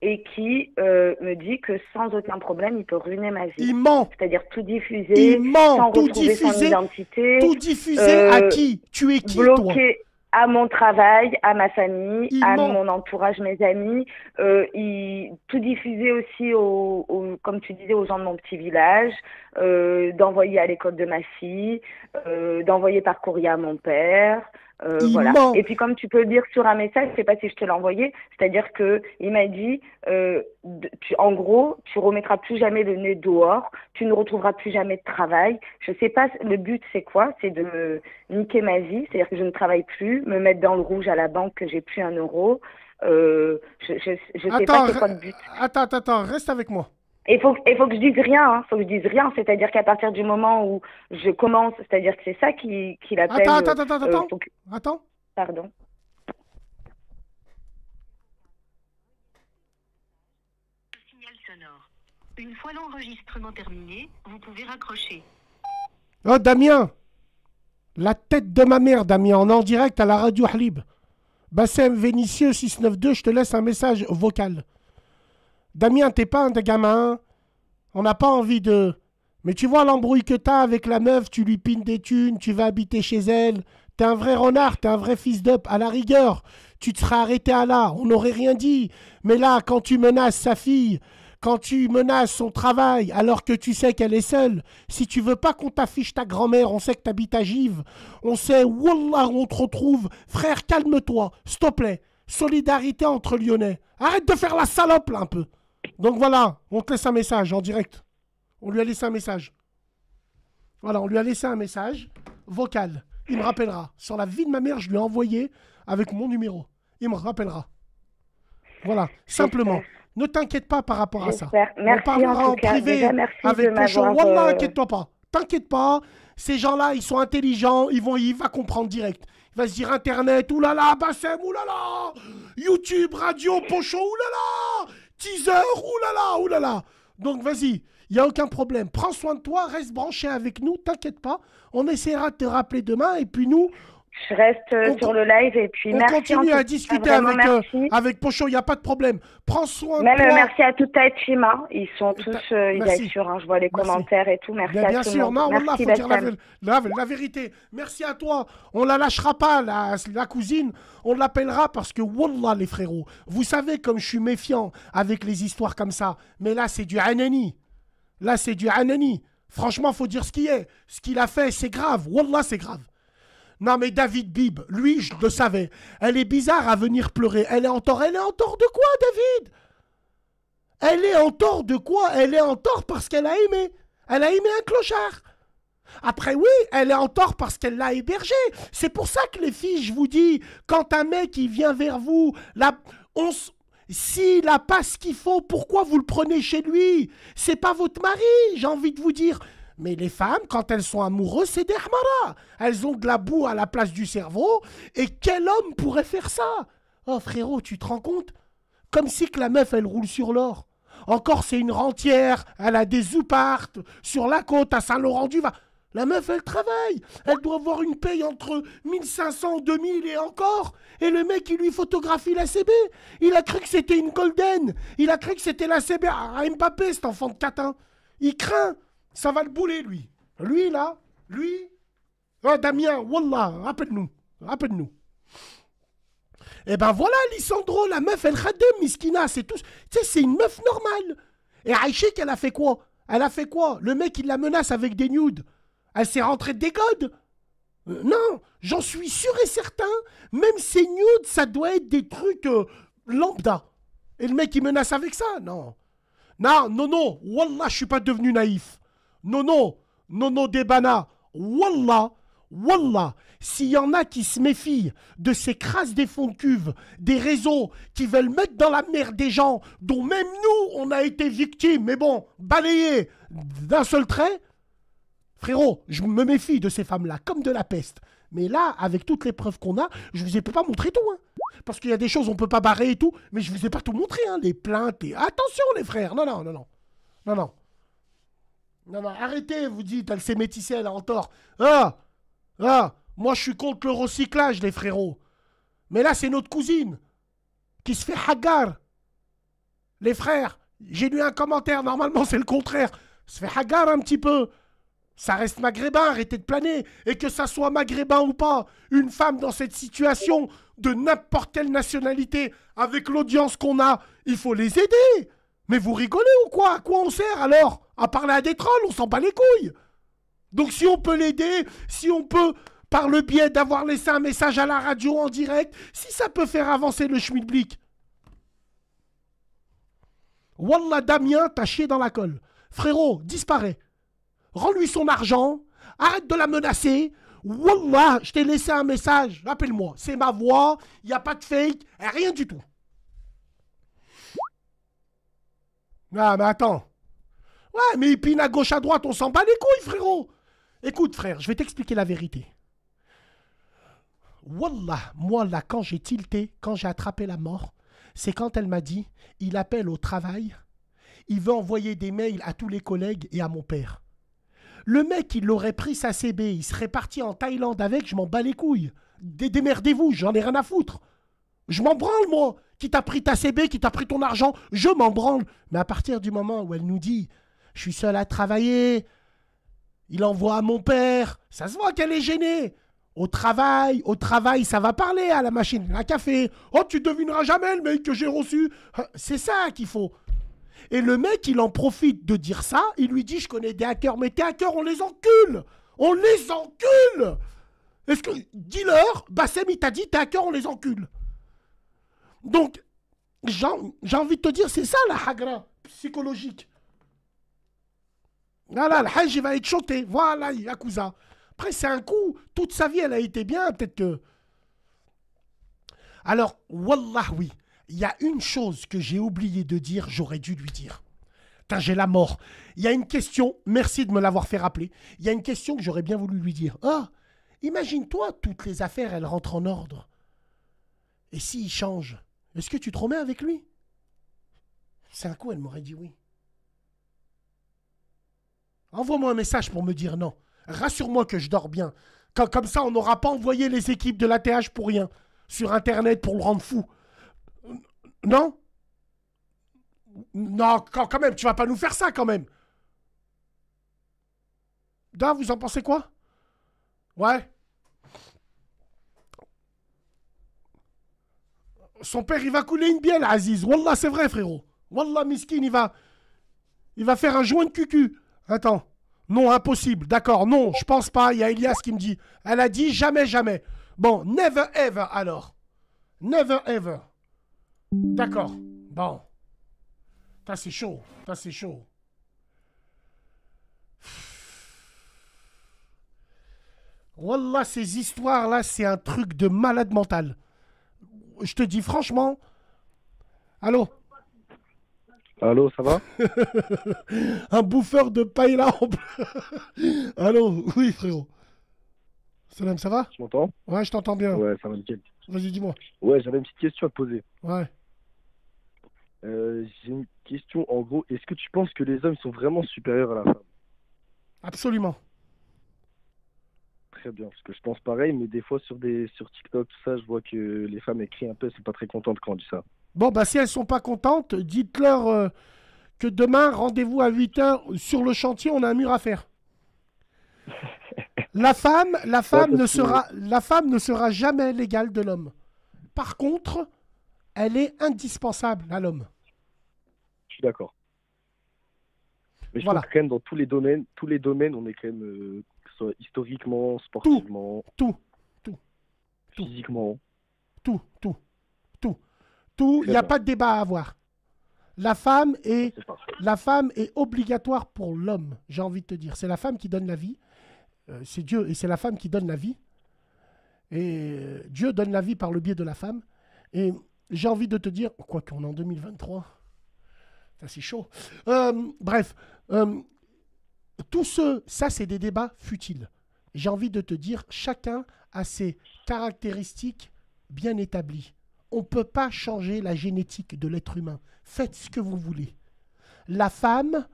K: et qui euh, me dit que sans aucun problème, il peut ruiner ma vie.
D: Il ment.
K: C'est-à-dire tout diffuser,
D: Il ment.
K: sans
D: Tout
K: retrouver son
D: diffuser.
K: identité.
D: Tout diffuser à qui? Tu es qui, toi?
K: bloqué à mon travail, à ma famille,
D: Il
K: à mon entourage, mes amis. Euh, il, tout diffuser aussi, aux- comme tu disais, aux gens de mon petit village, euh, d'envoyer à l'école de ma fille, euh, d'envoyer par courrier à mon père. Euh,
D: Il
K: voilà.
D: ment.
K: Et puis comme tu peux le dire sur un message, je sais pas si je te l'ai envoyé, c'est-à-dire que il m'a dit, euh, tu, en gros, tu remettras plus jamais le nez dehors, tu ne retrouveras plus jamais de travail. Je sais pas, le but c'est quoi? C'est de me niquer ma vie, c'est-à-dire que je ne travaille plus, me mettre dans le rouge à la banque que j'ai plus un euro. Euh, je je, je sais
D: Attends,
K: pas c'est quoi le but.
D: attends, attends, attends, reste avec moi.
K: Il faut, il faut que je dise rien, hein. faut que je dise rien. C'est-à-dire qu'à partir du moment où je commence, c'est-à-dire que c'est ça qui, qui l'appelle.
D: Attends, attends, attends,
K: euh,
D: attends.
K: faut que-
D: Attends.
K: Pardon.
M: Signal sonore. Une fois l'enregistrement terminé, vous pouvez raccrocher.
D: Oh, Damien La tête de ma mère, Damien, on est en direct à la radio Halib. Bassem Vénitieux 692, je te laisse un message vocal. Damien, t'es pas un gamin. On n'a pas envie de. Mais tu vois l'embrouille que t'as avec la meuf, tu lui pines des thunes, tu vas habiter chez elle. T'es un vrai renard, t'es un vrai fils d'up. À la rigueur, tu te serais arrêté à là, on n'aurait rien dit. Mais là, quand tu menaces sa fille, quand tu menaces son travail alors que tu sais qu'elle est seule, si tu veux pas qu'on t'affiche ta grand-mère, on sait que t'habites à Gives, on sait, Wallah, on te retrouve. Frère, calme-toi, s'il te plaît. Solidarité entre Lyonnais. Arrête de faire la salope, là, un peu. Donc voilà, on te laisse un message en direct. On lui a laissé un message. Voilà, on lui a laissé un message vocal. Il me rappellera. Sur la vie de ma mère, je lui ai envoyé avec mon numéro. Il me rappellera. Voilà, simplement. Ne t'inquiète pas par rapport à ça.
K: Merci
D: on parlera
K: en
D: privé
K: Déjà,
D: avec
K: m'avoir,
D: Wallah,
K: euh,
D: inquiète-toi pas. T'inquiète pas. Ces gens-là, ils sont intelligents. Ils vont, il va comprendre direct. Il va se dire Internet, oulala, Bassem, oulala, YouTube, radio, Pochon, oulala, teaser, oulala, oulala. Donc vas-y, il n'y a aucun problème. Prends soin de toi, reste branché avec nous, t'inquiète pas. On essaiera de te rappeler demain et puis nous,
K: Je reste euh,
D: On
K: sur le live et puis
D: on
K: merci. en
D: continue à discuter avec, euh, avec Pochon, il n'y a pas de problème. Prends soin
K: Même
D: de toi.
K: merci à toute ta team. hein. Ils sont tous, euh, ils assurent. hein. Je vois les
D: Merci.
K: commentaires et tout. Merci
D: Bien,
K: à
D: bien
K: tout
D: sûr,
K: le
D: non,
K: monde.
D: Wallah,
K: merci
D: faut dire la,
K: Bassem.
D: la- la vérité. Merci à toi. On la lâchera pas, la, la cousine. On l'appellera parce que, Wallah, les frérots, vous savez comme je suis méfiant avec les histoires comme ça. Mais là, c'est du Hanani. Là, c'est du Hanani. Franchement, faut dire ce qui est. Ce qu'il a fait, c'est grave. Wallah, c'est grave. Non, mais David Bib, lui, je le savais. Elle est bizarre à venir pleurer. Elle est en tort. Elle est en tort de quoi, David? Elle est en tort de quoi? Elle est en tort parce qu'elle a aimé. Elle a aimé un clochard. Après, oui, elle est en tort parce qu'elle l'a hébergé. C'est pour ça que les filles, je vous dis, quand un mec il vient vers vous, s- s'il n'a pas ce qu'il faut, pourquoi vous le prenez chez lui? C'est pas votre mari, j'ai envie de vous dire. Mais les femmes, quand elles sont amoureuses, c'est des hmaras. Elles ont de la boue à la place du cerveau. Et quel homme pourrait faire ça? Oh frérot, tu te rends compte? Comme si que la meuf, elle roule sur l'or. Encore, c'est une rentière. Elle a des oupartes sur la côte à Saint-Laurent-du-Var. La meuf, elle travaille. Elle doit avoir une paye entre 1500 et 2000 et encore. Et le mec, il lui photographie la CB. Il a cru que c'était une golden. Il a cru que c'était la CB à Mbappé, cet enfant de catin. Il craint. Ça va le bouler, lui. Lui, là, lui. Oh, Damien, Wallah, rappelle-nous. Rappelle-nous. Eh ben voilà, Lissandro, la meuf, elle khadem, miskina, c'est tout. Tu sais, c'est une meuf normale. Et Aïchek, elle a fait quoi? Elle a fait quoi? Le mec, il la menace avec des nudes. Elle s'est rentrée des godes Euh, Non, j'en suis sûr et certain. Même ces nudes, ça doit être des trucs euh, lambda. Et le mec, il menace avec ça? Non. Non, non, non. Wallah, je suis pas devenu naïf. Non, non. Non, non, Debana. Wallah. Wallah, s'il y en a qui se méfient de ces crasses des fonds de cuve, des réseaux qui veulent mettre dans la merde des gens dont même nous, on a été victimes, mais bon, balayés d'un seul trait, frérot, je me méfie de ces femmes-là, comme de la peste. Mais là, avec toutes les preuves qu'on a, je vous ai pas montré tout. Hein. Parce qu'il y a des choses on peut pas barrer et tout, mais je vous ai pas tout montré, hein, les plaintes et... Attention les frères, non, non, non, non. Non, non. Non, non, arrêtez, vous dites, elle s'est métissée, elle a en tort. Ah Ah Moi, je suis contre le recyclage, les frérots. Mais là, c'est notre cousine qui se fait hagar. Les frères, j'ai lu un commentaire, normalement, c'est le contraire. Se fait hagar un petit peu. Ça reste maghrébin, arrêtez de planer. Et que ça soit maghrébin ou pas, une femme dans cette situation, de n'importe quelle nationalité, avec l'audience qu'on a, il faut les aider. Mais vous rigolez ou quoi? À quoi on sert alors? À parler à des trolls, on s'en bat les couilles. Donc si on peut l'aider, si on peut, par le biais d'avoir laissé un message à la radio en direct, si ça peut faire avancer le schmilblick. Wallah Damien, t'as chié dans la colle. Frérot, disparaît. Rends-lui son argent. Arrête de la menacer. Wallah, je t'ai laissé un message. Appelle-moi. C'est ma voix. Il n'y a pas de fake. Rien du tout. Ah, mais attends. Ouais, mais il à gauche, à droite. On s'en bat les couilles, frérot. Écoute, frère, je vais t'expliquer la vérité. Wallah, moi, là, quand j'ai tilté, quand j'ai attrapé la mort, c'est quand elle m'a dit il appelle au travail, il veut envoyer des mails à tous les collègues et à mon père. Le mec, il aurait pris sa CB, il serait parti en Thaïlande avec, je m'en bats les couilles. Dé- Démerdez-vous, j'en ai rien à foutre. Je m'en branle, moi. Qui t'a pris ta CB, qui t'a pris ton argent, je m'en branle. Mais à partir du moment où elle nous dit je suis seul à travailler, il envoie à mon père, ça se voit qu'elle est gênée. Au travail, au travail, ça va parler à la machine à café. Oh, tu devineras jamais le mail que j'ai reçu. Ah, C'est ça qu'il faut. Et le mec, il en profite de dire ça. Il lui dit Je connais des hackers, mais tes hackers, on les encule On les encule Est-ce que. Dis-leur, Bassem, il t'a dit Tes hackers, on les encule. Donc, j'ai envie de te dire C'est ça la hagra psychologique. Voilà, le hajj, va être choqué. Voilà, Yakuza. Après, c'est un coup. Toute sa vie, elle a été bien. Peut-être que. Alors, Wallah, oui. Il y a une chose que j'ai oublié de dire, j'aurais dû lui dire. Putain, j'ai la mort. Il y a une question, merci de me l'avoir fait rappeler. Il y a une question que j'aurais bien voulu lui dire. Ah, imagine-toi, toutes les affaires, elles rentrent en ordre. Et s'il change, est-ce que tu te remets avec lui? C'est un coup, elle m'aurait dit oui. Envoie-moi un message pour me dire non. Rassure-moi que je dors bien. Comme, ça, on n'aura pas envoyé les équipes de l'ATH pour rien. Sur Internet pour le rendre fou. Non? Non, quand, quand même, tu vas pas nous faire ça quand même. Da, vous en pensez quoi? Ouais. Son père, il va couler une bielle, Aziz. Wallah, c'est vrai, frérot. Wallah, miskin, il va... Il va faire un joint de cucu. Attends. Non, impossible. D'accord, non, je pense pas. Il y a Elias qui me dit. Elle a dit jamais, jamais. Bon, never ever alors. Never ever. D'accord. Bon. Ça, c'est chaud. Ça, c'est chaud. Wallah, ces histoires-là, c'est un truc de malade mental. Je te dis franchement. Allô?
H: Allô, ça va?
D: Un bouffeur de en bleu. Allô Oui, frérot. Salam, ça va?
H: Tu m'entends?
D: Ouais, je t'entends bien.
H: Ouais, ça va nickel.
D: Vas-y, dis-moi.
H: Ouais, j'avais une petite question à te poser.
D: Ouais.
H: Euh, J'ai une question, en gros, est-ce que tu penses que les hommes sont vraiment supérieurs à la femme?
D: Absolument.
H: Très bien, parce que je pense pareil, mais des fois sur des sur TikTok, tout ça, je vois que les femmes écrivent un peu, elles sont pas très contentes quand on dit ça.
D: Bon, bah si elles sont pas contentes, dites-leur euh, que demain, rendez-vous à 8h sur le chantier, on a un mur à faire. La femme, la femme,
H: Ouais,
D: ne sera, la femme ne sera jamais l'égale de l'homme. Par contre, elle est indispensable à l'homme.
H: Je suis d'accord. Mais je
D: Voilà.
H: trouve que quand même dans tous les domaines, tous les domaines, on est quand même, euh, que ce soit historiquement, sportivement,
D: tout, tout,
H: physiquement.
D: Tout, tout, tout, Il n'y a pas de débat à avoir. La femme est, la femme est obligatoire pour l'homme. J'ai envie de te dire, c'est la femme qui donne la vie. Euh, c'est Dieu et c'est la femme qui donne la vie. Et euh, Dieu donne la vie par le biais de la femme. Et j'ai envie de te dire, quoi qu'on est en 2023, ça c'est chaud. Euh, bref, euh, tout ce, ça c'est des débats futiles. J'ai envie de te dire, chacun a ses caractéristiques bien établies. On ne peut pas changer la génétique de l'être humain. Faites ce que vous voulez. La femme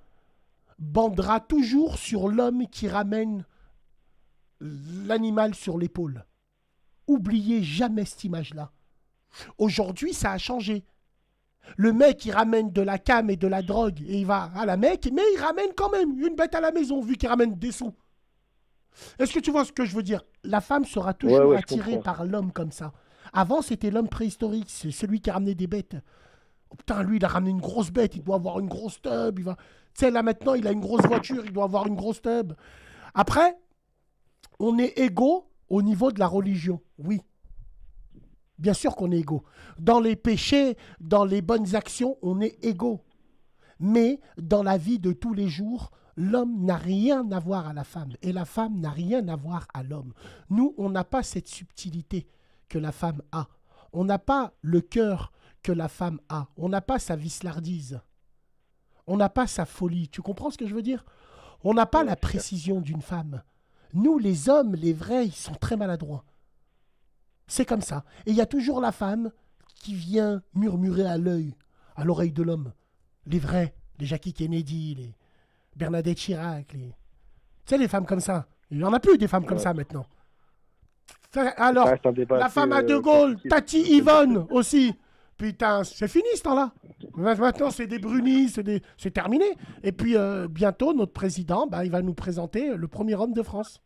D: bandera toujours sur l'homme qui ramène l'animal sur l'épaule. Oubliez jamais cette image-là. Aujourd'hui, ça a changé. Le mec, il ramène de la cam et de la drogue et il va à la Mecque, mais il ramène quand même une bête à la maison vu qu'il ramène des sous. Est-ce que tu vois ce que je veux dire? La femme sera toujours
H: Ouais, ouais, je
D: attirée par l'homme comme ça. Avant, c'était l'homme préhistorique, c'est celui qui ramenait des bêtes. Oh, putain, lui, il a ramené une grosse bête, il doit avoir une grosse tub. Il va... Tu sais, là maintenant, il a une grosse voiture, il doit avoir une grosse tub. Après, on est égaux au niveau de la religion, oui. Bien sûr qu'on est égaux. Dans les péchés, dans les bonnes actions, on est égaux. Mais dans la vie de tous les jours, l'homme n'a rien à voir à la femme et la femme n'a rien à voir à l'homme. Nous, on n'a pas cette subtilité que la femme a. On n'a pas le cœur que la femme a. On n'a pas sa vislardise. On n'a pas sa folie. Tu comprends ce que je veux dire? On n'a pas la précision d'une femme. Nous, les hommes, les vrais, ils sont très maladroits. C'est comme ça. Et il y a toujours la femme qui vient murmurer à l'œil, à l'oreille de l'homme. Les vrais, les Jackie Kennedy, les Bernadette Chirac, les... Tu sais, les femmes comme ça. Il n'y en a plus des femmes comme ça maintenant. Alors, la femme à De
H: euh,
D: Gaulle. Tati Yvonne aussi. Putain, c'est fini ce temps-là. Maintenant, c'est des brunis, c'est des... terminé. Et puis, euh, bientôt, notre président, bah, il va nous présenter le premier homme de France.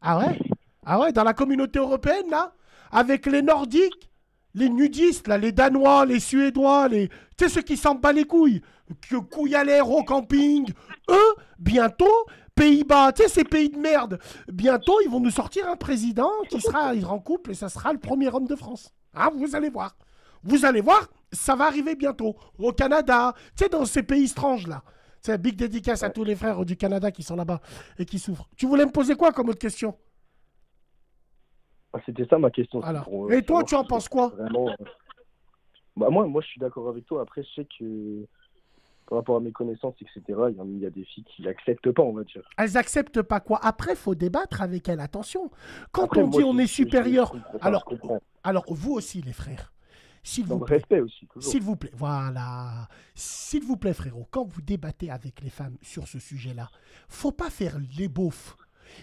D: Ah ouais? Ah ouais, dans la communauté européenne, là, avec les Nordiques, les nudistes, là, les Danois, les Suédois, les... tu sais, ceux qui s'en battent les couilles, que couilles à l'air au camping, eux, bientôt, Pays-Bas, tu sais, ces pays de merde, bientôt, ils vont nous sortir un président qui sera, il sera en couple et ça sera le premier homme de France. Ah, vous allez voir. Vous allez voir, ça va arriver bientôt. Au Canada, tu sais, dans ces pays étranges, là. C'est big dédicace à tous les frères du Canada qui sont là-bas et qui souffrent. Tu voulais me poser quoi comme autre question?
H: Ah, C'était ça ma question.
D: Alors,
H: pour, euh,
D: et toi, tu en penses quoi?
H: Vraiment. euh, Bah, moi, moi, je suis d'accord avec toi. Après, je sais que par rapport à mes connaissances, etc., il y, a des filles qui l'acceptent pas, on va dire.
D: Elles acceptent pas quoi? Après, faut débattre avec elles. Attention. Quand
H: Après,
D: on
H: moi,
D: dit on est supérieur, alors, alors vous aussi, les frères, s'il vous plaît,
H: respect aussi,
D: s'il vous plaît, voilà, s'il vous plaît, frérot, quand vous débattez avec les femmes sur ce sujet-là, faut pas faire les beaufs.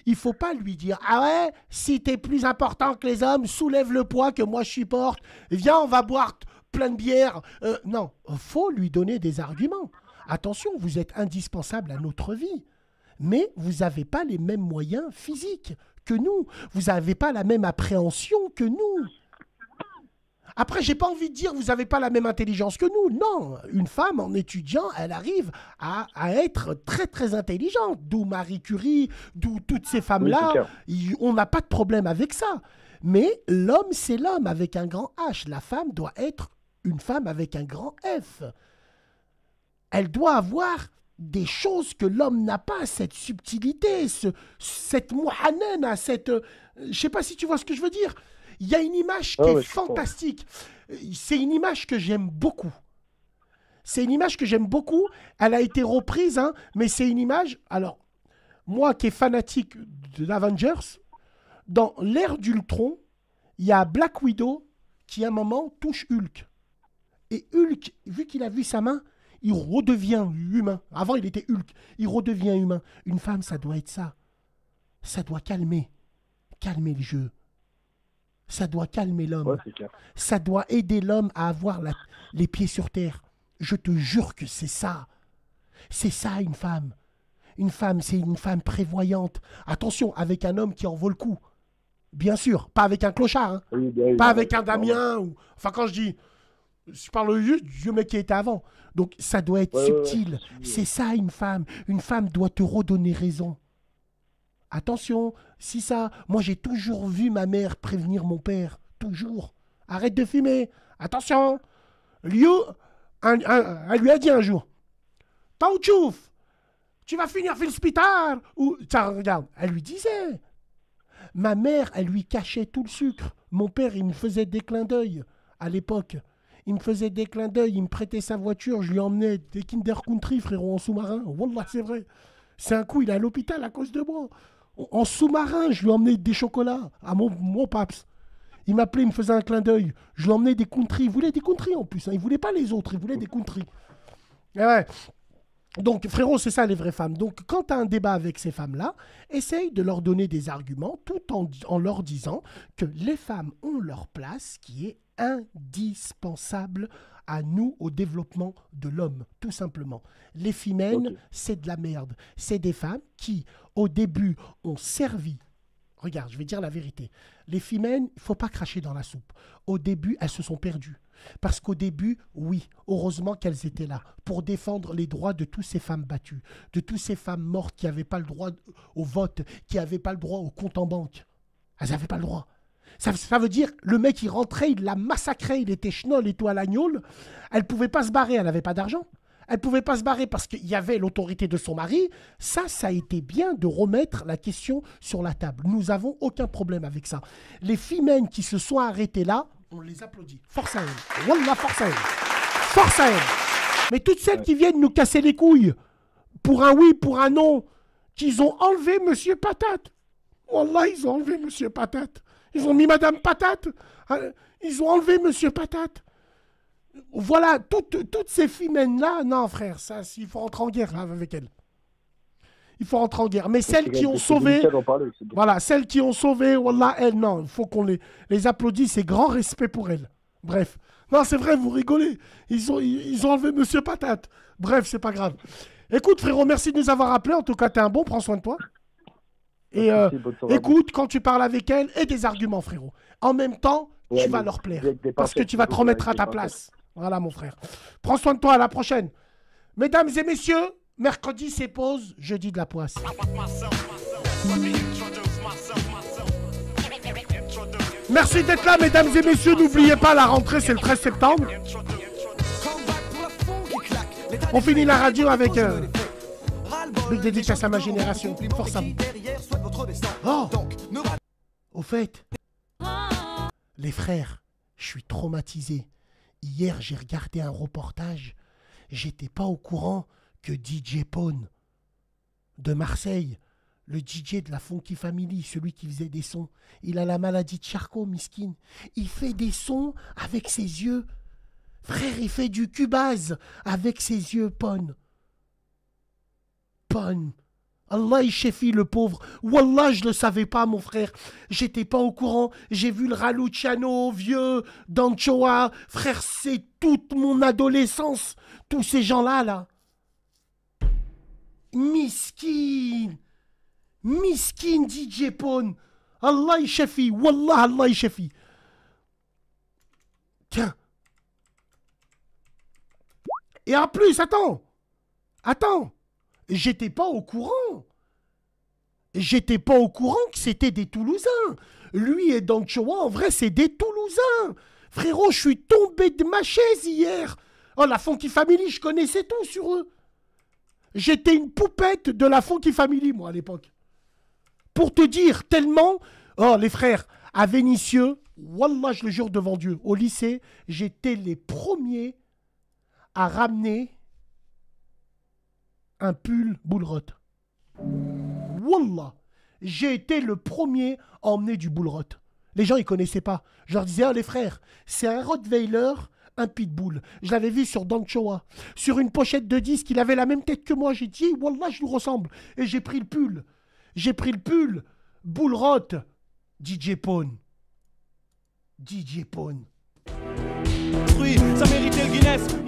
D: Il faut pas lui dire ah ouais, si t'es plus important que les hommes, soulève le poids que moi je supporte. Viens, on va boire plein de bière. Euh, non, faut lui donner des arguments. Attention, vous êtes indispensable à notre vie, mais vous n'avez pas les mêmes moyens physiques que nous. Vous n'avez pas la même appréhension que nous. Après, j'ai pas envie de dire vous n'avez pas la même intelligence que nous. Non, une femme en étudiant, elle arrive à, à être très très intelligente. D'où Marie Curie, d'où toutes ces femmes-là. on n'a pas de problème avec ça. Mais l'homme, c'est l'homme avec un grand H. La femme doit être une femme avec un grand F. Elle doit avoir des choses que l'homme n'a pas, cette subtilité, ce, cette mouhanana, cette... euh, je sais pas si tu vois ce que je veux dire. Il y a une image qui
H: Ah
D: est fantastique. C'est une image que j'aime beaucoup. C'est une image que j'aime beaucoup. Elle a été reprise, hein, mais c'est une image... Alors, moi qui est fanatique de l'Avengers, dans l'ère d'Ultron, il y a Black Widow qui à un moment touche Hulk. Et Hulk, vu qu'il a vu sa main, il redevient humain. Avant, il était Hulk. Il redevient humain. Une femme, ça doit être ça. Ça doit calmer. Calmer le jeu. Ça doit calmer l'homme.
H: Ouais.
D: Ça doit aider l'homme à avoir la- les pieds sur terre. Je te jure que c'est ça. C'est ça, une femme. Une femme, c'est une femme prévoyante. Attention, avec un homme qui en vaut le coup. Bien sûr, pas avec un clochard. hein.
H: Oui,
D: Pas avec un. Damien. Ou... Enfin, quand je dis. Je parle juste du mec qui était avant. Donc, ça doit être
H: Ouais, ouais, ouais,
D: subtil.
H: c'est
D: ça, une femme. Une femme doit te redonner raison. Attention, si ça. Moi, j'ai toujours vu ma mère prévenir mon père. Toujours. Arrête de fumer. Attention. Liu, elle lui a dit un jour Taouchouf, tu vas finir fil l'hôpital. Ou, ça, regarde, elle lui disait. Ma mère, elle lui cachait tout le sucre. Mon père, il me faisait des clins d'œil à l'époque. Il me faisait des clins d'œil, il me prêtait sa voiture, je lui emmenais des Kinder Country, frérot, en sous-marin. Wallah, c'est vrai. C'est un coup, il est à l'hôpital à cause de moi. En- sous-marin, je lui emmenais des chocolats à mon, mon paps. Il m'appelait, il me faisait un clin d'œil. Je lui emmenais des country. Il voulait des country en plus. hein. Il voulait pas les autres, il voulait des country. Et ouais. Donc, frérot, c'est ça les vraies femmes. Donc, quand tu as un débat avec ces femmes-là, essaye de leur donner des arguments tout en leur disant que les femmes ont leur place qui est indispensable à nous au développement de l'homme, tout simplement. Les femmes, c'est de la merde. C'est des femmes qui, au début, ont servi. Regarde, je vais dire la vérité. Les femmes, il faut pas cracher dans la soupe. Au début, elles se sont perdues. Parce qu'au début, oui, heureusement qu'elles étaient là pour défendre les droits de toutes ces femmes battues, de toutes ces femmes mortes qui n'avaient pas le droit au vote, qui n'avaient pas le droit au compte en banque. Elles n'avaient pas le droit. Ça, veut dire, le mec, il rentrait, il l'a massacré, il était schnoll et tout à l'agnole. Elle pouvait pas se barrer, elle n'avait pas d'argent. Elle pouvait pas se barrer parce qu'il y avait l'autorité de son mari. Ça, ça a été bien de remettre la question sur la table. Nous avons aucun problème avec ça. Les femmes qui se sont arrêtées là, on les applaudit. Force à elles. Wallah, force à elles. Force à elles. Mais toutes celles qui viennent nous casser les couilles, pour un oui, pour un non, qu'ils ont enlevé Monsieur Patate. Wallah, ils ont enlevé Monsieur Patate. Ils ont mis Madame Patate. Euh, Ils ont enlevé Monsieur Patate. Voilà, toutes, toutes ces femmes-là, non frère, ça, il faut rentrer en guerre là, avec elles. Il faut rentrer en guerre. Mais celles qui ont sauvé, voilà, celles qui ont sauvé, Wallah, elles, non, il faut qu'on les, les applaudisse et grand respect pour elles. Bref. Non, c'est vrai, vous rigolez. Ils ont, ils ont enlevé Monsieur Patate. Bref, c'est pas grave. Écoute, frérot, merci de nous avoir appelés. En tout cas, t'es un bon, prends soin de toi. Et euh, écoute, quand tu parles avec elles, et des arguments, frérot. En même temps,
H: Ouais,
D: tu vas leur plaire. Parce que tu vas te remettre à ta place. Voilà, mon frère. Prends soin de toi, à la prochaine. Mesdames et messieurs, mercredi, c'est pause, jeudi de la poisse. Merci d'être là, mesdames et messieurs. N'oubliez pas, la rentrée, c'est le 13 septembre. On finit la radio avec euh, Big dédicace à ma génération. Force à vous. Oh Au fait, les frères, je suis traumatisé. Hier, j'ai regardé un reportage. J'étais pas au courant que DJ Pone de Marseille, le DJ de la Funky Family, celui qui faisait des sons, il a la maladie de Charcot, miskin. Il fait des sons avec ses yeux. Frère, il fait du cubase avec ses yeux, Pone. Allah il le pauvre. Wallah, je le savais pas, mon frère. J'étais pas au courant. J'ai vu le Raluciano, vieux, Danchoa. Frère, c'est toute mon adolescence. Tous ces gens-là, là. Miskin. Miskin DJ Pone. Allah il. Wallah, Allah il. Tiens. Et en plus, attends. Attends. J'étais pas au courant. J'étais pas au courant que c'était des Toulousains. Lui et Danchoa, en vrai, c'est des Toulousains. Frérot, je suis tombé de ma chaise hier. Oh, la Funky Family, je connaissais tout sur eux. J'étais une poupette de la Funky Family, moi, à l'époque. Pour te dire, tellement. Oh, les frères, à Vénissieux, Wallah, je le jure devant Dieu, au lycée, j'étais les premiers à ramener un pull boulrot. Wallah J'ai été le premier à emmener du boulrot. Les gens, ils connaissaient pas. Je leur disais, ah les frères, c'est un Rottweiler, un pitbull. Je l'avais vu sur Danchoa. Sur une pochette de disque, il avait la même tête que moi. J'ai dit, eh, Wallah, je lui ressemble. Et j'ai pris le pull. J'ai pris le pull. Boulrot. DJ Pone. DJ Pone. Ça méritait le Guinness